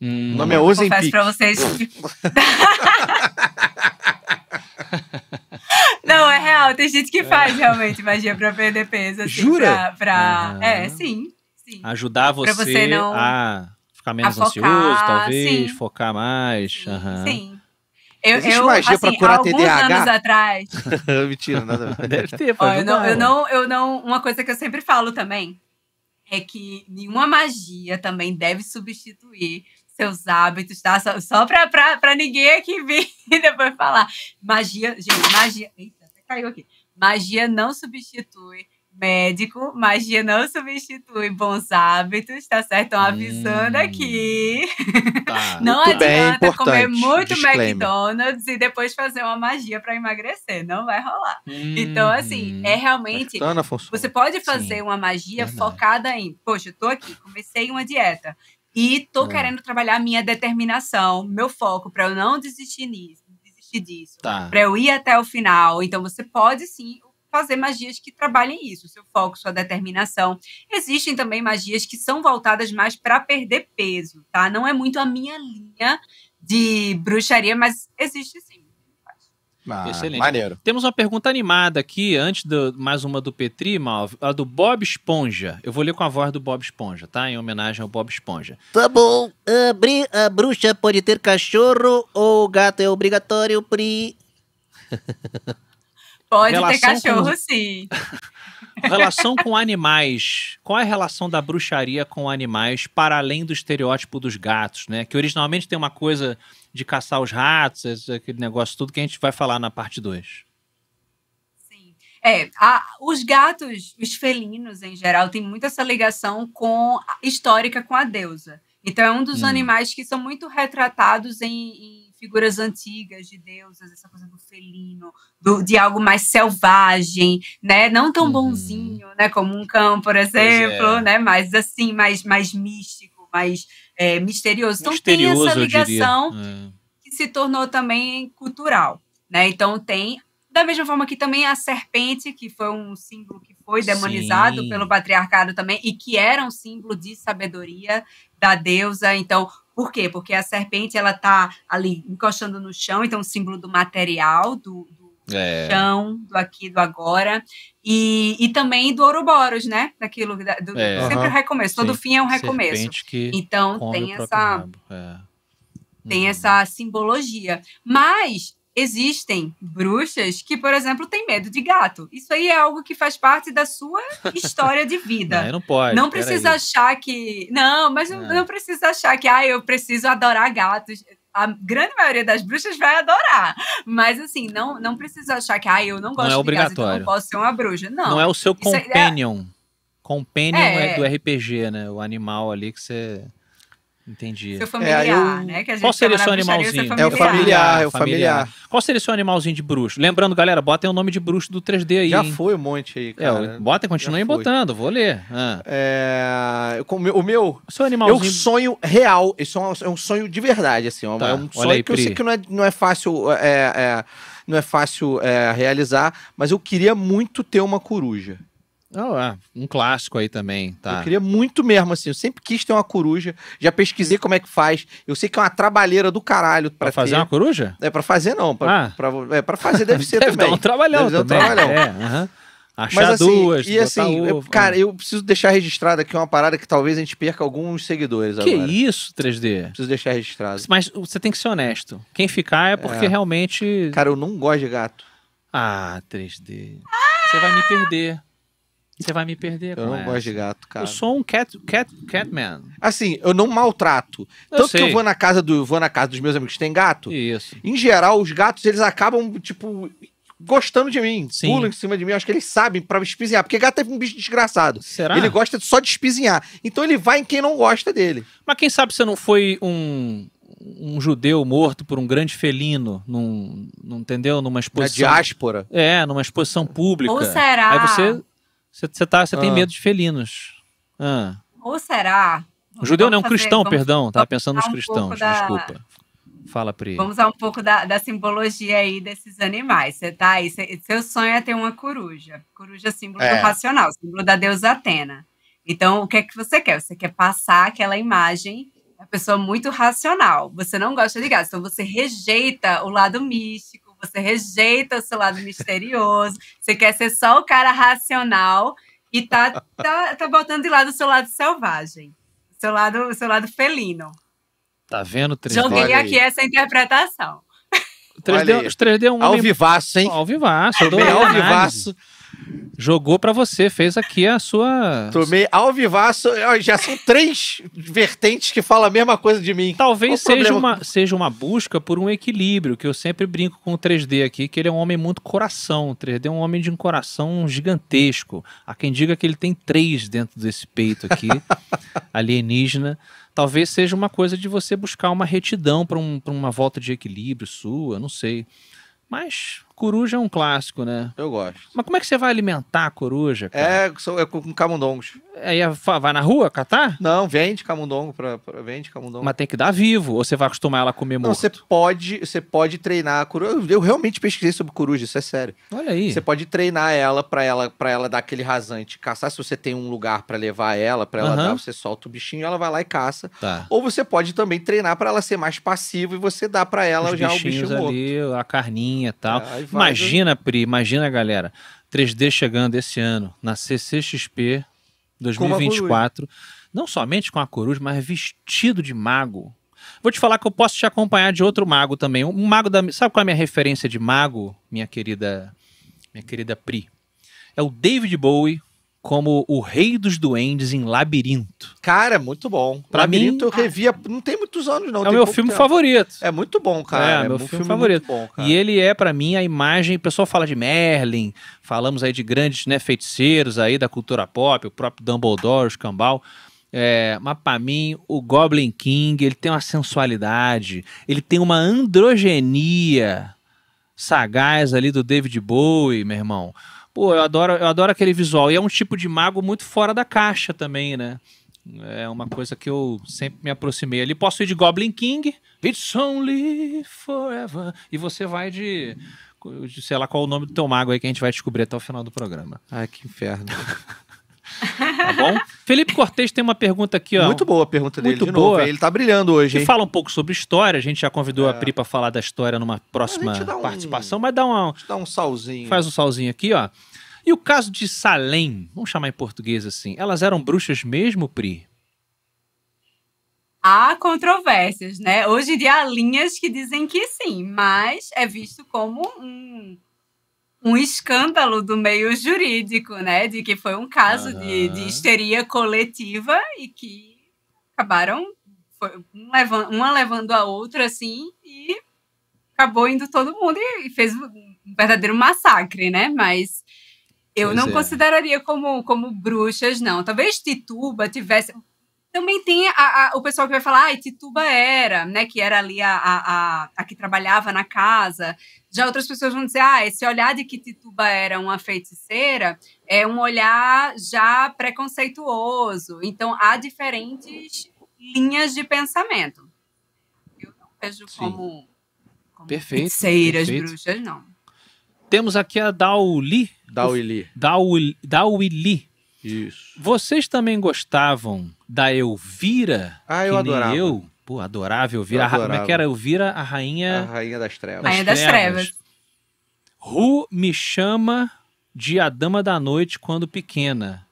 Hum, O nome é Eu confesso Ozempic. pra vocês. *laughs* Não, é real. Tem gente que faz realmente magia pra perder peso. Assim, Jura? Pra, pra- Ah. É, sim. sim. ajudar você, Pra você não- a ficar menos a ansioso, focar, talvez, sim. focar mais. Sim, aham. sim. Eu, Existe eu, magia assim, pra curar há alguns TDAH? anos atrás. *laughs* Mentira, nada. Deve ter, Ó, eu, não, eu, não, eu não. Uma coisa que eu sempre falo também é que nenhuma magia também deve substituir seus hábitos, tá? Só, só pra, pra, pra ninguém aqui vir e *laughs* depois falar. Magia, gente, magia. Eita, até caiu aqui. Magia não substitui médico, magia não substitui bons hábitos, tá certo? Estão avisando Hum. aqui. Tá. *laughs* Não bem, adianta importante. comer muito Disclaimer. McDonald's e depois fazer uma magia pra emagrecer. Não vai rolar. Hum, Então, assim, hum. é realmente. Você pode fazer Sim, uma magia verdade. focada em, poxa, eu tô aqui, comecei uma dieta e tô É. querendo trabalhar a minha determinação, meu foco para eu não desistir nisso, desistir disso, Tá. para eu ir até o final. Então você pode sim fazer magias que trabalhem isso, seu foco, sua determinação. Existem também magias que são voltadas mais para perder peso, tá? Não é muito a minha linha de bruxaria, mas existe sim. Ah, Excelente. Maneiro. Temos uma pergunta animada aqui, antes do mais uma do Petri, Malve, a do Bob Esponja. Eu vou ler com a voz do Bob Esponja, tá? Em homenagem ao Bob Esponja. Tá bom. A, bri- a bruxa pode ter cachorro ou gato é obrigatório, Pri? *laughs* Pode Relação ter cachorro, com- sim. *laughs* Relação com animais. Qual é a relação da bruxaria com animais para além do estereótipo dos gatos, né? Que originalmente tem uma coisa de caçar os ratos, aquele negócio tudo que a gente vai falar na parte 2. Sim. É, a- os gatos, os felinos em geral, têm muito essa ligação com a- histórica com a deusa. Então, é um dos Hum. animais que são muito retratados em, em figuras antigas de deusas, essa coisa do felino, do- de algo mais selvagem, né? Não tão Uhum. bonzinho, né? Como um cão, por exemplo, é. né? Mas assim, mais, mais místico, mais é, misterioso. Então, Misterioso, tem essa ligação É. que se tornou também cultural, né? Então tem da mesma forma que também a serpente, que foi um símbolo que foi demonizado Sim. pelo patriarcado também e que era um símbolo de sabedoria da deusa. Então, por quê? Porque a serpente ela tá ali encostando no chão, então um símbolo do material, do, do É. chão, do aqui, do agora, e, e também do Ouroboros, né? Daquilo, da- do, É. sempre o recomeço, todo Sim. fim é um recomeço. Serpente que Então come tem o essa rabo. É. tem Uhum. essa simbologia. Mas existem bruxas que, por exemplo, têm medo de gato. Isso aí é algo que faz parte da sua *laughs* história de Não, vida. aí não pode. Não precisa achar que. Não, mas não, É. não precisa achar que ah, eu preciso adorar gatos. A grande maioria das bruxas vai adorar. Mas assim, não, não precisa achar que ah, eu não gosto é de gatos, então não posso ser uma bruxa. Não. Não é o seu é- companion. Companion é. É. do RPG, né? O animal ali que você. Entendi. Seu familiar, eu- né? Que a gente Qual seria chama seu na bruxaria, animalzinho? seu É o familiar, é o familiar. Qual seria seu animalzinho de bruxo? Lembrando, galera, botem o nome de bruxo do 3D aí. Já hein? foi um monte aí, É, cara. botem, continuem Já foi. botando, vou ler. Ah. É, o meu- o meu, Seu eu animalzinho. sonho real, isso é um, é um sonho de verdade, assim, é um- Tá, é um olha sonho aí, que eu sei que não é, não é fácil, é, é, não é fácil é, realizar, mas eu queria muito ter uma coruja. Oh, ah, um clássico aí também, tá? Eu queria muito mesmo, assim, eu sempre quis ter uma coruja, já pesquisei como é que faz, eu sei que é uma trabalhadeira do caralho pra, Pra fazer ter. uma coruja? É pra fazer não, pra, Ah. pra, é, pra fazer deve ser *laughs* Deve também. dar um trabalhão Deve dar um também. trabalhão. É. Achar Mas assim, duas, e assim, ovo. cara, eu preciso deixar registrado aqui uma parada que talvez a gente perca alguns seguidores Que agora. isso, 3D? Preciso deixar registrado. Mas você tem que ser honesto. Quem ficar é porque É. realmente. Cara, eu não gosto de gato. Ah, 3D. Você vai me perder. Você vai me perder. Eu não essa. gosto de gato, cara. Eu sou um cat, cat, catman. Assim, eu não maltrato. Eu Tanto que sei. eu vou na casa do vou na casa dos meus amigos que tem gato. Isso. Em geral, os gatos eles acabam tipo gostando de mim, Sim. pulam em cima de mim. Acho que eles sabem pra espizinhar, porque gato é um bicho desgraçado. Será? Ele gosta só de espizinhar. Então ele vai em quem não gosta dele. Mas quem sabe você não foi um, um judeu morto por um grande felino, num, num, entendeu? Numa Na exposição. diáspora. É, numa exposição pública. Ou será? Aí você, você, você, tá, você tem Ah. medo de felinos. Ah. Ou será? Judeu não, um Vamos fazer- cristão, vamos- perdão. Tava pensando nos um cristãos, da- desculpa. Fala, Pri. Vamos usar um pouco da, da simbologia aí desses animais. Você tá aí, cê- seu sonho é ter uma coruja. Coruja é símbolo É. do racional, símbolo da deusa Atena. Então, o que é que você quer? Você quer passar aquela imagem da pessoa muito racional. Você não gosta de gatos, então você rejeita o lado místico, você rejeita o seu lado misterioso. Você quer ser só o cara racional e tá, tá, tá botando de lado o seu lado selvagem. O seu lado, o seu lado felino. Tá vendo, 3D? Joguei Olha aí. aqui essa interpretação. 3D, Olha aí. os 3D é um Ao homem... vivaço, hein? Ao vivaço. Tomei adorei a ao análise. vivaço. Jogou pra você, fez aqui a sua... Tomei ao vivaço. Já são três vertentes que falam a mesma coisa de mim. Talvez seja uma, seja uma busca por um equilíbrio, que eu sempre brinco com o 3D aqui, que ele é um homem muito coração. O 3D é um homem de um coração gigantesco. Há quem diga que ele tem três dentro desse peito aqui, *laughs* alienígena. Talvez seja uma coisa de você buscar uma retidão para um, uma volta de equilíbrio sua, não sei. Mas coruja é um clássico, né? Eu gosto. Mas como é que você vai alimentar a coruja, cara? É, é com camundongos. Aí vai na rua catar? Não, vende camundongo pra vende camundongo. Mas tem que dar vivo, ou você vai acostumar ela a comer Não, morto? você pode, você pode treinar a coruja. Eu, eu realmente pesquisei sobre coruja, isso é sério. Olha aí. Você pode treinar ela pra ela para ela dar aquele rasante, caçar se você tem um lugar pra levar ela, pra ela Aham. dar, você solta o bichinho, ela vai lá e caça. Tá. Ou você pode também treinar pra ela ser mais passiva e você dá pra ela Os já o morto. ali, a carninha e tal. Vai, imagina, Pri, imagina, galera. 3D chegando esse ano na CCXP 2024. Não somente com a coruja, mas vestido de mago. Vou te falar que eu posso te acompanhar de outro mago também. Um mago da. Sabe qual é a minha referência de mago, minha querida, minha querida Pri? É o David Bowie como o rei dos duendes em Labirinto. Cara, muito bom. Pra Labirinto mim- eu revia, não tem muito muitos anos, não. É o meu filme tempo. favorito. É muito bom, cara. É, meu um filme favorito. bom. E ele é, pra mim, a imagem. O pessoal fala de Merlin, falamos aí de grandes né, feiticeiros aí da cultura pop, o próprio Dumbledore, o Escambau. É, mas pra mim, o Goblin King, ele tem uma sensualidade, ele tem uma androgenia sagaz ali do David Bowie, meu irmão. Pô, eu adoro, eu adoro aquele visual. E é um tipo de mago muito fora da caixa também, né? É uma coisa que eu sempre me aproximei ali. Posso ir de Goblin King, It's Only Forever. E você vai de, de sei lá qual é o nome do teu mago aí que a gente vai descobrir até o final do programa. Ai, que inferno. *laughs* Tá bom? Felipe Cortez tem uma pergunta aqui, ó. Muito boa a pergunta dele Muito de novo. boa. Ele tá brilhando hoje, Que hein? fala um pouco sobre história. A gente já convidou a É. Pri pra falar da história numa próxima A dá um- participação, mas dá uma, Deixa eu dar um salzinho. faz um salzinho aqui, ó. E o caso de Salem, vamos chamar em português assim, elas eram bruxas mesmo, Pri? Há controvérsias, né? Hoje em dia há linhas que dizem que sim, mas é visto como um, um escândalo do meio jurídico, né? De que foi um caso de, de Aham. histeria coletiva e que acabaram um levan- uma levando a outra assim e acabou indo todo mundo e, e fez um verdadeiro massacre, né? Mas eu Pois não é. consideraria como, como bruxas, não. Talvez Tituba tivesse. Também tem a- a- o pessoal que vai falar, ai, Tituba era, né? Que era ali a, a, a, a que trabalhava na casa. Já outras pessoas vão dizer, ah, esse olhar de que Tituba era uma feiticeira é um olhar já preconceituoso. Então, há diferentes linhas de pensamento. Eu não vejo Sim. como, como Perfeito, feiticeiras, perfeito. bruxas, não. Temos aqui a Dauli. Eli. Dauli. Dauli. Isso. Vocês também gostavam da Elvira? Ah, eu que nem adorava. eu? Pô, adorava Elvira. Eu A ra- Como é adorava. que era? Elvira, a A rainha... Rainha das Trevas. Rainha das trevas. Ru me chama de a dama da noite quando pequena.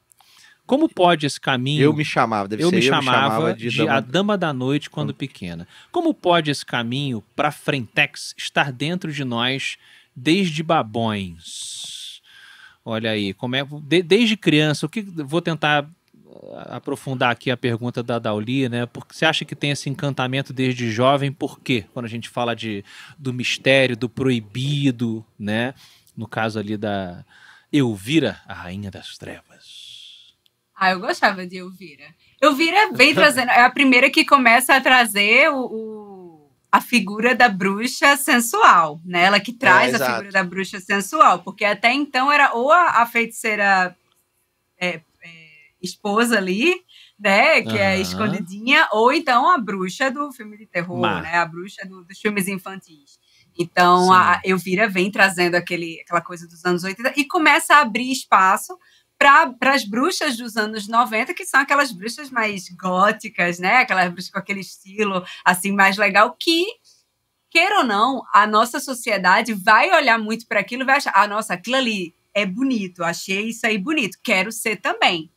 Como pode esse caminho... Eu me chamava, deve eu ser me eu chamava de, de, dama- a dama da noite quando pequena. Como pode esse caminho para Frentex estar dentro de nós desde babões? Olha aí, como é de- desde criança. O que vou tentar aprofundar aqui a pergunta da Dauli, né? Porque você acha que tem esse encantamento desde jovem? Por quê? Quando a gente fala de do mistério, do proibido, né? No caso ali da Elvira, a rainha das trevas. Ah, eu gostava de Elvira. Elvira vem trazendo, é a primeira que começa a trazer o, o- a figura da bruxa sensual, né? Ela que traz É, a figura da bruxa sensual, porque até então era ou a, a feiticeira é, esposa ali, né? Que é Aham. escondidinha, ou então a bruxa do filme de terror, né? A bruxa do- dos filmes infantis. Então, a Elvira vem trazendo aquele, aquela coisa dos anos 80 e começa a abrir espaço para as bruxas dos anos 90, que são aquelas bruxas mais góticas, né? Aquelas bruxas com aquele estilo assim mais legal que queira ou não, a nossa sociedade vai olhar muito para aquilo e vai achar, ah, nossa, aquilo ali é bonito, achei isso aí bonito, quero ser também.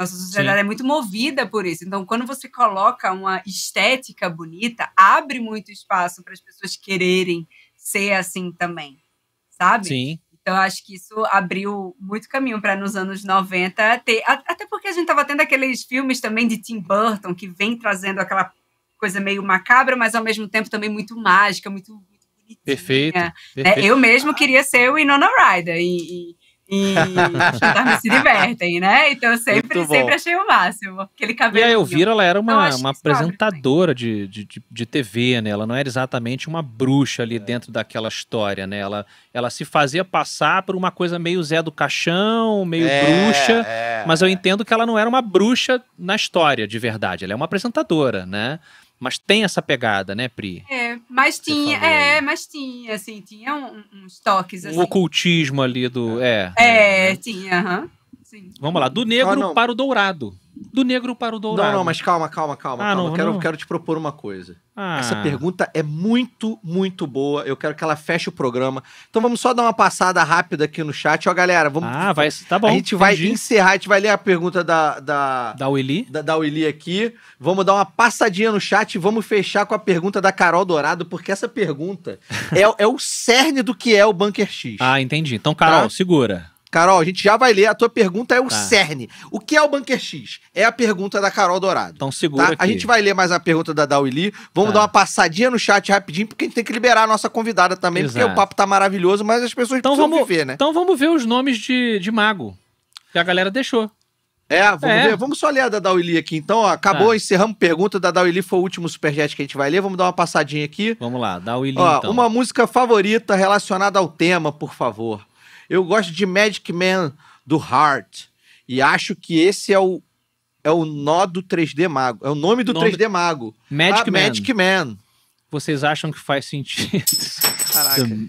Nossa sociedade Sim. é muito movida por isso. Então, quando você coloca uma estética bonita, abre muito espaço para as pessoas quererem ser assim também, sabe? Sim. Então, acho que isso abriu muito caminho para nos anos 90 ter. Até porque a gente estava tendo aqueles filmes também de Tim Burton, que vem trazendo aquela coisa meio macabra, mas ao mesmo tempo também muito mágica, muito, muito bonitinha. Perfeito. né? perfeito. Eu mesmo queria ser o Winona Ryder e, e, e Fantasmas se divertem, né? Então eu sempre, sempre achei o máximo. Aquele E cabelo. a Elvira, ela era Então, uma, que uma apresentadora de, de, de, TV, né? Ela não era exatamente uma bruxa ali dentro daquela história, né? Ela, ela se fazia passar por uma coisa meio Zé do Caixão, meio É, bruxa. é. Mas eu entendo que ela não era uma bruxa na história, de verdade. Ela é uma apresentadora, né? Mas tem essa pegada, né, Pri? É, mas tinha, é, mas tinha, assim, tinha um- uns toques, assim. O ocultismo ali do. É. É, né? tinha, aham. Sim. Vamos lá, do negro Ah, para o dourado. Do negro para o dourado. Não, não, mas calma, calma, calma. Ah, calma. não, eu quero, não. quero te propor uma coisa. Ah, Essa pergunta é muito, muito boa. Eu quero que ela feche o programa. Então vamos só dar uma passada rápida aqui no chat. Ó, galera, vamos. Ah, vai. Tá bom. a gente vai entendi. encerrar, a gente vai ler a pergunta da, da, Da Willy. da, da Willy aqui. Vamos dar uma passadinha no chat e vamos fechar com a pergunta da Carol Dourado, porque essa pergunta *laughs* é, é o cerne do que é o Bunker X. Ah, entendi. Então, Carol, Tá. segura. Carol, a gente já vai ler. A tua pergunta é o Tá. cerne. O que é o Bunker X? É a pergunta da Carol Dourado. Então segura Tá? aqui. A gente vai ler mais a pergunta da Dauli. Vamos Tá. dar uma passadinha no chat rapidinho, porque a gente tem que liberar a nossa convidada também, porque Exato. o papo tá maravilhoso, mas as pessoas Então precisam vamos, viver, né? então vamos ver os nomes de, de mago que a galera deixou. É, vamos É. ver. Vamos só ler a da Dauli aqui. Então, ó, acabou, Tá. encerramos pergunta. Da Dauli foi o último superchat que a gente vai ler. Vamos dar uma passadinha aqui. Vamos lá, Ó, então. uma música favorita relacionada ao tema, por favor. Eu gosto de Magic Man do Heart. E acho que esse é o é o nó do 3D Mago. É o nome do Nome- 3D Mago. Magic Ah, Man. Magic Man. Vocês acham que faz sentido? Caraca. The,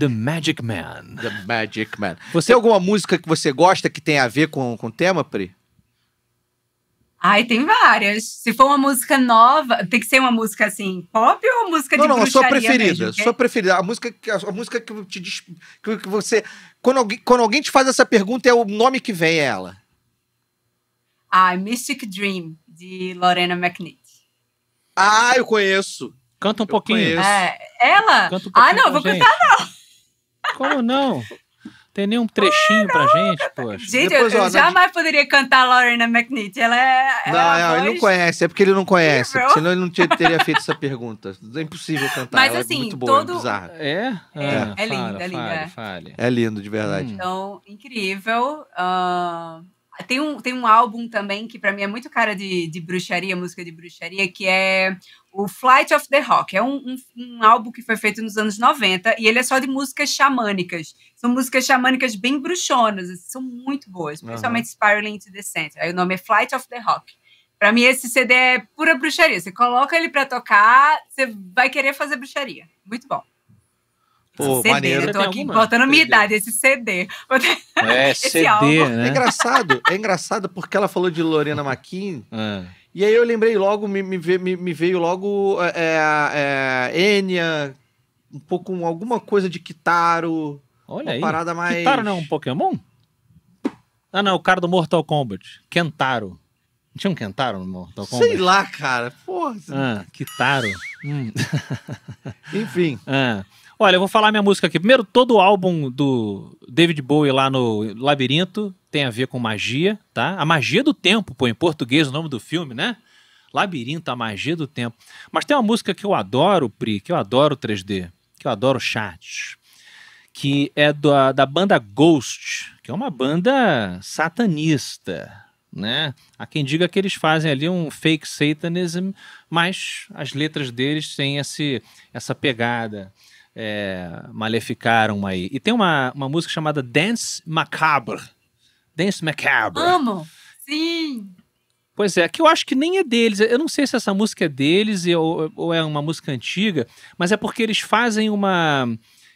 The Magic Man. The Magic Man. Você Tem alguma música que você gosta que tem a ver com, com o tema, Pri? Ai, tem várias. Se for uma música nova, tem que ser uma música assim, pop ou uma música Não, de não, a sua preferida. mesmo, sua preferida. A música que, a música que te diz. Que, que você. Quando alguém, quando alguém te faz essa pergunta, é o nome que vem é ela. Ah, Mystic Dream, de Lorena McNeith. Ah, eu conheço. canta um Eu pouquinho. conheço. É, ela? Um ah, pouquinho não, pra vou gente. cantar Como não? *laughs* Tem nenhum trechinho pra gente, poxa. Gente, Depois, eu, ó, eu jamais poderia cantar Lorena McNeith. Ela é. Não, ela é não, a ele não voz- conhece, é porque ele não conhece. Senão ele não te- teria feito essa pergunta. É impossível cantar. Mas, ela assim, é muito boa, todo- é bizarra. É? É, Ah, é linda, fale, é linda. Fale, fale. É lindo, de verdade. Hum. Então, incrível. Ah, tem, um, tem um álbum também que pra mim é muito cara de, de bruxaria, música de bruxaria, que é o Flight of the Rock. É um, um, um álbum que foi feito nos anos 90 e ele é só de músicas xamânicas. São músicas xamânicas bem bruxonas, assim, são muito boas, principalmente Spiraling into the Center. Aí o nome é Flight of the Rock. Pra mim, esse CD é pura bruxaria. Você coloca ele pra tocar, você vai querer fazer bruxaria. Muito bom. Pô, CD, maneiro. né? Eu tô aqui alguma? botando a minha 3D. idade, esse CD. É, *laughs* Esse CD, álbum. É né? engraçado, é engraçado porque ela falou de Lorena McKean, Ah, e aí eu lembrei logo, me, me, veio, me, me veio logo é, é, Enya, um pouco um- alguma coisa de Kitaro, olha uma aí. parada mais... Kitaro não é um Pokémon? Ah, não, o cara do Mortal Kombat. Kentaro. Não tinha um Kentaro no Mortal Kombat? Sei lá, cara. Porra. Ah, Kitaro. Hum. Enfim. *laughs* Ah. Olha, eu vou falar minha música aqui. Primeiro, todo o álbum do David Bowie lá no Labirinto tem a ver com magia, tá? A magia do tempo, pô, em português o nome do filme, né? Labirinto, a magia do tempo. Mas tem uma música que eu adoro, Pri, que eu adoro 3D, que eu adoro chat, que é da, da banda Ghost, que é uma banda satanista, né? Há quem diga que eles fazem ali um fake satanism, mas as letras deles têm esse, essa pegada é, maleficaram aí. E tem uma, uma música chamada Dance Macabre. Dance Macabre. Amo! Sim! Pois é, que eu acho que nem é deles. Eu não sei se essa música é deles ou, ou é uma música antiga, mas é porque eles fazem uma.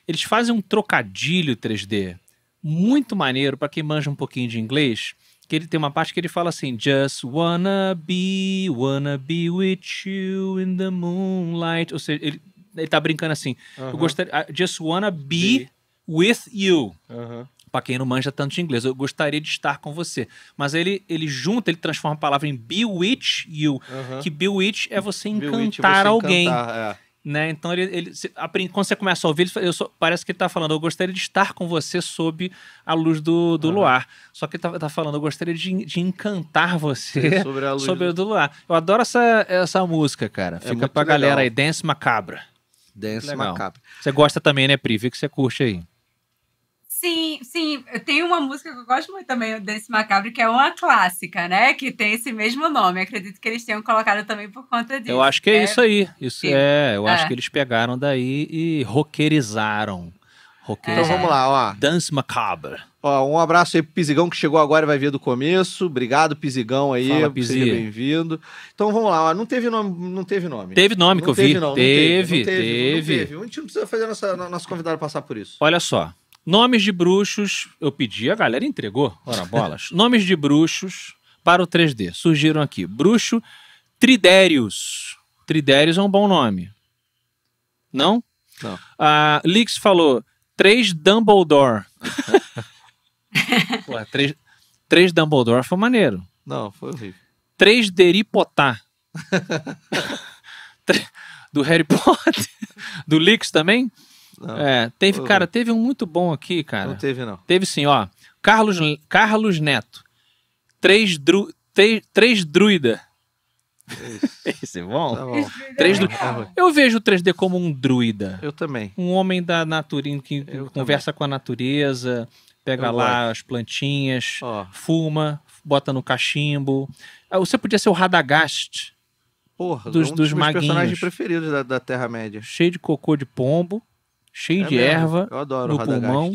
Eles fazem um trocadilho 3D muito maneiro para quem manja um pouquinho de inglês. Que ele tem uma parte que ele fala assim: Just wanna be, wanna be with you in the moonlight. Ou seja, ele, ele tá brincando assim. Eu gostaria. I just wanna be, Be. with you. Aham. Pra quem não manja tanto de inglês, eu gostaria de estar com você. Mas ele, ele junta, ele transforma a palavra em bewitch you. Aham. Que bewitch é você encantar Bewitch, você alguém. encantar, é. Né? Então, ele, ele, se- apre- quando você começa a ouvir, ele, parece que ele tá falando, eu gostaria de estar com você sob a luz do, do Aham. luar. Só que ele tá, tá falando, eu gostaria de, de encantar você Sobre a *laughs* luz. sob a luz do luar. Eu adoro essa, essa música, cara. É Fica pra galera aí, Dance Macabra. Dance Legal. Macabre. Você gosta também, né, Pri? Vê que você curte aí. Sim, sim. Eu tenho uma música que eu gosto muito também desse Macabre, que é uma clássica, né? Que tem esse mesmo nome. Acredito que eles tenham colocado também por conta disso. Eu acho que é, isso aí. Isso Sim. é, eu acho É. que eles pegaram daí e roqueirizaram. Então Roqueirizaram. vamos lá, ó. Dance Macabre. Ó, um abraço aí pro Pisigão que chegou agora e vai ver do começo. Obrigado, Pisigão aí. Fala. Seja bem-vindo. Então vamos lá. Não teve nome. Não teve nome. Teve nome que eu vi. não, não teve, não teve, não teve. teve. A gente não precisa fazer nossa, nosso convidado passar por isso. Olha só. Nomes de bruxos, eu pedi, a galera entregou. Ora bolas. *laughs* Nomes de bruxos para o 3D. Surgiram aqui. Bruxo Tridérios. Tridérios é um bom nome. Não? Não. A Lix falou três Dumbledore. *laughs* *laughs* Pô, três, três Dumbledore foi maneiro. Não, foi horrível. Três Deripotá. *laughs* Do Harry Potter. *laughs* Do Lix também? Não, É, teve, Foi cara, teve um muito bom aqui, cara. não teve, não. Teve sim, ó. Carlos, Carlos Neto. Três, dru, três, três druida. Esse é bom? Tá bom. Três É, dru- é. Eu vejo o 3D como um druida. Eu também. Um homem da natureza que Eu conversa com a natureza, pega Eu lá as plantinhas, Ó, fuma, bota no cachimbo. Ah, Você podia ser o Radagast, porra, Dos- um dos dos maguinhos. personagens preferidos da, da Terra-média. cheio de cocô de pombo, cheio É de mesmo, erva, Eu adoro no o Radagast. pulmão.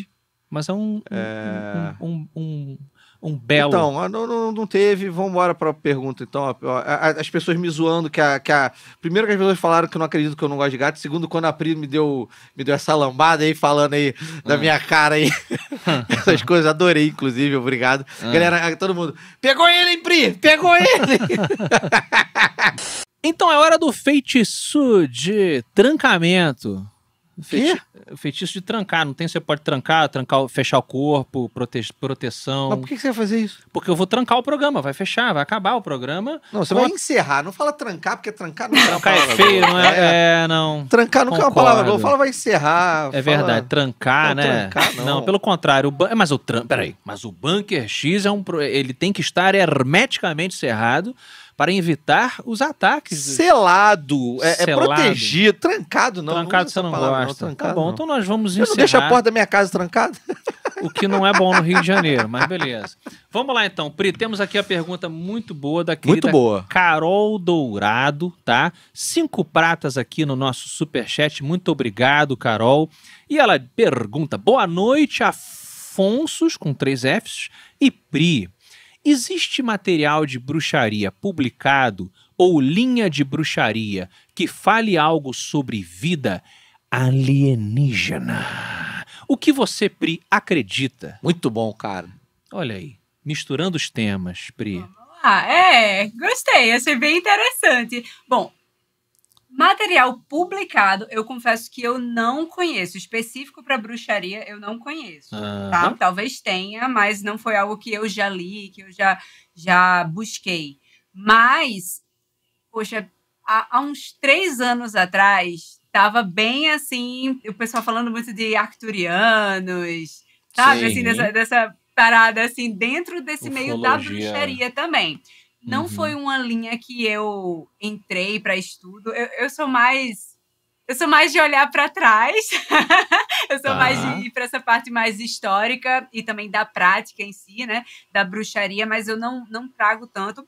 mas é um- É. um, um, um, um belo. Então, ah, não, não, não teve. Vamos embora pra pergunta. Então, a- a- as pessoas me zoando que a, que a. Primeiro que as pessoas falaram que eu não acredito que eu não gosto de gato. Segundo, quando a Pri me deu, me deu essa lambada aí, falando aí da Ah. minha cara aí. *laughs* Essas coisas, adorei, inclusive, obrigado. Ah. Galera, todo mundo. Pegou ele, hein, Pri? Pegou ele! *laughs* Então é hora do feitiço de trancamento. Feiti- Feitiço de trancar, não tem? Você pode trancar, trancar, fechar o corpo, prote- proteção. Mas por que você vai fazer isso? Porque eu vou trancar o programa, vai fechar, vai acabar o programa. Não, você vai a- encerrar. Não fala trancar, porque trancar não é Trancar é feio, não é? É, não. Trancar nunca é uma palavra boa. Fala vai encerrar. É fala- verdade, trancar, Não, né? trancar, não. pelo contrário, o ban... é, mas o tran... peraí, mas o bunker X é um pro- ele tem que estar hermeticamente cerrado para evitar os ataques. Selado, é, é Selado. protegido, trancado não. trancado usa você não palavra, gosta. trancado tá bom, não. então nós vamos Eu encerrar. não deixo a porta da minha casa trancada. *laughs* O que não é bom no Rio de Janeiro, mas beleza. Vamos lá então, Pri, temos aqui a pergunta muito boa da querida boa. Carol Dourado, tá? Cinco pratas aqui no nosso superchat, muito obrigado, Carol. E ela pergunta, boa noite, Afonsos, com três Fs, e Pri. Existe material de bruxaria publicado ou linha de bruxaria que fale algo sobre vida alienígena? O que você, Pri, acredita? Muito bom, cara. Olha aí, misturando os temas, Pri. Ah, é, gostei, achei bem interessante. Bom, material publicado, eu confesso que eu não conheço. Específico para bruxaria, eu não conheço. Ah, Tá? Talvez tenha, mas não foi algo que eu já li, que eu já, já busquei. Mas, poxa, há, há uns três anos atrás, tava bem assim, o pessoal falando muito de arcturianos, sabe? Sim. Assim, dessa, dessa parada, assim, dentro desse meio da Ufologia. bruxaria também. Não Uhum. foi uma linha que eu entrei para estudo. Eu, eu sou mais. Eu sou mais de olhar para trás. *laughs* eu sou Tá. mais de ir para essa parte mais histórica e também da prática em si, né? Da bruxaria, mas eu não, não trago tanto.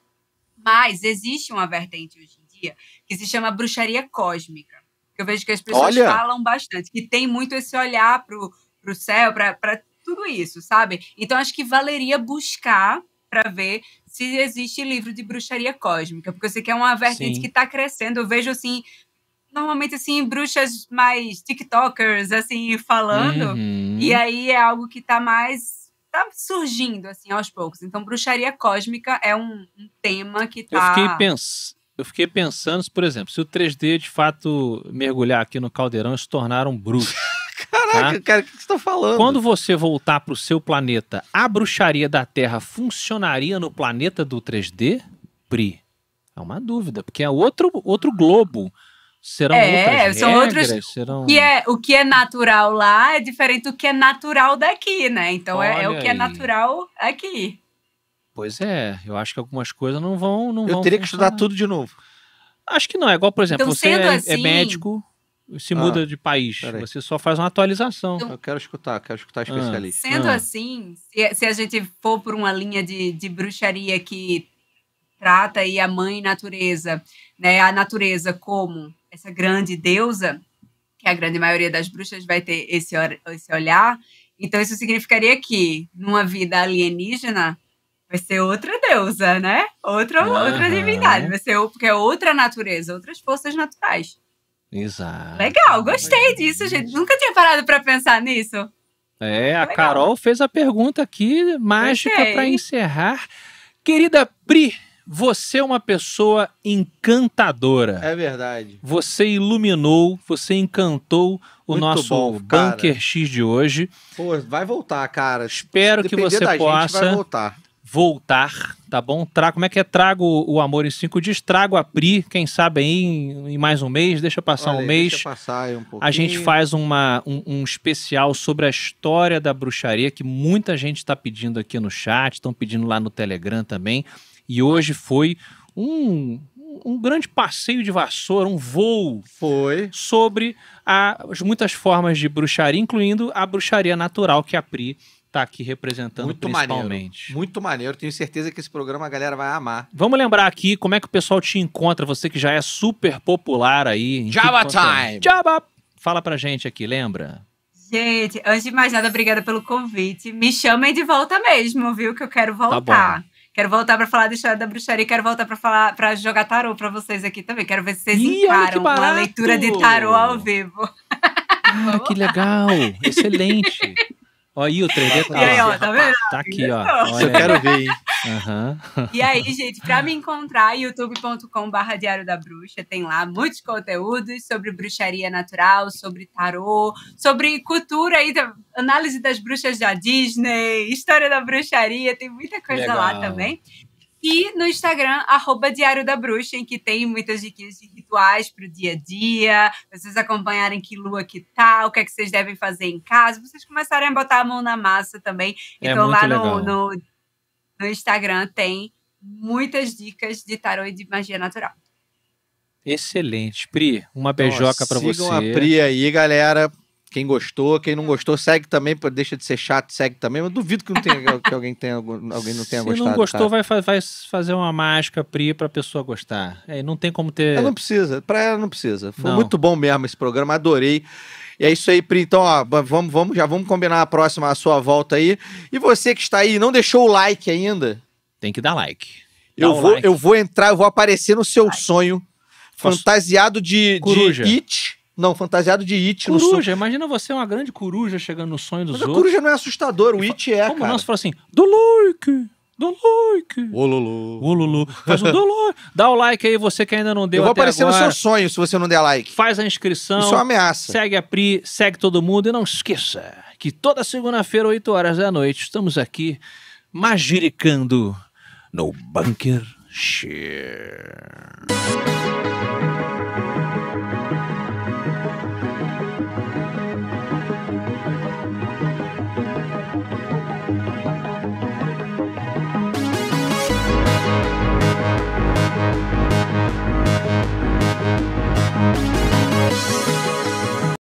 Mas existe uma vertente hoje em dia que se chama bruxaria cósmica. Que eu vejo que as pessoas Olha! falam bastante, que tem muito esse olhar pro, pro céu, para tudo isso, sabe? Então acho que valeria buscar para ver se existe livro de bruxaria cósmica, porque eu sei que é uma vertente Sim. que está crescendo. Eu vejo assim, normalmente assim, bruxas mais TikTokers, assim, falando. Uhum. E aí é algo que tá mais. tá surgindo, assim, aos poucos. Então, bruxaria cósmica é um, um tema que Eu tá. fiquei, pens... eu fiquei pensando, por exemplo, se o 3D de fato mergulhar aqui no caldeirão e se tornar um bruxo. Caraca, cara, o que você tá falando? Quando você voltar para o seu planeta, a bruxaria da Terra funcionaria no planeta do 3D? Pri? É uma dúvida, porque é outro, outro globo. Serão É, outras são regras, outros- serão... O que, é, o que é natural lá é diferente do que é natural daqui, né? Então é, é o que é aí. natural aqui. Pois é, eu acho que algumas coisas não vão não Eu vão teria que estudar funcionar. tudo de novo. Acho que não, é igual, por exemplo, Então, você é, é assim- médico, se Ah, muda de país, você só faz uma atualização. Então, Eu quero escutar, quero escutar especialista. Sendo Ah. assim, se, se a gente for por uma linha de, de bruxaria que trata aí a mãe natureza, né, a natureza como essa grande deusa, que a grande maioria das bruxas vai ter esse, esse olhar, então isso significaria que numa vida alienígena vai ser outra deusa, né? Outra, outra Aham. divindade, vai ser porque é outra natureza, outras forças naturais. Exato. Legal, gostei disso, gente. Nunca tinha parado para pensar nisso. É, a Legal. Carol fez a pergunta aqui mágica para encerrar. Querida Pri, você é uma pessoa encantadora. É verdade. Você iluminou, você encantou o Muito nosso bom. Bunker X de hoje. Pô, vai voltar, cara. Espero que Depender você da gente, vai possa voltar. tá bom? Tra como é que é? Trago o amor em cinco dias, trago a Pri, quem sabe aí em, em mais um mês, deixa passar Olha um mês. Deixa passar aí um pouquinho. A gente faz uma, um, um especial sobre a história da bruxaria, que muita gente está pedindo aqui no chat, estão pedindo lá no Telegram também. E hoje foi um, um grande passeio de vassoura, um voo Foi. sobre a- as muitas formas de bruxaria, incluindo a bruxaria natural que a Pri está aqui representando Muito maneiro. principalmente. Muito maneiro. Tenho certeza que esse programa a galera vai amar. Vamos lembrar aqui como é que o pessoal te encontra, você que já é super popular aí. quanto é- time! Jabba! Fala pra gente aqui, lembra? Gente, antes de mais nada, obrigada pelo convite. Me chamem de volta mesmo, viu? Que eu quero voltar. quero voltar pra falar da história da bruxaria, quero voltar pra falar para jogar tarô pra vocês aqui também. Quero ver se vocês Ih, encaram uma leitura de tarô ao vivo. Ah, que legal! *laughs* Excelente! Ó, aí o 3D tá, E aí, ó, tá vendo? tá aqui, ó. Olha eu quero ver, hein? Aham. E aí, gente, pra me encontrar, youtube.com.br Diário da Bruxa, tem lá muitos conteúdos sobre bruxaria natural, sobre tarô, sobre cultura aí, análise das bruxas da Disney, história da bruxaria, tem muita coisa Legal. lá também. E no Instagram, arroba Diário da Bruxa, em que tem muitas dicas de rituais pro dia a dia, vocês acompanharem que lua que tá, o que é que vocês devem fazer em casa, vocês começarem a botar a mão na massa também. É Então muito lá no, legal. no, no Instagram tem muitas dicas de tarô e de magia natural. Excelente. Pri, uma Então, beijoca pra você. Sigam a Pri aí, galera. Quem gostou, quem não gostou, segue também, deixa de ser chato, segue também. Eu duvido que, não tenha, *laughs* que alguém, tenha, alguém não tenha Se gostado. não gostou, vai, vai fazer uma mágica, Pri, pra pessoa gostar. É, não tem como ter. Ela não precisa, pra ela não precisa. Foi Não. muito bom mesmo esse programa, adorei. E é isso aí, Pri. Então, ó, va- vamos, vamos, já vamos combinar a próxima, a sua volta aí. E você que está aí, e não deixou o like ainda, Tem que dar like. Dá eu vou, like. eu vou entrar, eu vou aparecer no seu sonho, Posso- fantasiado de, de. It. Não, fantasiado de It no sonho. Coruja, imagina você uma grande coruja chegando no sonho dos Mas a outros. coruja não é assustador, o It é, Como cara. não? Você fala assim, do like, do like. Ololô. Ô, Lulu, faz o do like. Dá o like aí, você que ainda não deu Eu vou até aparecer agora. no seu sonho se você não der like. Faz a inscrição. Isso é uma ameaça. Segue a Pri, segue todo mundo e não esqueça que toda segunda-feira, 8 horas da noite, estamos aqui magiricando no Bunker Share.